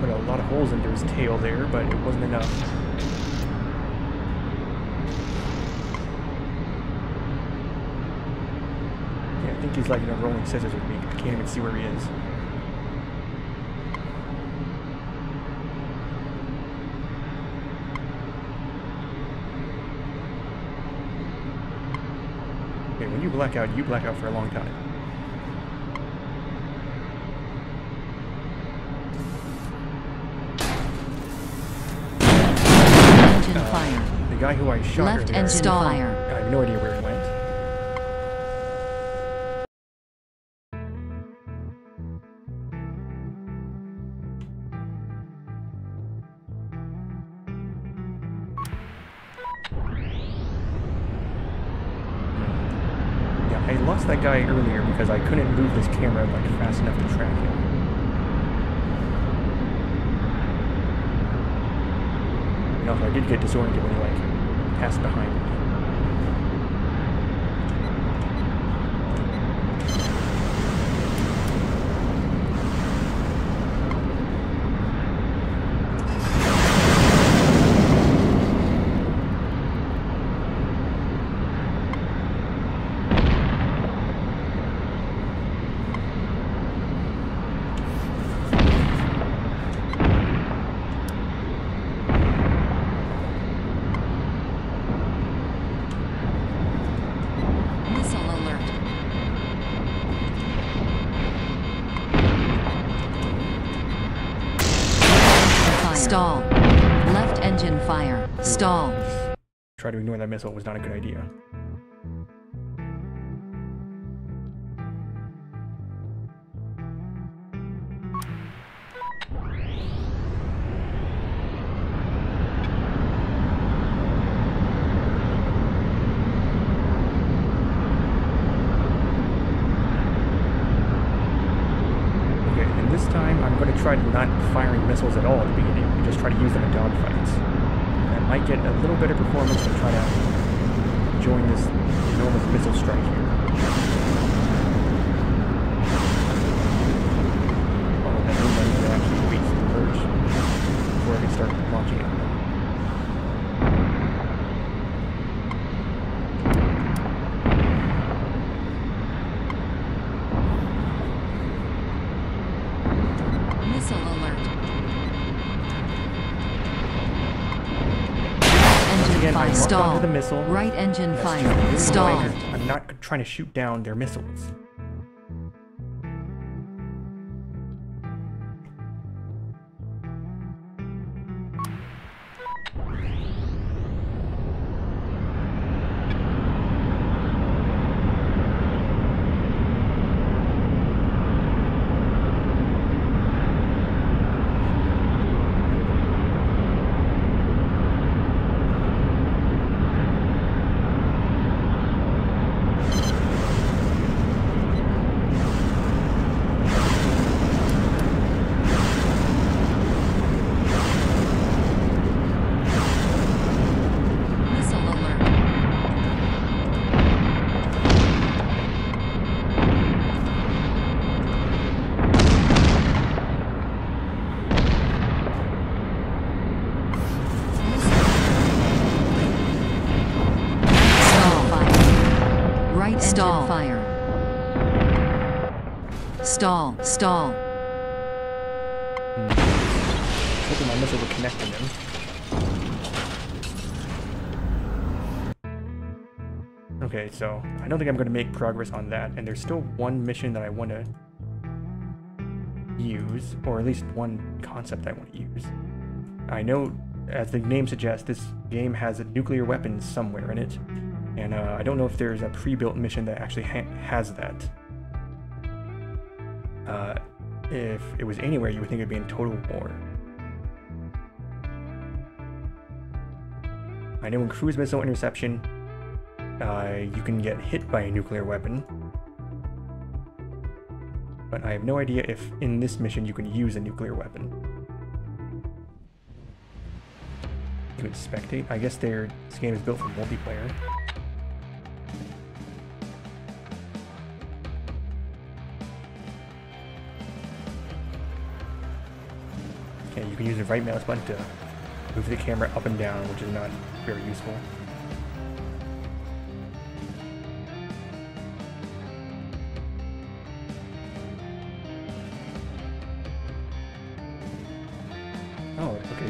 Put a lot of holes into his tail there, but it wasn't enough. Yeah, I think he's like in a rolling scissors with me. I can't even see where he is. Okay, when you black out, you black out for a long time. Engine Uh, fire. The guy who I shot Left earlier, engine fire. I have no idea because I couldn't move this camera like fast enough to track him. And also, I did get disoriented when he like passed behind me. Try to ignore that missile was not a good idea. Strike here. Although that need to actually wait for the merge before I can start launching it. Missile alert. Again, Engine fire. locked Stall. onto the missile. Right engine fire. just- this is why Stall. Not trying to shoot down their missiles. I don't think I'm going to make progress on that, and there's still one mission that I want to use, or at least one concept I want to use. I know, as the name suggests, this game has a nuclear weapons somewhere in it, and uh, I don't know if there's a pre-built mission that actually ha- has that. Uh, if it was anywhere, you would think it'd be in Total War. I know in cruise missile interception, uh, you can get hit by a nuclear weapon. But I have no idea if in this mission you can use a nuclear weapon. You can spectate. I guess this game is built for multiplayer. Okay, you can use the right mouse button to move the camera up and down, which is not very useful.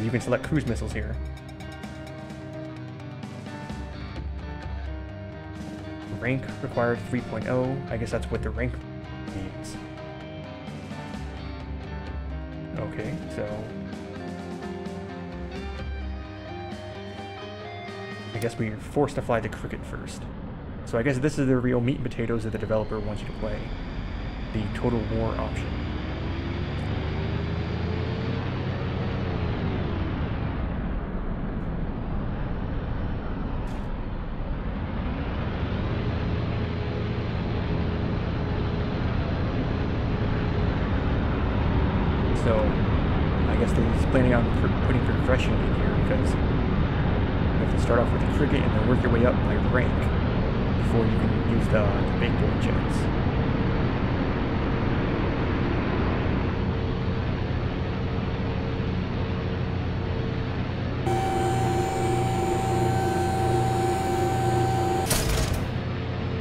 You can select cruise missiles here. Rank required 3.0. I guess that's what the rank means. Okay, so I guess we're forced to fly the Cricket first. So I guess this is the real meat and potatoes that the developer wants you to play. The Total War option. planning on putting progression in here because you have to start off with a cricket and then work your way up by rank before you can use the,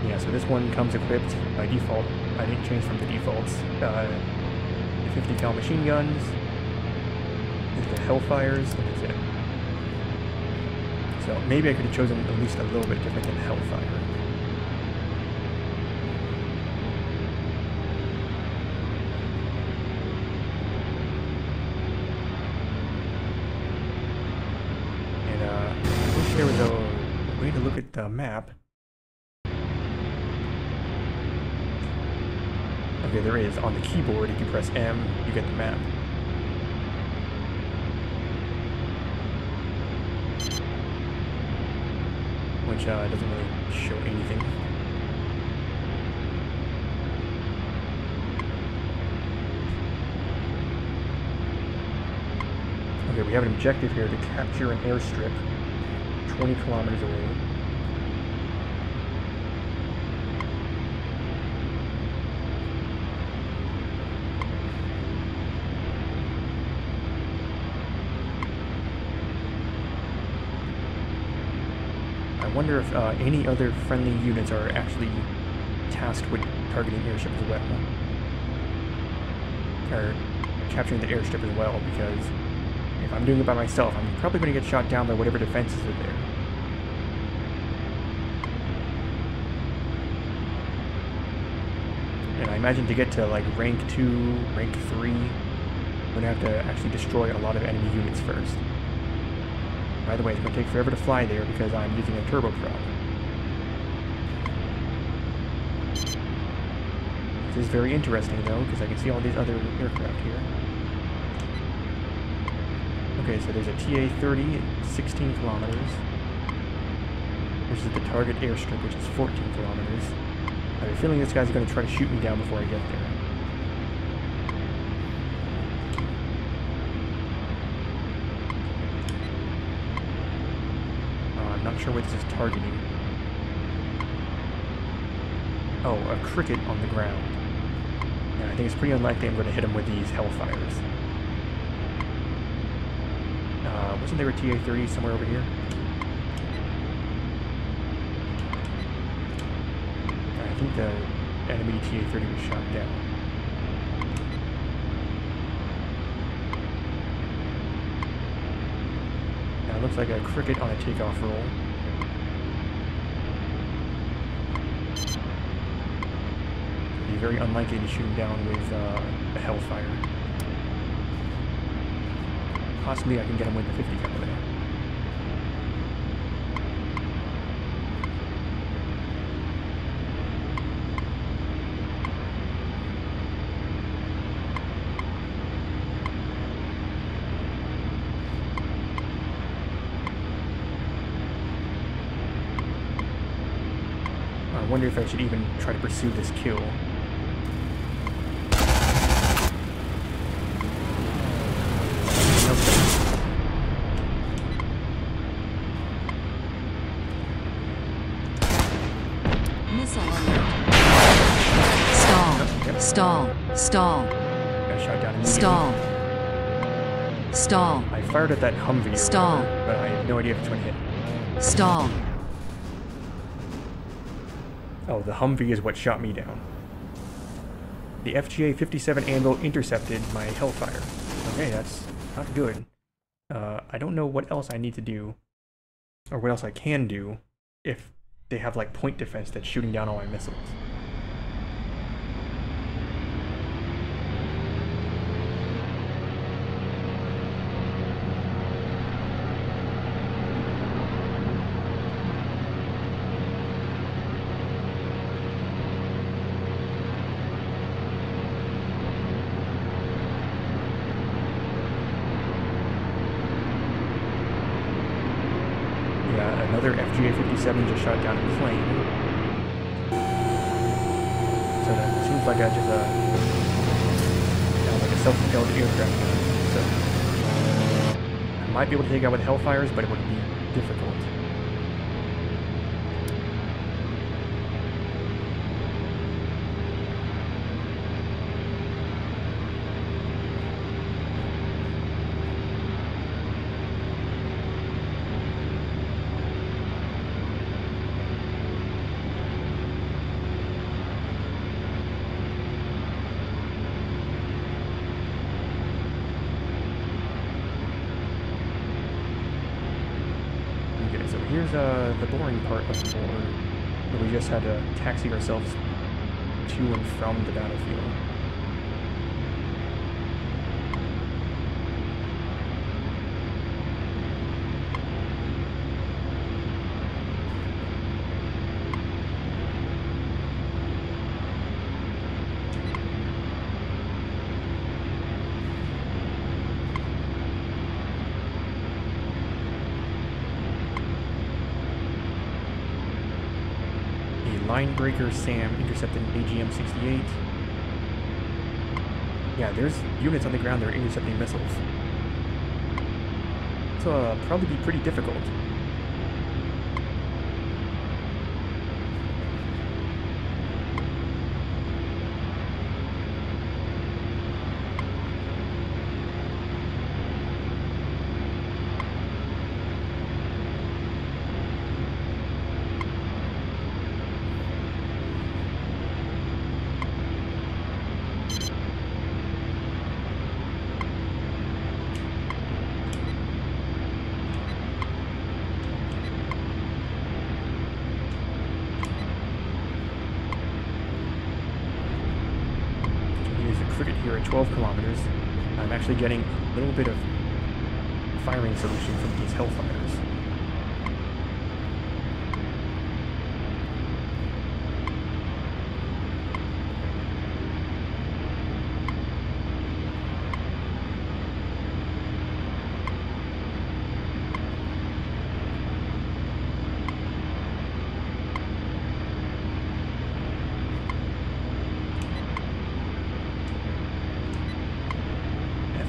Yeah, so this one comes equipped by default. I didn't change from the defaults. Uh, the 50 cal machine guns, the Hellfires, and that's it. So maybe I could have chosen at least a little bit different than Hellfire. And uh, I wish there was a way to look at the map. Okay, there is. On the keyboard, if you press M, you get the map. Which uh, doesn't really show anything. Okay, we have an objective here to capture an airstrip 20 kilometers away. I wonder if uh, any other friendly units are actually tasked with targeting airship as well. Or capturing the airstrip as well, because if I'm doing it by myself, I'm probably going to get shot down by whatever defenses are there. And I imagine to get to like rank 2, rank 3, I'm going to have to actually destroy a lot of enemy units first. By the way, it's going to take forever to fly there because I'm using a turboprop. This is very interesting though, because I can see all these other aircraft here. Okay, so there's a TA-30 at 16 kilometers. This is the target airstrip, which is 14 kilometers. I have a feeling this guy's going to try to shoot me down before I get there. not sure what this is targeting. Oh, a cricket on the ground. Yeah, I think it's pretty unlikely I'm going to hit him with these Hellfires. Uh, wasn't there a TA-30 somewhere over here? I think the enemy TA-30 was shot down. Now it looks like a cricket on a takeoff roll. Very unlikely to shoot him down with uh, a Hellfire. Possibly I can get him with the 50 cal there. I wonder if I should even try to pursue this kill. Stall. I fired at that Humvee, Stall. but I have no idea if it's going to hit. Stall. Oh, the Humvee is what shot me down. The FGA-57 Anvil intercepted my Hellfire. Okay, that's not good. Uh, I don't know what else I need to do, or what else I can do, if they have like point defense that's shooting down all my missiles. Yeah, another FGA-57 just shot down a plane. So that seems like a, just a, yeah, like a self-propelled aircraft gun. So might be able to take out with Hellfires, but it would be difficult. Okay, so here's uh, the boring part of the war, where we just had to taxi ourselves to and from the battlefield. A line breaker Sam intercepted an AGM-68. Yeah, there's units on the ground that are intercepting missiles. So uh, probably be pretty difficult. Use a cricket here at 12 kilometers. I'm actually getting a little bit of firing solution from these Hellfires.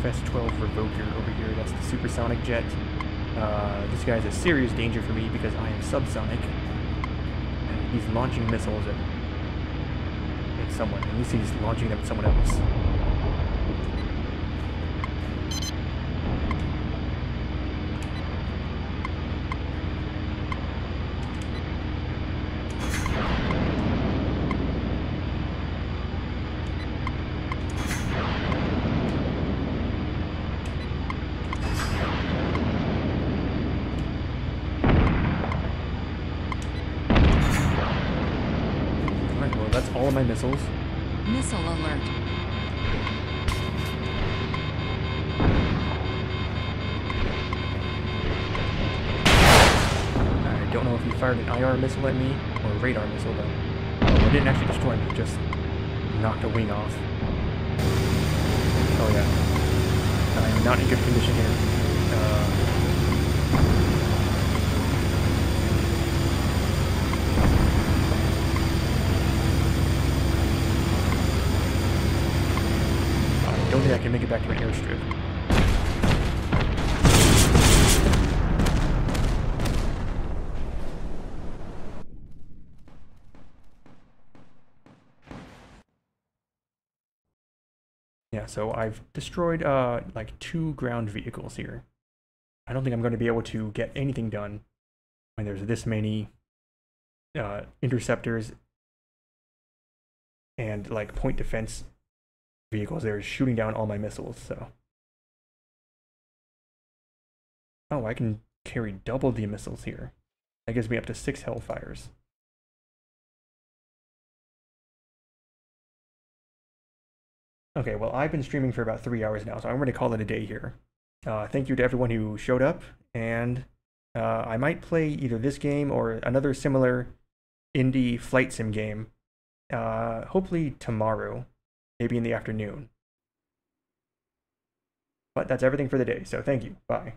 FS-12 Revoker over here. That's the supersonic jet. Uh, this guy's a serious danger for me because I am subsonic. And he's launching missiles at, at someone. At least he's launching them at someone else. An IR me Yeah, so I've destroyed uh like two ground vehicles here. I don't think I'm going to be able to get anything done when there's this many uh interceptors and like point defense vehicles there shooting down all my missiles, so. Oh, I can carry double the missiles here. That gives me up to six Hellfires. Okay, well, I've been streaming for about three hours now, so I'm going to call it a day here. Uh, thank you to everyone who showed up, and uh, I might play either this game or another similar indie flight sim game, uh, hopefully tomorrow, maybe in the afternoon. But that's everything for the day, so thank you. Bye.